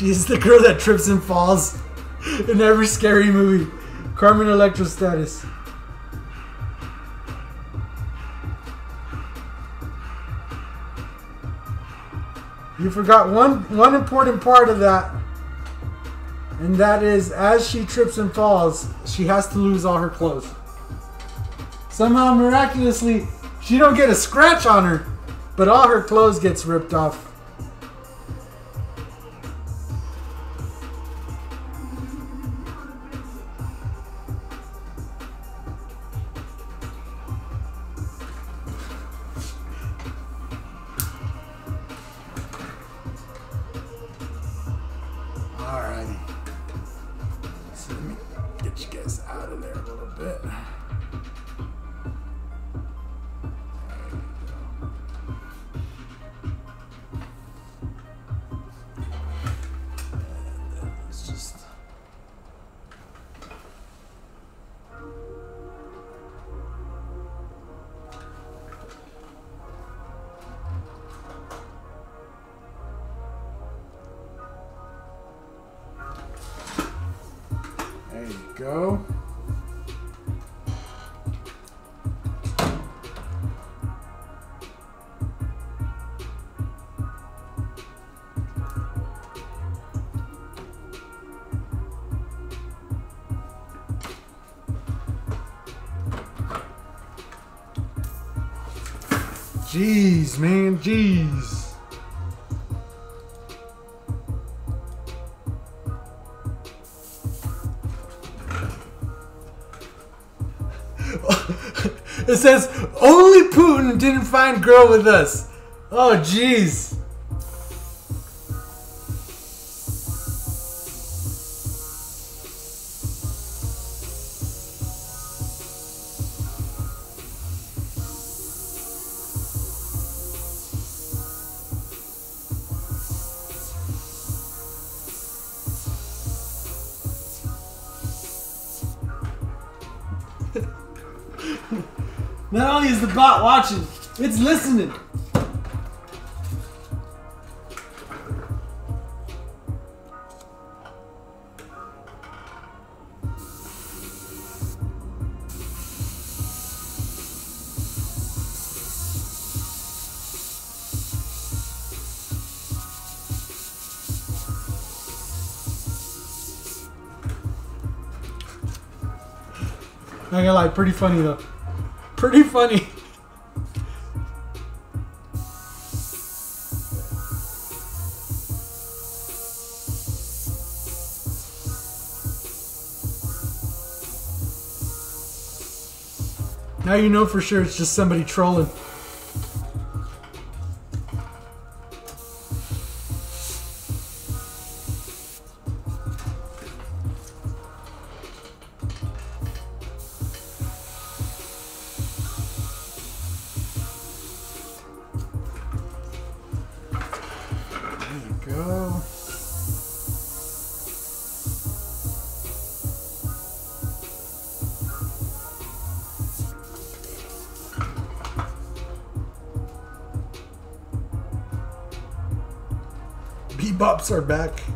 Is the girl that trips and falls in every scary movie. Carmen Electra status. You forgot one one important part of that. And that is as she trips and falls, she has to lose all her clothes. Somehow miraculously, she don't get a scratch on her, but all her clothes gets ripped off. Jeez, man, jeez. it says only Putin didn't find girl with us. Oh, jeez. Listening. Not gonna lie, pretty funny though. Pretty funny. Now you know for sure it's just somebody trolling. Bebops are back.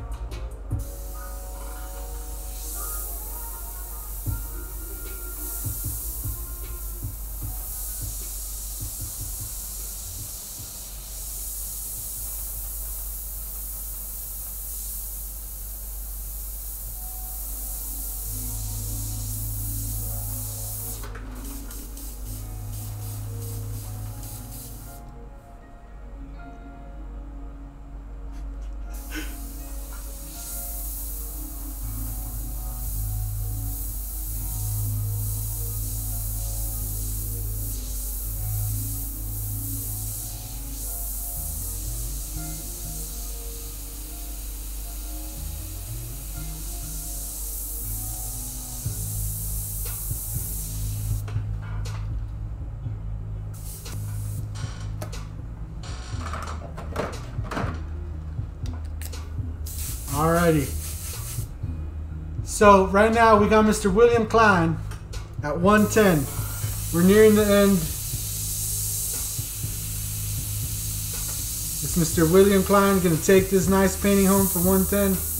So right now we got Mr. William Klein at 110. We're nearing the end. Is Mr. William Klein gonna take this nice painting home for 110?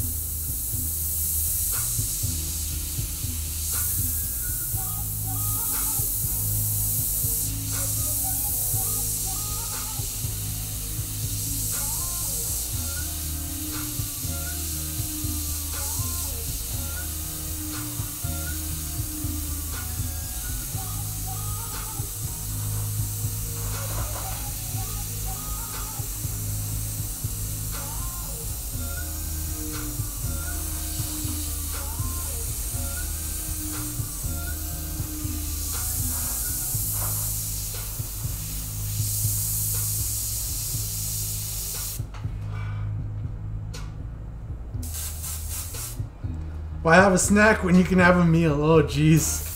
Have a snack when you can have a meal? Oh, jeez.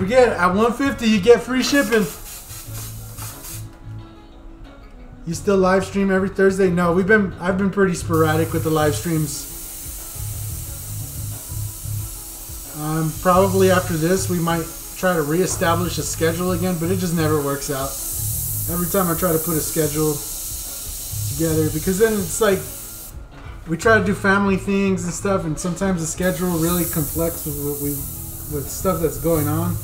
Forget, at 150 you get free shipping. You still live stream every Thursday? No, we've been I've been pretty sporadic with the live streams. Um, probably after this we might try to reestablish a schedule again, but it just never works out. Every time I try to put a schedule together, because then it's like we try to do family things and stuff, and sometimes the schedule really conflicts with what we with stuff that's going on.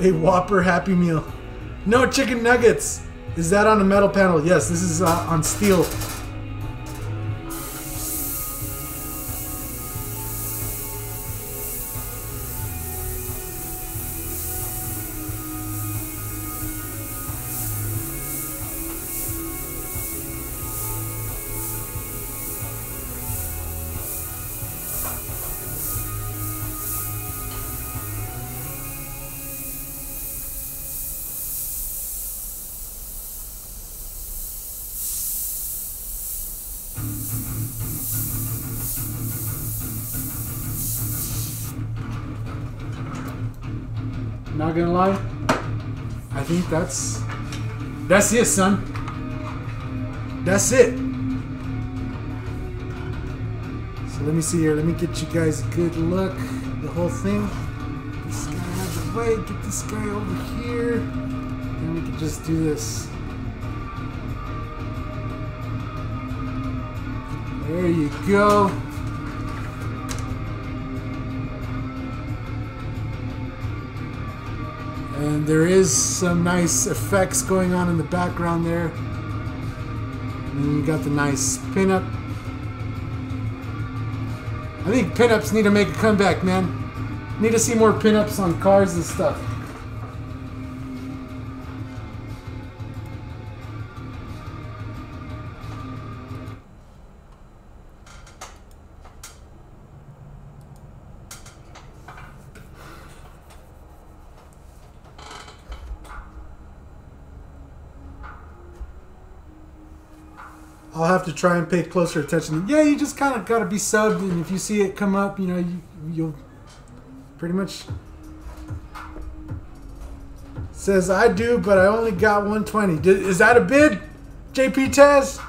A Whopper Happy Meal. No chicken nuggets. Is that on a metal panel? Yes, this is uh, on steel. That's that's it, son. That's it. So let me see here. Let me get you guys a good look. The whole thing. This guy out of the way. Get this guy over here. And we can just do this. There you go. There is some nice effects going on in the background there. And then you got the nice pinup. I think pinups need to make a comeback, man. Need to see more pinups on cars and stuff. To try and pay closer attention. Yeah, you just kind of got to be subbed, and if you see it come up, you know, you, you'll pretty much says I do, but I only got 120. Did, is that a bid, JP Taz?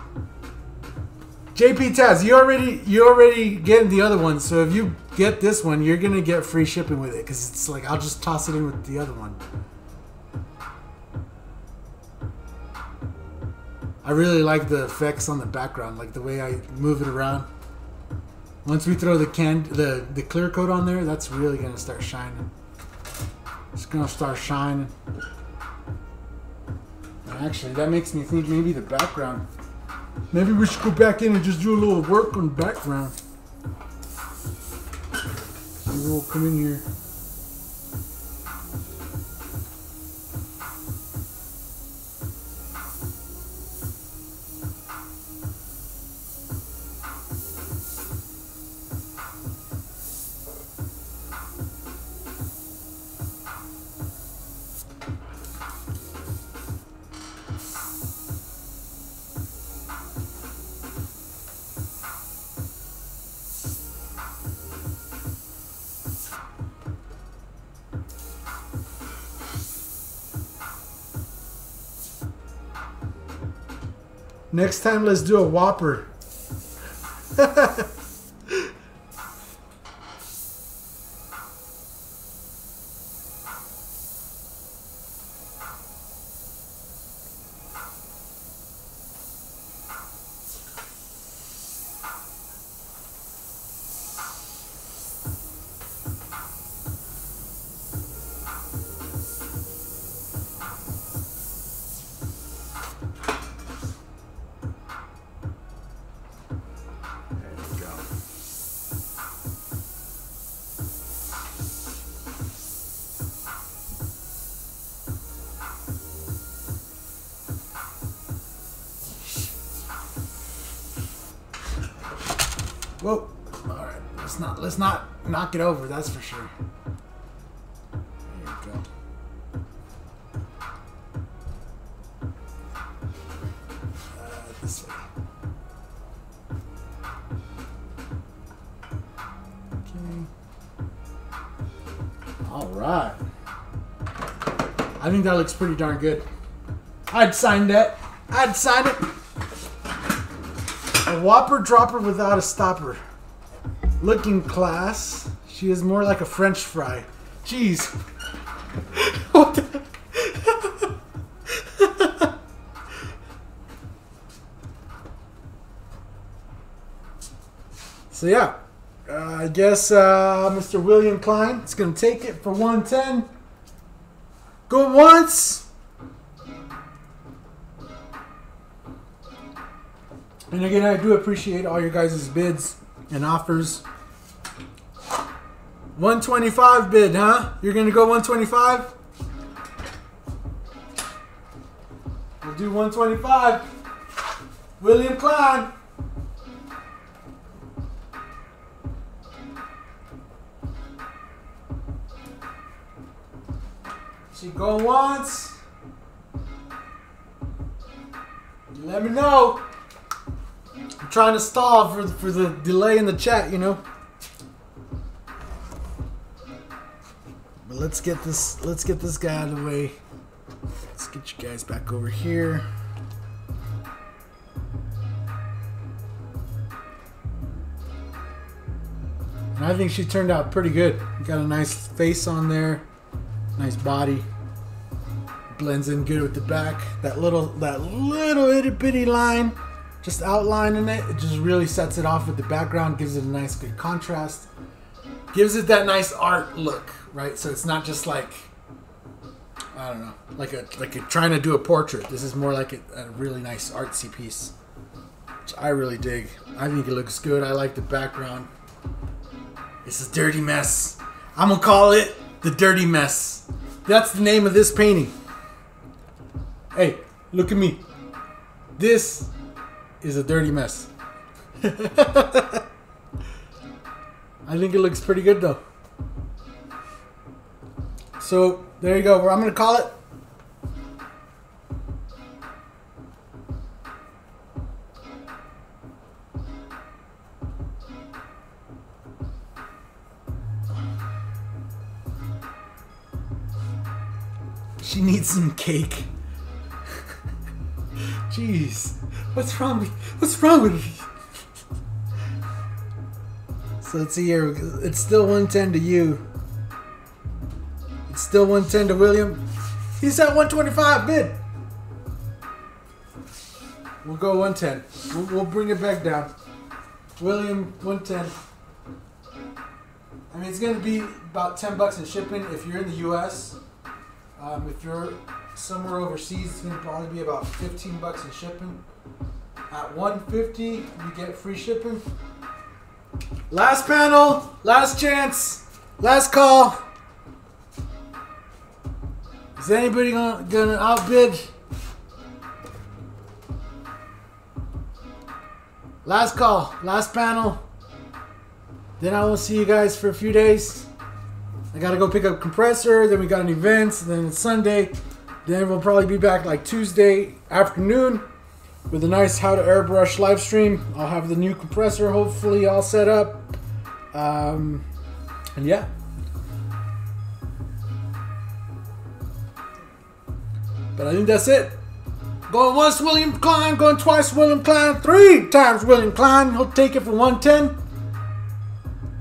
JP Taz, you already you already getting the other one, so if you get this one, you're gonna get free shipping with it, because it's like I'll just toss it in with the other one. I really like the effects on the background, like the way I move it around. Once we throw the can the the clear coat on there, that's really gonna start shining. It's gonna start shining. Actually, that makes me think maybe the background. Maybe we should go back in and just do a little work on the background. We'll come in here. Next time, let's do a Whopper. it over. That's for sure. There you go. Uh, this way. Okay. All right. I think that looks pretty darn good. I'd sign that. I'd sign it. A whopper dropper without a stopper. Looking class. She is more like a french fry. Jeez. what the? so yeah. Uh, I guess uh, Mr. William Klein is going to take it for 110. Go once. And again, I do appreciate all your guys' bids and offers. 125 bid, huh? You're gonna go 125? We'll do 125. William Klein. She going once. Let me know. I'm trying to stall for for the delay in the chat, you know. Let's get this let's get this guy out of the way. Let's get you guys back over here. And I think she turned out pretty good. Got a nice face on there, nice body. Blends in good with the back. That little that little itty bitty line just outlining it. It just really sets it off with the background, gives it a nice good contrast, gives it that nice art look, right? So it's not just like I don't know, like a like a, trying to do a portrait. This is more like a, a really nice artsy piece, which I really dig. I think it looks good. I like the background. It's a dirty mess. I'm gonna call it the dirty mess. That's the name of this painting. Hey, look at me. This is a dirty mess. I think it looks pretty good though. So there you go. I'm gonna call it. She needs some cake. Jeez, what's wrong with what's wrong with? So let's see here. It's still 110 to you. It's still 110 to William. He's at 125 bid. We'll go 110. We'll, we'll bring it back down. William, 110. I mean, it's going to be about 10 bucks in shipping if you're in the U.S. Um, if you're somewhere overseas, it's going to probably be about 15 bucks in shipping. At 150, you get free shipping. Last panel, last chance, last call. Is anybody gonna, gonna outbid? Last call, last panel. Then I will see you guys for a few days. I gotta go pick up compressor. Then we got an event. Then it's Sunday. Then we'll probably be back like Tuesday afternoon with a nice how to airbrush live stream. I'll have the new compressor hopefully all set up. Um, and yeah. But I think that's it. Going once William Klein, going twice William Klein, three times William Klein. He'll take it for 110.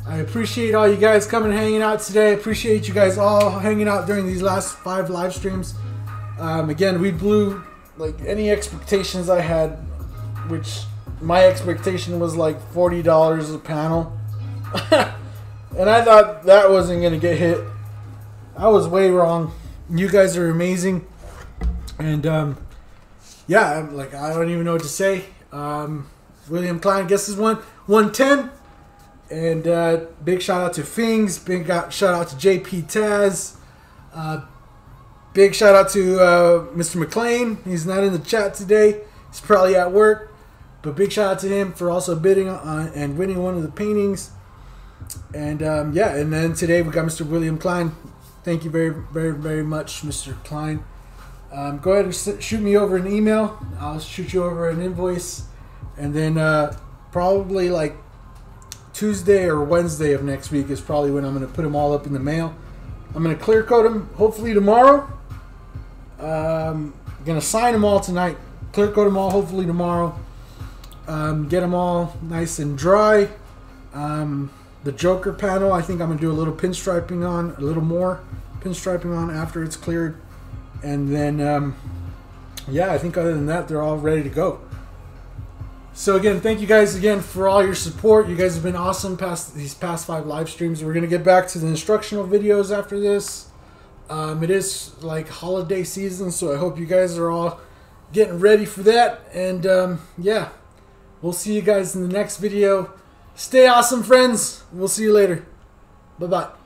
I appreciate all you guys coming hanging out today. I appreciate you guys all hanging out during these last five live streams. Um, again, we blew like any expectations I had, which my expectation was like forty dollars a panel, and I thought that wasn't gonna get hit. I was way wrong. You guys are amazing, and um, yeah, I'm like I don't even know what to say. Um, William Klein guesses one one ten. And uh, big shout out to Fings. Big shout out to JP Taz. Uh, big shout out to uh, Mr. McLean. He's not in the chat today. He's probably at work. but big shout out to him for also bidding on and winning one of the paintings. And um, yeah, and then today we got Mr. William Klein. Thank you very, very, very much, Mr. Klein. Um, go ahead and shoot me over an email. I'll shoot you over an invoice, and then uh, probably like Tuesday or Wednesday of next week is probably when I'm going to put them all up in the mail. I'm going to clear coat them hopefully tomorrow. Um, to sign them all tonight. Clear coat them all hopefully tomorrow. Um, get them all nice and dry. Um, the Joker panel, I think I'm to do a little pinstriping on, a little more pinstriping on after it's cleared. And then, um, yeah, I think other than that, they're all ready to go. So again, thank you guys again for all your support. You guys have been awesome past these past five live streams. We're gonna get back to the instructional videos after this. Um, it is like holiday season, so I hope you guys are all getting ready for that. And um, yeah, we'll see you guys in the next video. Stay awesome, friends. We'll see you later. Bye bye.